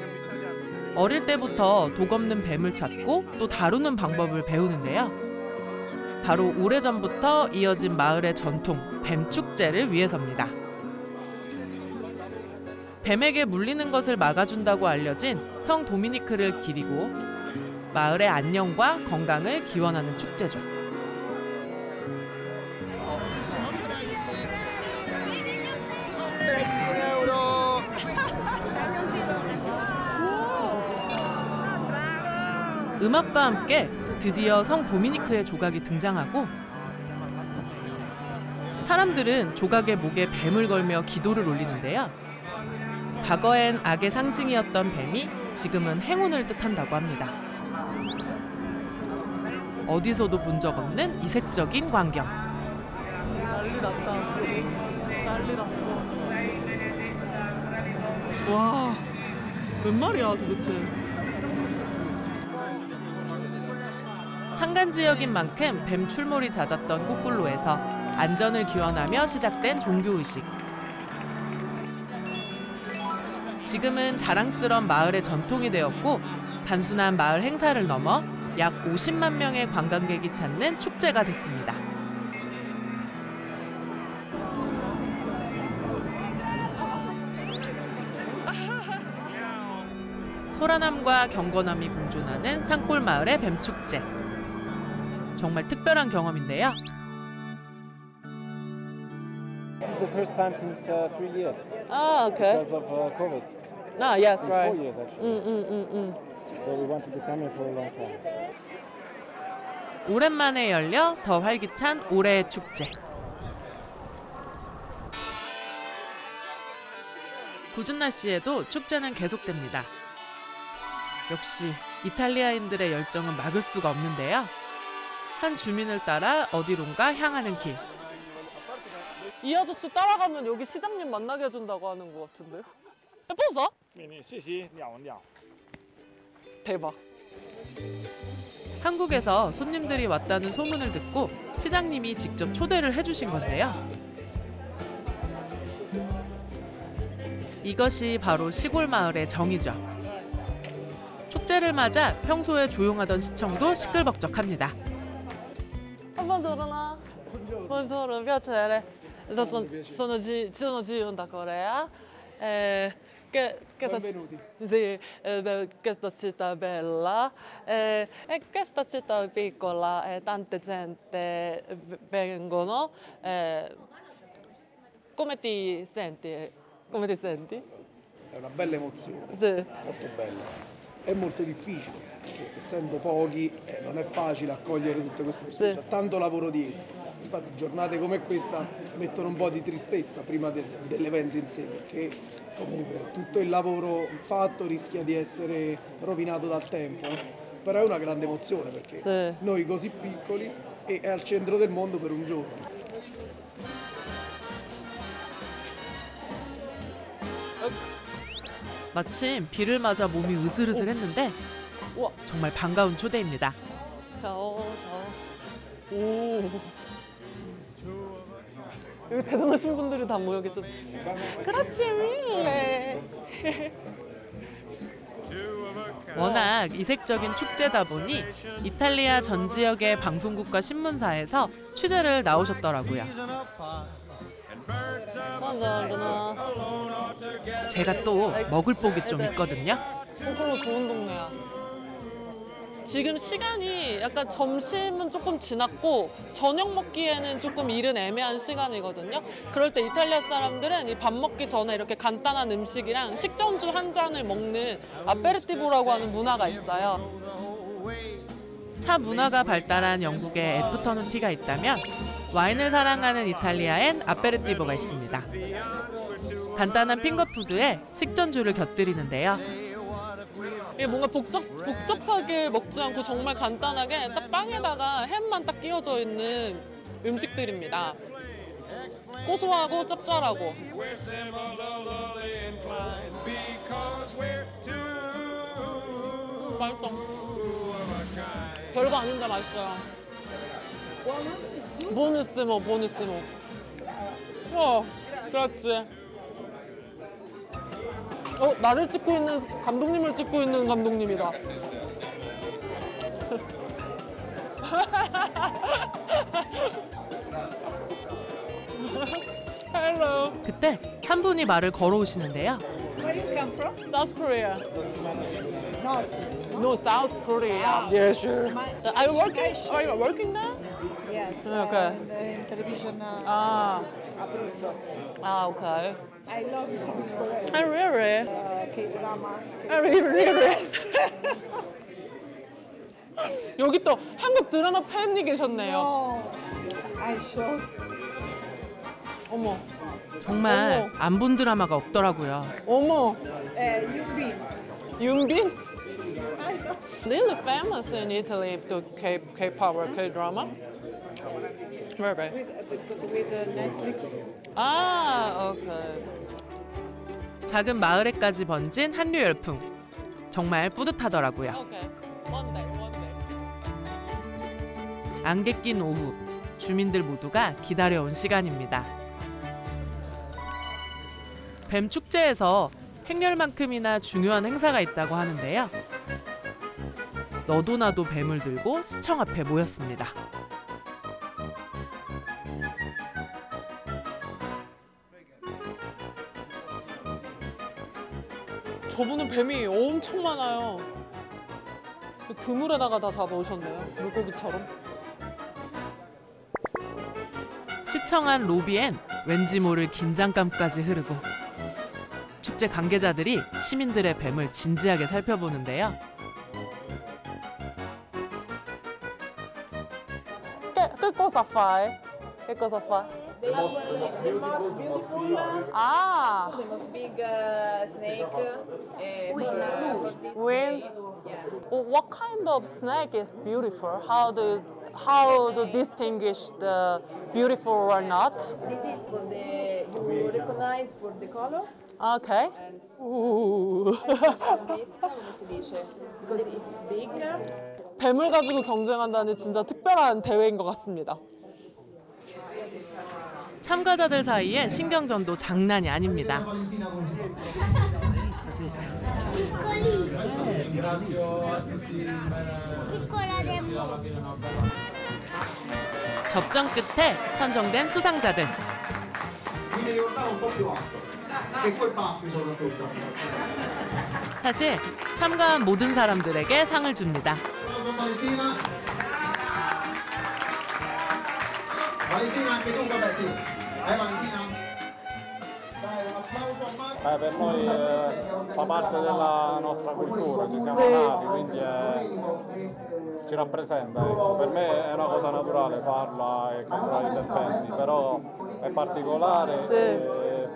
어릴 때부터 독 없는 뱀을 찾고 또 다루는 방법을 배우는데요. 바로 오래전부터 이어진 마을의 전통 뱀 축제를 위해서입니다. 뱀에게 물리는 것을 막아준다고 알려진 성 도미니크를 기리고 마을의 안녕과 건강을 기원하는 축제죠. 음악과 함께 드디어 성 도미니크의 조각이 등장하고 사람들은 조각의 목에 뱀을 걸며 기도를 올리는데요. 과거엔 악의 상징이었던 뱀이 지금은 행운을 뜻한다고 합니다. 어디서도 본 적 없는 이색적인 광경. 난리 났다. 난리 났어. 와, 몇 마리야 도대체? 산간 지역인 만큼 뱀 출몰이 잦았던 꼬꿀로에서 안전을 기원하며 시작된 종교의식. 지금은 자랑스런 마을의 전통이 되었고 단순한 마을 행사를 넘어 약 50만 명의 관광객이 찾는 축제가 됐습니다. 소란함과 경건함이 공존하는 산골 마을의 뱀 축제. 정말 특별한 경험인데요. The first time since uh, three years. Ah, okay. Because of uh, COVID. Ah, yes, Since right. Four years actually. 음, 음, 음, 음. So we wanted to come here for a long time. 오랜만에 열려 더 활기찬 올해의 축제. 굳은 날씨에도 축제는 계속됩니다. 역시 이탈리아인들의 열정은 막을 수가 없는데요. 한 주민을 따라 어디론가 향하는 길. 이 아저씨 따라가면 여기 시장님 만나게 해준다고 하는 것 같은데요? 예뻐서? Sì, andiamo, andiamo. 대박. 한국에서 손님들이 왔다는 소문을 듣고 시장님이 직접 초대를 해주신 건데요. 이것이 바로 시골 마을의 정이죠. 축제를 맞아 평소에 조용하던 시청도 시끌벅적합니다. Buongiorno. Buongiorno, piacere. So- Sono, sono, Gi- sono Gio da Corea. Eh, che, questa, Benvenuti. sì, eh, questa città è bella. Eh, e questa città è piccola e tante gente vengono. Eh, come ti senti? Come ti senti? È una bella emozione, Sì. molto bella. È molto difficile, essendo pochi eh, non è facile accogliere tutte queste persone, Sì. c'è tanto lavoro dietro. Infatti giornate come questa mettono un po' di tristezza prima de- dell'evento in sé, perché comunque tutto il lavoro fatto rischia di essere rovinato dal tempo. no? Però è una grande emozione perché Sì. noi così piccoli e è al centro del mondo per un giorno. 마침 비를 맞아 몸이 으슬으슬했는데 우와. 정말 반가운 초대입니다. 저, 저. 오. 여기 대단하신 분들이 다 모여 계셨. 그렇지, 밀레. 워낙 이색적인 축제다 보니 이탈리아 전 지역의 방송국과 신문사에서 취재를 나오셨더라고요. 맞아, 제가 또 먹을 복이 좀 있거든요. 거꾸로 좋은 동네야. 지금 시간이 약간 점심은 조금 지났고 저녁 먹기에는 조금 이른 애매한 시간이거든요. 그럴 때 이탈리아 사람들은 이 밥 먹기 전에 이렇게 간단한 음식이랑 식전주 한 잔을 먹는 아페르티보라고 하는 문화가 있어요. 차 문화가 발달한 영국에 애프터눈 티가 있다면 와인을 사랑하는 이탈리아엔 아페르티보가 있습니다. 간단한 핑거푸드에 식전주를 곁들이는데요. 이게 뭔가 복잡, 복잡하게 먹지 않고 정말 간단하게 딱 빵에다가 햄만 딱 끼워져 있는 음식들입니다. 고소하고 짭짤하고 맛있어. 별거 아닌데 맛있어요. Buonissimo, buonissimo. 어, 그렇지. 어, 나를 찍고 있는, 감독님을 찍고 있는 감독님이다. Hello. 그때 한 분이 말을 걸어오시는데요. Where you come from? South Korea. No. No, South Korea. Yeah, sure. Are you working? Are you working now? Yes. Okay. Uh, in television uh, Ah. Abruzzo. Ah, okay. I love South Korea. Ah, really? Uh, K-drama. Ah, really, really? 여기 또 한국 드라마 팬이 계셨네요. No. I saw. 어머. 정말 안 본 드라마가 없더라고요. 어머. Uh, Yubin. 윤빈? Really famous in Italy to K K-pop or K-drama. Where, where? With, because with uh, Netflix. 아, okay. 작은 마을에까지 번진 한류 열풍. 정말 뿌듯하더라고요. 안개 낀 오후, 주민들 모두가 기다려온 시간입니다. 뱀 축제에서 행렬만큼이나 중요한 행사가 있다고 하는데요. 너도 나도 뱀을 들고 시청 앞에 모였습니다. 저분은 뱀이 엄청 많아요. 그물에다가 다 잡아오셨네요. 물고기처럼. 시청 안 로비엔 왠지 모를 긴장감까지 흐르고 축제 관계자들이 시민들의 뱀을 진지하게 살펴보는데요. Che, che cosa fai? Che cosa fa? The most, the most beautiful, Ah, the most big uh, snake uh, for, uh, for this Wind. day. Yeah. what kind of snake is beautiful? How do how to distinguish the beautiful or not? This is for the you recognize for the color. Okay. And Ooh. Because it's big. 뱀을 가지고 경쟁한다는 진짜 특별한 대회인 것 같습니다. 참가자들 사이에 신경전도 장난이 아닙니다. 접전 끝에 선정된 수상자들. 사실 참가한 모든 사람들에게 상을 줍니다. Valentina. Anche tu, vabbè sì. Vai Valentina. Eh, per noi eh, fa parte della nostra cultura, ci siamo nati, quindi eh, ci rappresenta. ecco. Per me è una cosa naturale farla e catturare i serpenti, però è particolare Sì. e,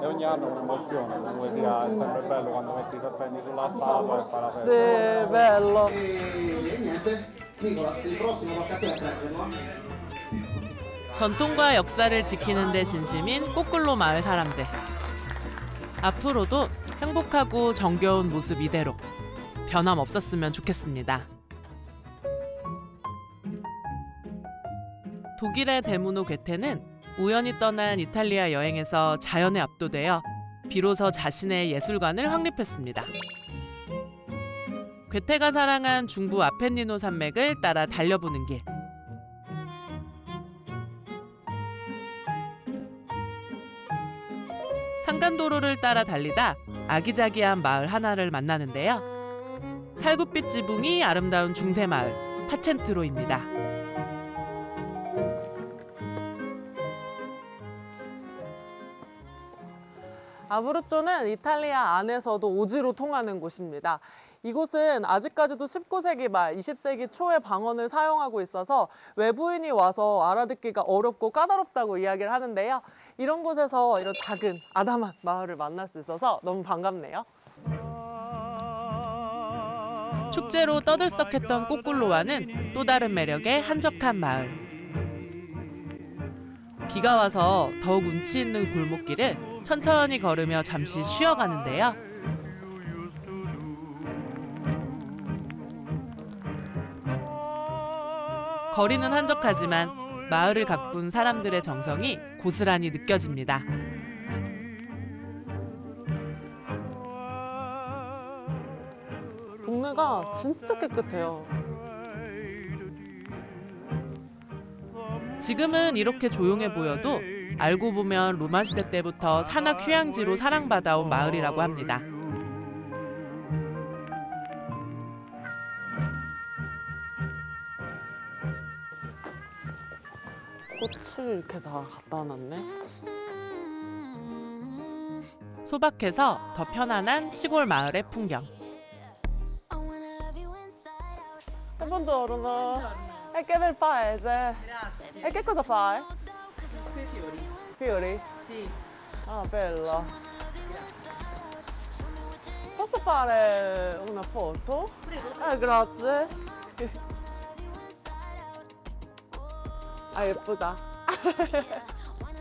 e ogni anno è un'emozione, comunque sia è sempre bello quando metti i serpenti sulla statua e fai la festa. Sì, bello. E niente. Nicolas, il prossimo tocca a te a prenderlo. eh. 전통과 역사를 지키는 데 진심인 꼬꿀로 마을 사람들. 앞으로도 행복하고 정겨운 모습 이대로 변함 없었으면 좋겠습니다. 독일의 대문호 괴테는 우연히 떠난 이탈리아 여행에서 자연에 압도되어 비로소 자신의 예술관을 확립했습니다. 괴테가 사랑한 중부 아펜니노 산맥을 따라 달려보는 길. 산간도로를 따라 달리다 아기자기한 마을 하나를 만나는데요. 살구빛 지붕이 아름다운 중세 마을 파첸트로입니다. 아브루쪼는 이탈리아 안에서도 오지로 통하는 곳입니다. 이곳은 아직까지도 19세기 말, 20세기 초의 방언을 사용하고 있어서 외부인이 와서 알아듣기가 어렵고 까다롭다고 이야기를 하는데요. 이런 곳에서 이런 작은 아담한 마을을 만날 수 있어서 너무 반갑네요. 축제로 떠들썩했던 꼬꿀로와는 또 다른 매력의 한적한 마을. 비가 와서 더욱 운치 있는 골목길을 천천히 걸으며 잠시 쉬어가는데요. 거리는 한적하지만 마을을 가꾼 사람들의 정성이 고스란히 느껴집니다. 동네가 진짜 깨끗해요. 지금은 이렇게 조용해 보여도 알고 보면 로마 시대 때부터 산악 휴양지로 사랑받아온 마을이라고 합니다. 꽃을 이렇게 다 갖다 놨네. 소박해서 더 편안한 시골 마을의 풍경. Buongiorno. E che bel paese. E che cosa fai? fiori. Fiori? Sì. Ah, bello. Posso fare una foto? Eh, grazie. Ah, 예쁘다.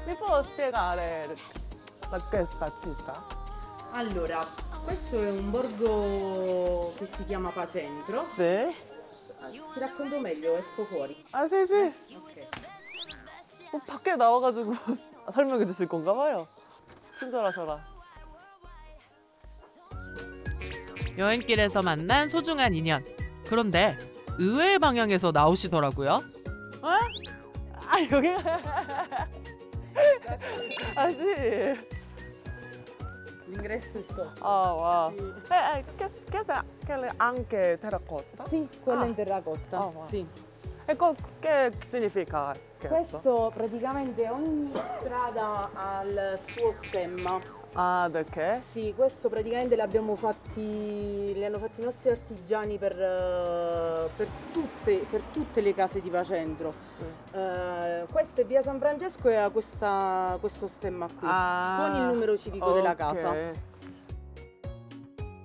Mi può spiegare la- questa città? Allora, questo è un borgo che si chiama Pacentro. Sì. Ti racconto meglio, esco fuori. 아, sì, sì. 어, 밖에 나와가지고 설명해 주실 건가 봐요. 친절하셔라. 여행길에서 만난 소중한 인연. 그런데 의외의 방향에서 나오시더라고요. 어? 아, 여기. 아, sì. L'ingresso è sotto. Ah, wow. Eh, eh, che, che, sa- che le- anche terracotta? Sì, quella Ah. in terracotta. Ah, wow. Sì. E co- che significa questo? Questo praticamente ogni strada ha il suo stemma. Ah, perché? Sì, questo praticamente l'abbiamo fatti, li hanno fatti i nostri artigiani per, eh, per tutte, per tutte le case di Pacentro. Eh, questa è via San Francesco e ha questa- questo stemma qui, Ah, con il numero civico della casa. ok.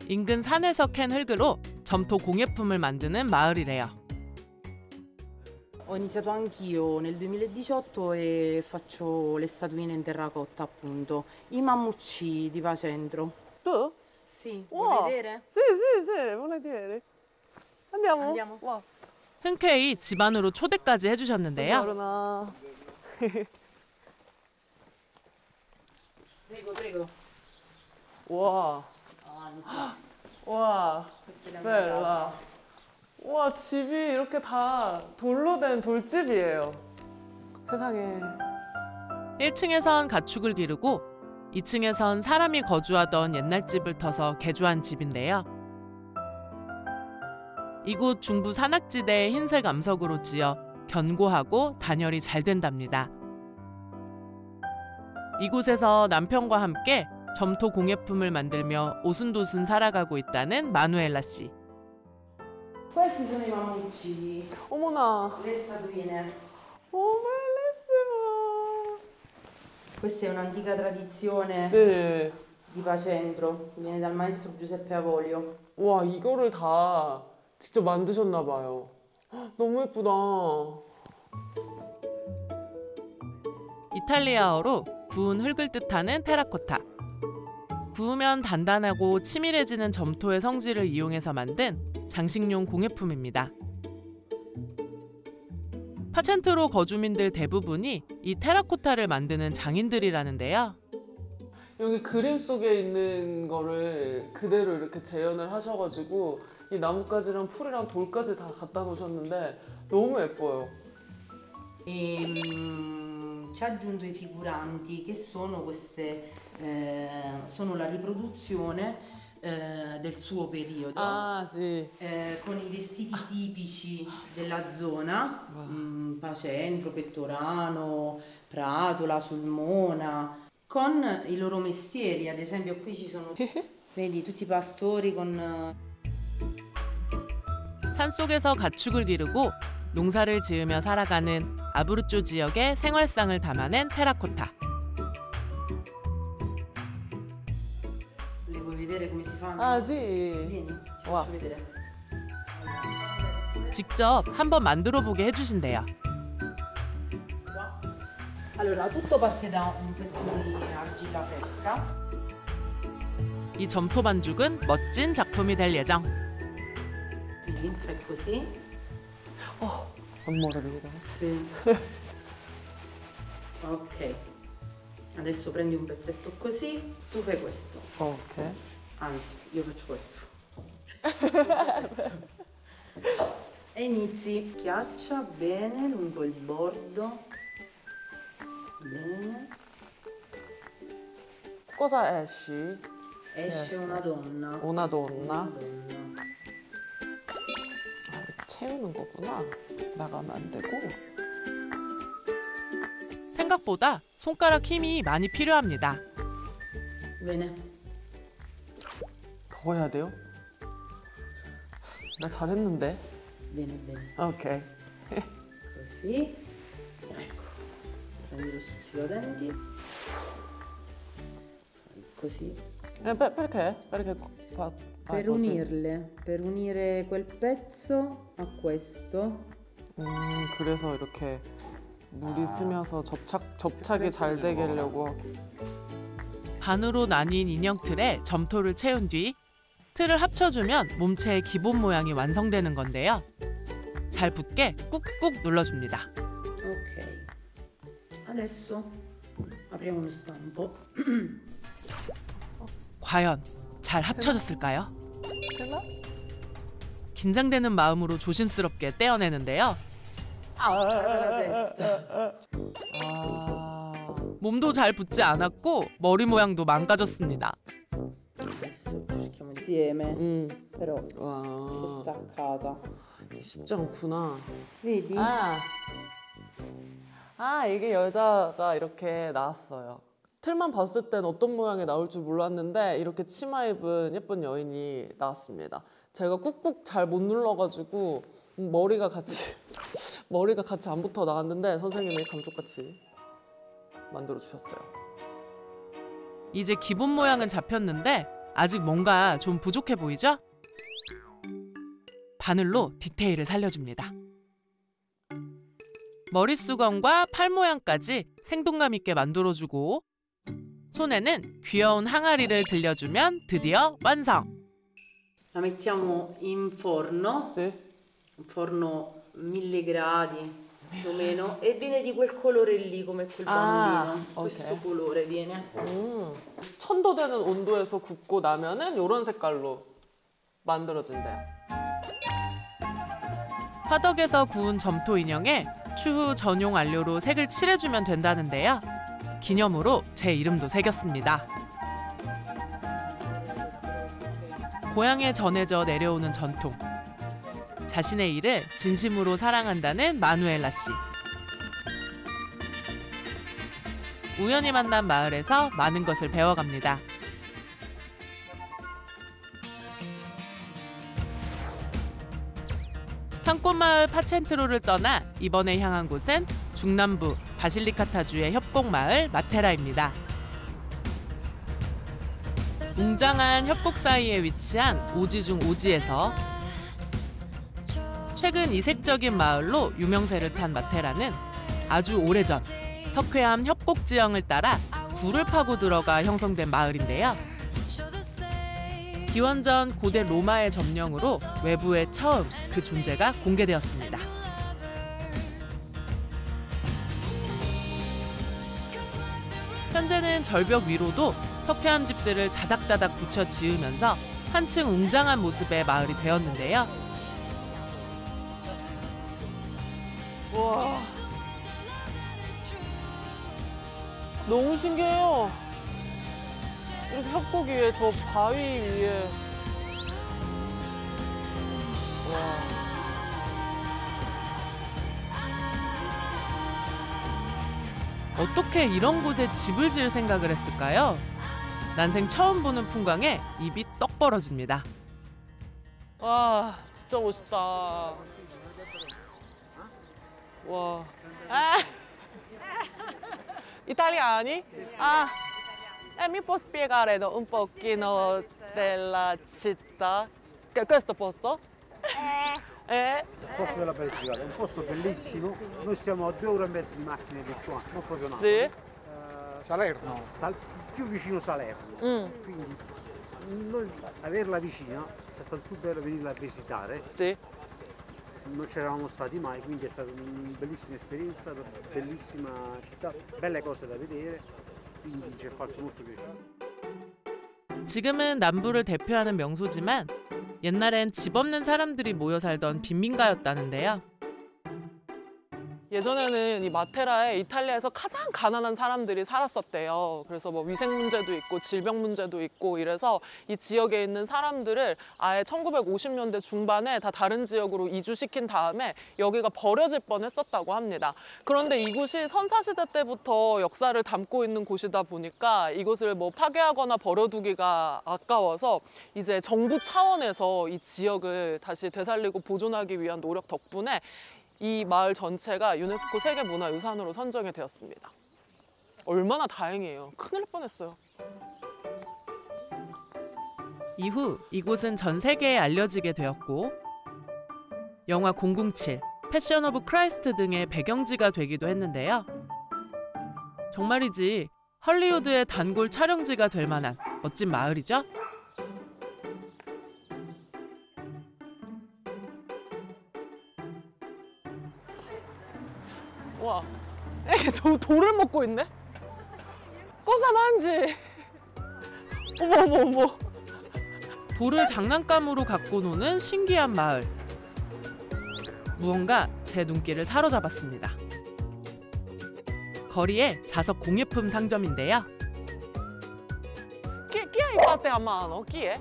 인근 산에서 캔 흙으로 점토 공예품을 만드는 마을이래요. Ho iniziato anch'io nel 2018 e faccio le statuine in terracotta appunto, i mammucci di Pacentro. Tu? Sì, Wow. vuoi vedere? Sì, sì, sì, volentieri. Andiamo. Andiamo. 와. 흔쾌히 집 안으로 초대까지 해주셨는데요. 그러나. Prego, prego. 와. 와. Questa è la mia bella. casa. 와, 집이 이렇게 다 돌로 된 돌집이에요. 세상에. 1층에선 가축을 기르고 2층에선 사람이 거주하던 옛날 집을 터서 개조한 집인데요. 이곳 중부 산악지대의 흰색 암석으로 지어 견고하고 단열이 잘 된답니다. 이곳에서 남편과 함께 점토 공예품을 만들며 오순도순 살아가고 있다는 마누엘라 씨. Questi sono i mammucci. 어머나. Le statuine. Oh, bellissimo. Questa è un'antica tradizione Sì. di Pacentro, viene dal maestro Giuseppe Avolio. 와, 이거를 다 직접 만드셨나 봐요. 헉, 너무 예쁘다. 이탈리아어로 구운 흙을 뜻하는 테라코타. 구우면 단단하고 치밀해지는 점토의 성질을 이용해서 만든 장식용 공예품입니다. 파첸트로 거주민들 대부분이 이 테라코타를 만드는 장인들이라는데요. 여기 그림 속에 있는 거를 그대로 이렇게 재현을 하셔가지고 이 나뭇가지랑 풀이랑 돌까지 다 갖다 놓으셨는데 너무 예뻐요. E ci aggiunto i figuranti che sono queste, eh, sono la riproduzione eh, del suo periodo. Ah, sì. eh, con i vestiti tipici della zona, mm, Pacentro, Pettorano, Pratola, Sulmona, con i loro mestieri, ad esempio qui ci sono, vedi, tutti i pastori con... eh, 산속에서 가축을 기르고 농사를 지으며 살아가는 아브루쪼 지역의 생활상을 담아낸 테라코타. Ah, sì. Wow. 직접 한번 만들어 보게 해주신대요. Allora, tutto parte da un pezzo di argilla fresca. 이 점토 반죽은 멋진 작품이 될 예정. Quindi fai così. Amore, devo dare. Sì. ok. Adesso prendi un pezzetto così, tu fai questo. Ok. Anzi, io faccio questo. e inizi. Schiaccia bene lungo il bordo. Bene. Cosa esci? Esce una donna. Una donna. Una donna. 아, 이렇게 채우는 거구나. 나가면 안 되고. 생각보다 손가락 힘이 많이 필요합니다. 더 해야 돼요? 나 잘했는데. Così. Ecco. Prendi lo stuzzicadenti. Fai così. Eh, per- perché? Perché fa, fa Per così? unirle, per unire quel pezzo a questo. 음, 그래서 이렇게 물이 스며서 접착 접착이 잘 되게 하려고. 반으로 나뉜 인형 틀에 점토를 채운 뒤 틀을 합쳐주면 몸체의 기본 모양이 완성되는 건데요. 잘 붙게 꾹꾹 눌러줍니다. Ok. Adesso apriamo uno stampo. 과연 잘 합쳐졌을까요? 긴장되는 마음으로 조심스럽게 떼어내는데요. 아, 몸도 잘 붙지 않았고 머리 모양도 망가졌습니다. Adesso cerchiamo insieme. Però si è 와, staccata. 쉽지 않구나. Vedi? 아, 아 이게 여자가 이렇게 나왔어요. 틀만 봤을 땐 어떤 모양이 나올 줄 몰랐는데 이렇게 치마 입은 예쁜 여인이 나왔습니다. 제가 꾹꾹 잘 못 눌러가지고 머리가 같이 머리가 같이 안 붙어 나왔는데 선생님이 감쪽같이 만들어 주셨어요. 이제 기본 모양은 잡혔는데 아직 뭔가 좀 부족해 보이죠? 바늘로 디테일을 살려줍니다. 머리 수건과 팔 모양까지 생동감 있게 만들어주고 손에는 귀여운 항아리를 들려주면 드디어 완성! La mettiamo in forno. Sì. Un forno 1000 gradi più o meno e viene di quel colore lì come quel Ah, bambino. Questo colore viene. 음, 천도 되는 온도에서 굽고 나면은 이런 색깔로 만들어진대요. 화덕에서 구운 점토 인형에 추후 전용 안료로 색을 칠해주면 된다는데요. 기념으로 제 이름도 새겼습니다. 고향에 전해져 내려오는 전통. 자신의 일을 진심으로 사랑한다는 마누엘라 씨. 우연히 만난 마을에서 많은 것을 배워갑니다. 산골마을 파첸트로를 떠나 이번에 향한 곳은 중남부 바실리카타주의 협곡마을 마테라입니다. 웅장한 협곡 사이에 위치한 오지 중 오지에서 최근 이색적인 마을로 유명세를 탄 마테라는 아주 오래전 석회암 협곡 지형을 따라 굴을 파고 들어가 형성된 마을인데요. 기원전 고대 로마의 점령으로 외부에 처음 그 존재가 공개되었습니다. 현재는 절벽 위로도 석회암 집들을 다닥다닥 붙여 지으면서 한층 웅장한 모습의 마을이 되었는데요. 와. 너무 신기해요. 이렇게 협곡 위에 저 바위 위에. 와. 어떻게 이런 곳에 집을 지을 생각을 했을까요? 난생 처음 보는 풍광에 입이 떡 벌어집니다. 와, 진짜 멋있다. 와. 아. Italiani? Ah, eh, mi può spiegare un pochino della città? Che- Questo posto? Eh. Il posto della Basilicata è un posto bellissimo. Noi stiamo a due ore e mezzo di macchina di qua, non proprio Napoli. Sì. Eh, Salerno? Sal- più vicino Salerno. Mm. Quindi noi averla vicina, sta stato più bello venirla a visitare. Sì. Non c'eravamo stati mai, quindi è stata una bellissima esperienza, bellissima città, belle cose da vedere, quindi ci ha fatto molto piacere. 지금은 남부를 대표하는 명소지만 옛날엔 집 없는 사람들이 모여 살던 빈민가였다는데요. 예전에는 이 마테라에 이탈리아에서 가장 가난한 사람들이 살았었대요. 그래서 뭐 위생 문제도 있고 질병 문제도 있고 이래서 이 지역에 있는 사람들을 아예 1950년대 중반에 다 다른 지역으로 이주시킨 다음에 여기가 버려질 뻔했었다고 합니다. 그런데 이곳이 선사시대 때부터 역사를 담고 있는 곳이다 보니까 이곳을 뭐 파괴하거나 버려두기가 아까워서 이제 정부 차원에서 이 지역을 다시 되살리고 보존하기 위한 노력 덕분에 이 마을 전체가 유네스코 세계문화유산으로 선정이 되었습니다. 얼마나 다행이에요. 큰일 날 뻔했어요. 이후 이곳은 전 세계에 알려지게 되었고 영화 007, Passion of Christ 등의 배경지가 되기도 했는데요. 정말이지 헐리우드의 단골 촬영지가 될 만한 멋진 마을이죠. 돌을 먹고 있네? 꼬사만지. 어머 어머 어머. 돌을 장난감으로 갖고 노는 신기한 마을. 무언가 제 눈길을 사로잡았습니다. 거리에 자석 공예품 상점인데요. A mano? Chi è?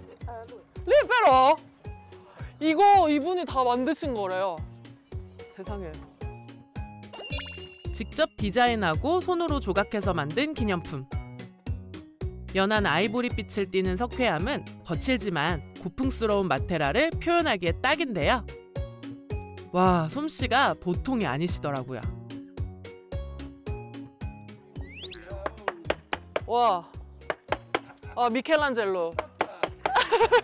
Lì però 이거 이분이 다 만드신 거래요. 세상에. 직접 디자인하고 손으로 조각해서 만든 기념품. 연한 아이보리빛을 띠는 석회암은 거칠지만 고풍스러운 마테라를 표현하기에 딱인데요. 와, 솜씨가 보통이 아니시더라고요. 와. 아 미켈란젤로.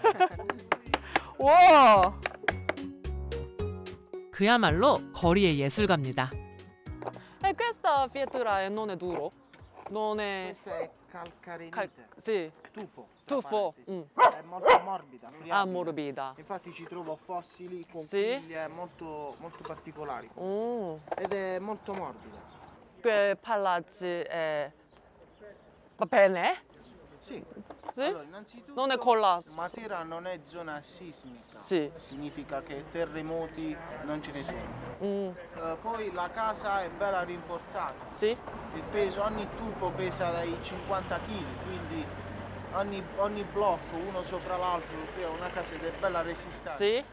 와. 그야말로 거리의 예술가입니다. E questa pietra è non è duro? Non è Questa è calcarenite. cal- sì. Tufo. Tufo. mm. È molto morbida, friabile. Ah, morbida. Infatti ci trovo fossili con Sì? figlie molto, molto particolari. Mm. Ed è molto morbida. Quei palazzi è va bene? Sì. Sì? Allora, innanzitutto Non è collasso. Matera non è zona sismica. Sì. Significa che terremoti non ce ne sono. Mm. Eh, poi la casa è bella rinforzata. Sì. Il peso, ogni tufo pesa dai 50 kg, quindi ogni, ogni blocco uno sopra l'altro crea una casa ed è bella resistente. Sì.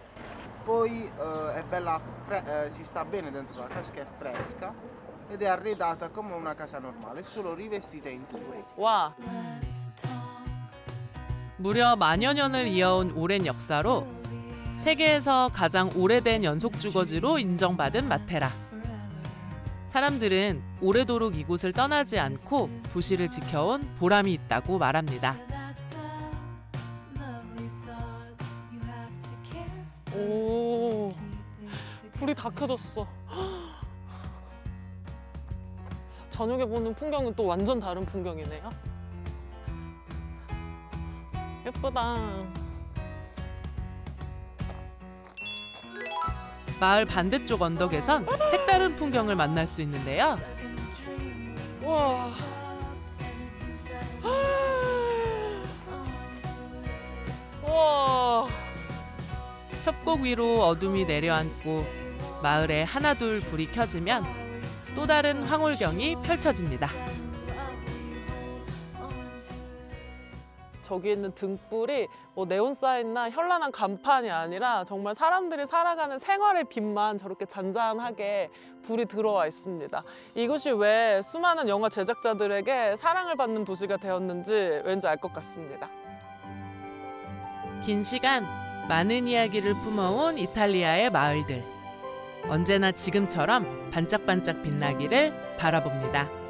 Poi eh, è bella eh, si sta bene dentro la casa che è fresca ed è arredata come una casa normale, solo rivestita in tufo. 와. 무려 만여 년을 이어온 오랜 역사로 세계에서 가장 오래된 연속 주거지로 인정받은 마테라. 사람들은 오래도록 이곳을 떠나지 않고 도시를 지켜온 보람이 있다고 말합니다. 오. 불이 다 켜졌어. 저녁에 보는 풍경은 또 완전 다른 풍경이네요. 예쁘다. 마을 반대쪽 언덕에선 색다른 풍경을 만날 수 있는데요. 와. 와. 협곡 위로 어둠이 내려앉고 마을에 하나둘 불이 켜지면 또 다른 황홀경이 펼쳐집니다. 저기 있는 등불이 뭐 네온 사인이나 현란한 간판이 아니라 정말 사람들이 살아가는 생활의 빛만 저렇게 잔잔하게 불이 들어와 있습니다. 이곳이 왜 수많은 영화 제작자들에게 사랑을 받는 도시가 되었는지 왠지 알 것 같습니다. 긴 시간 많은 이야기를 품어온 이탈리아의 마을들. 언제나 지금처럼 반짝반짝 빛나기를 바라봅니다.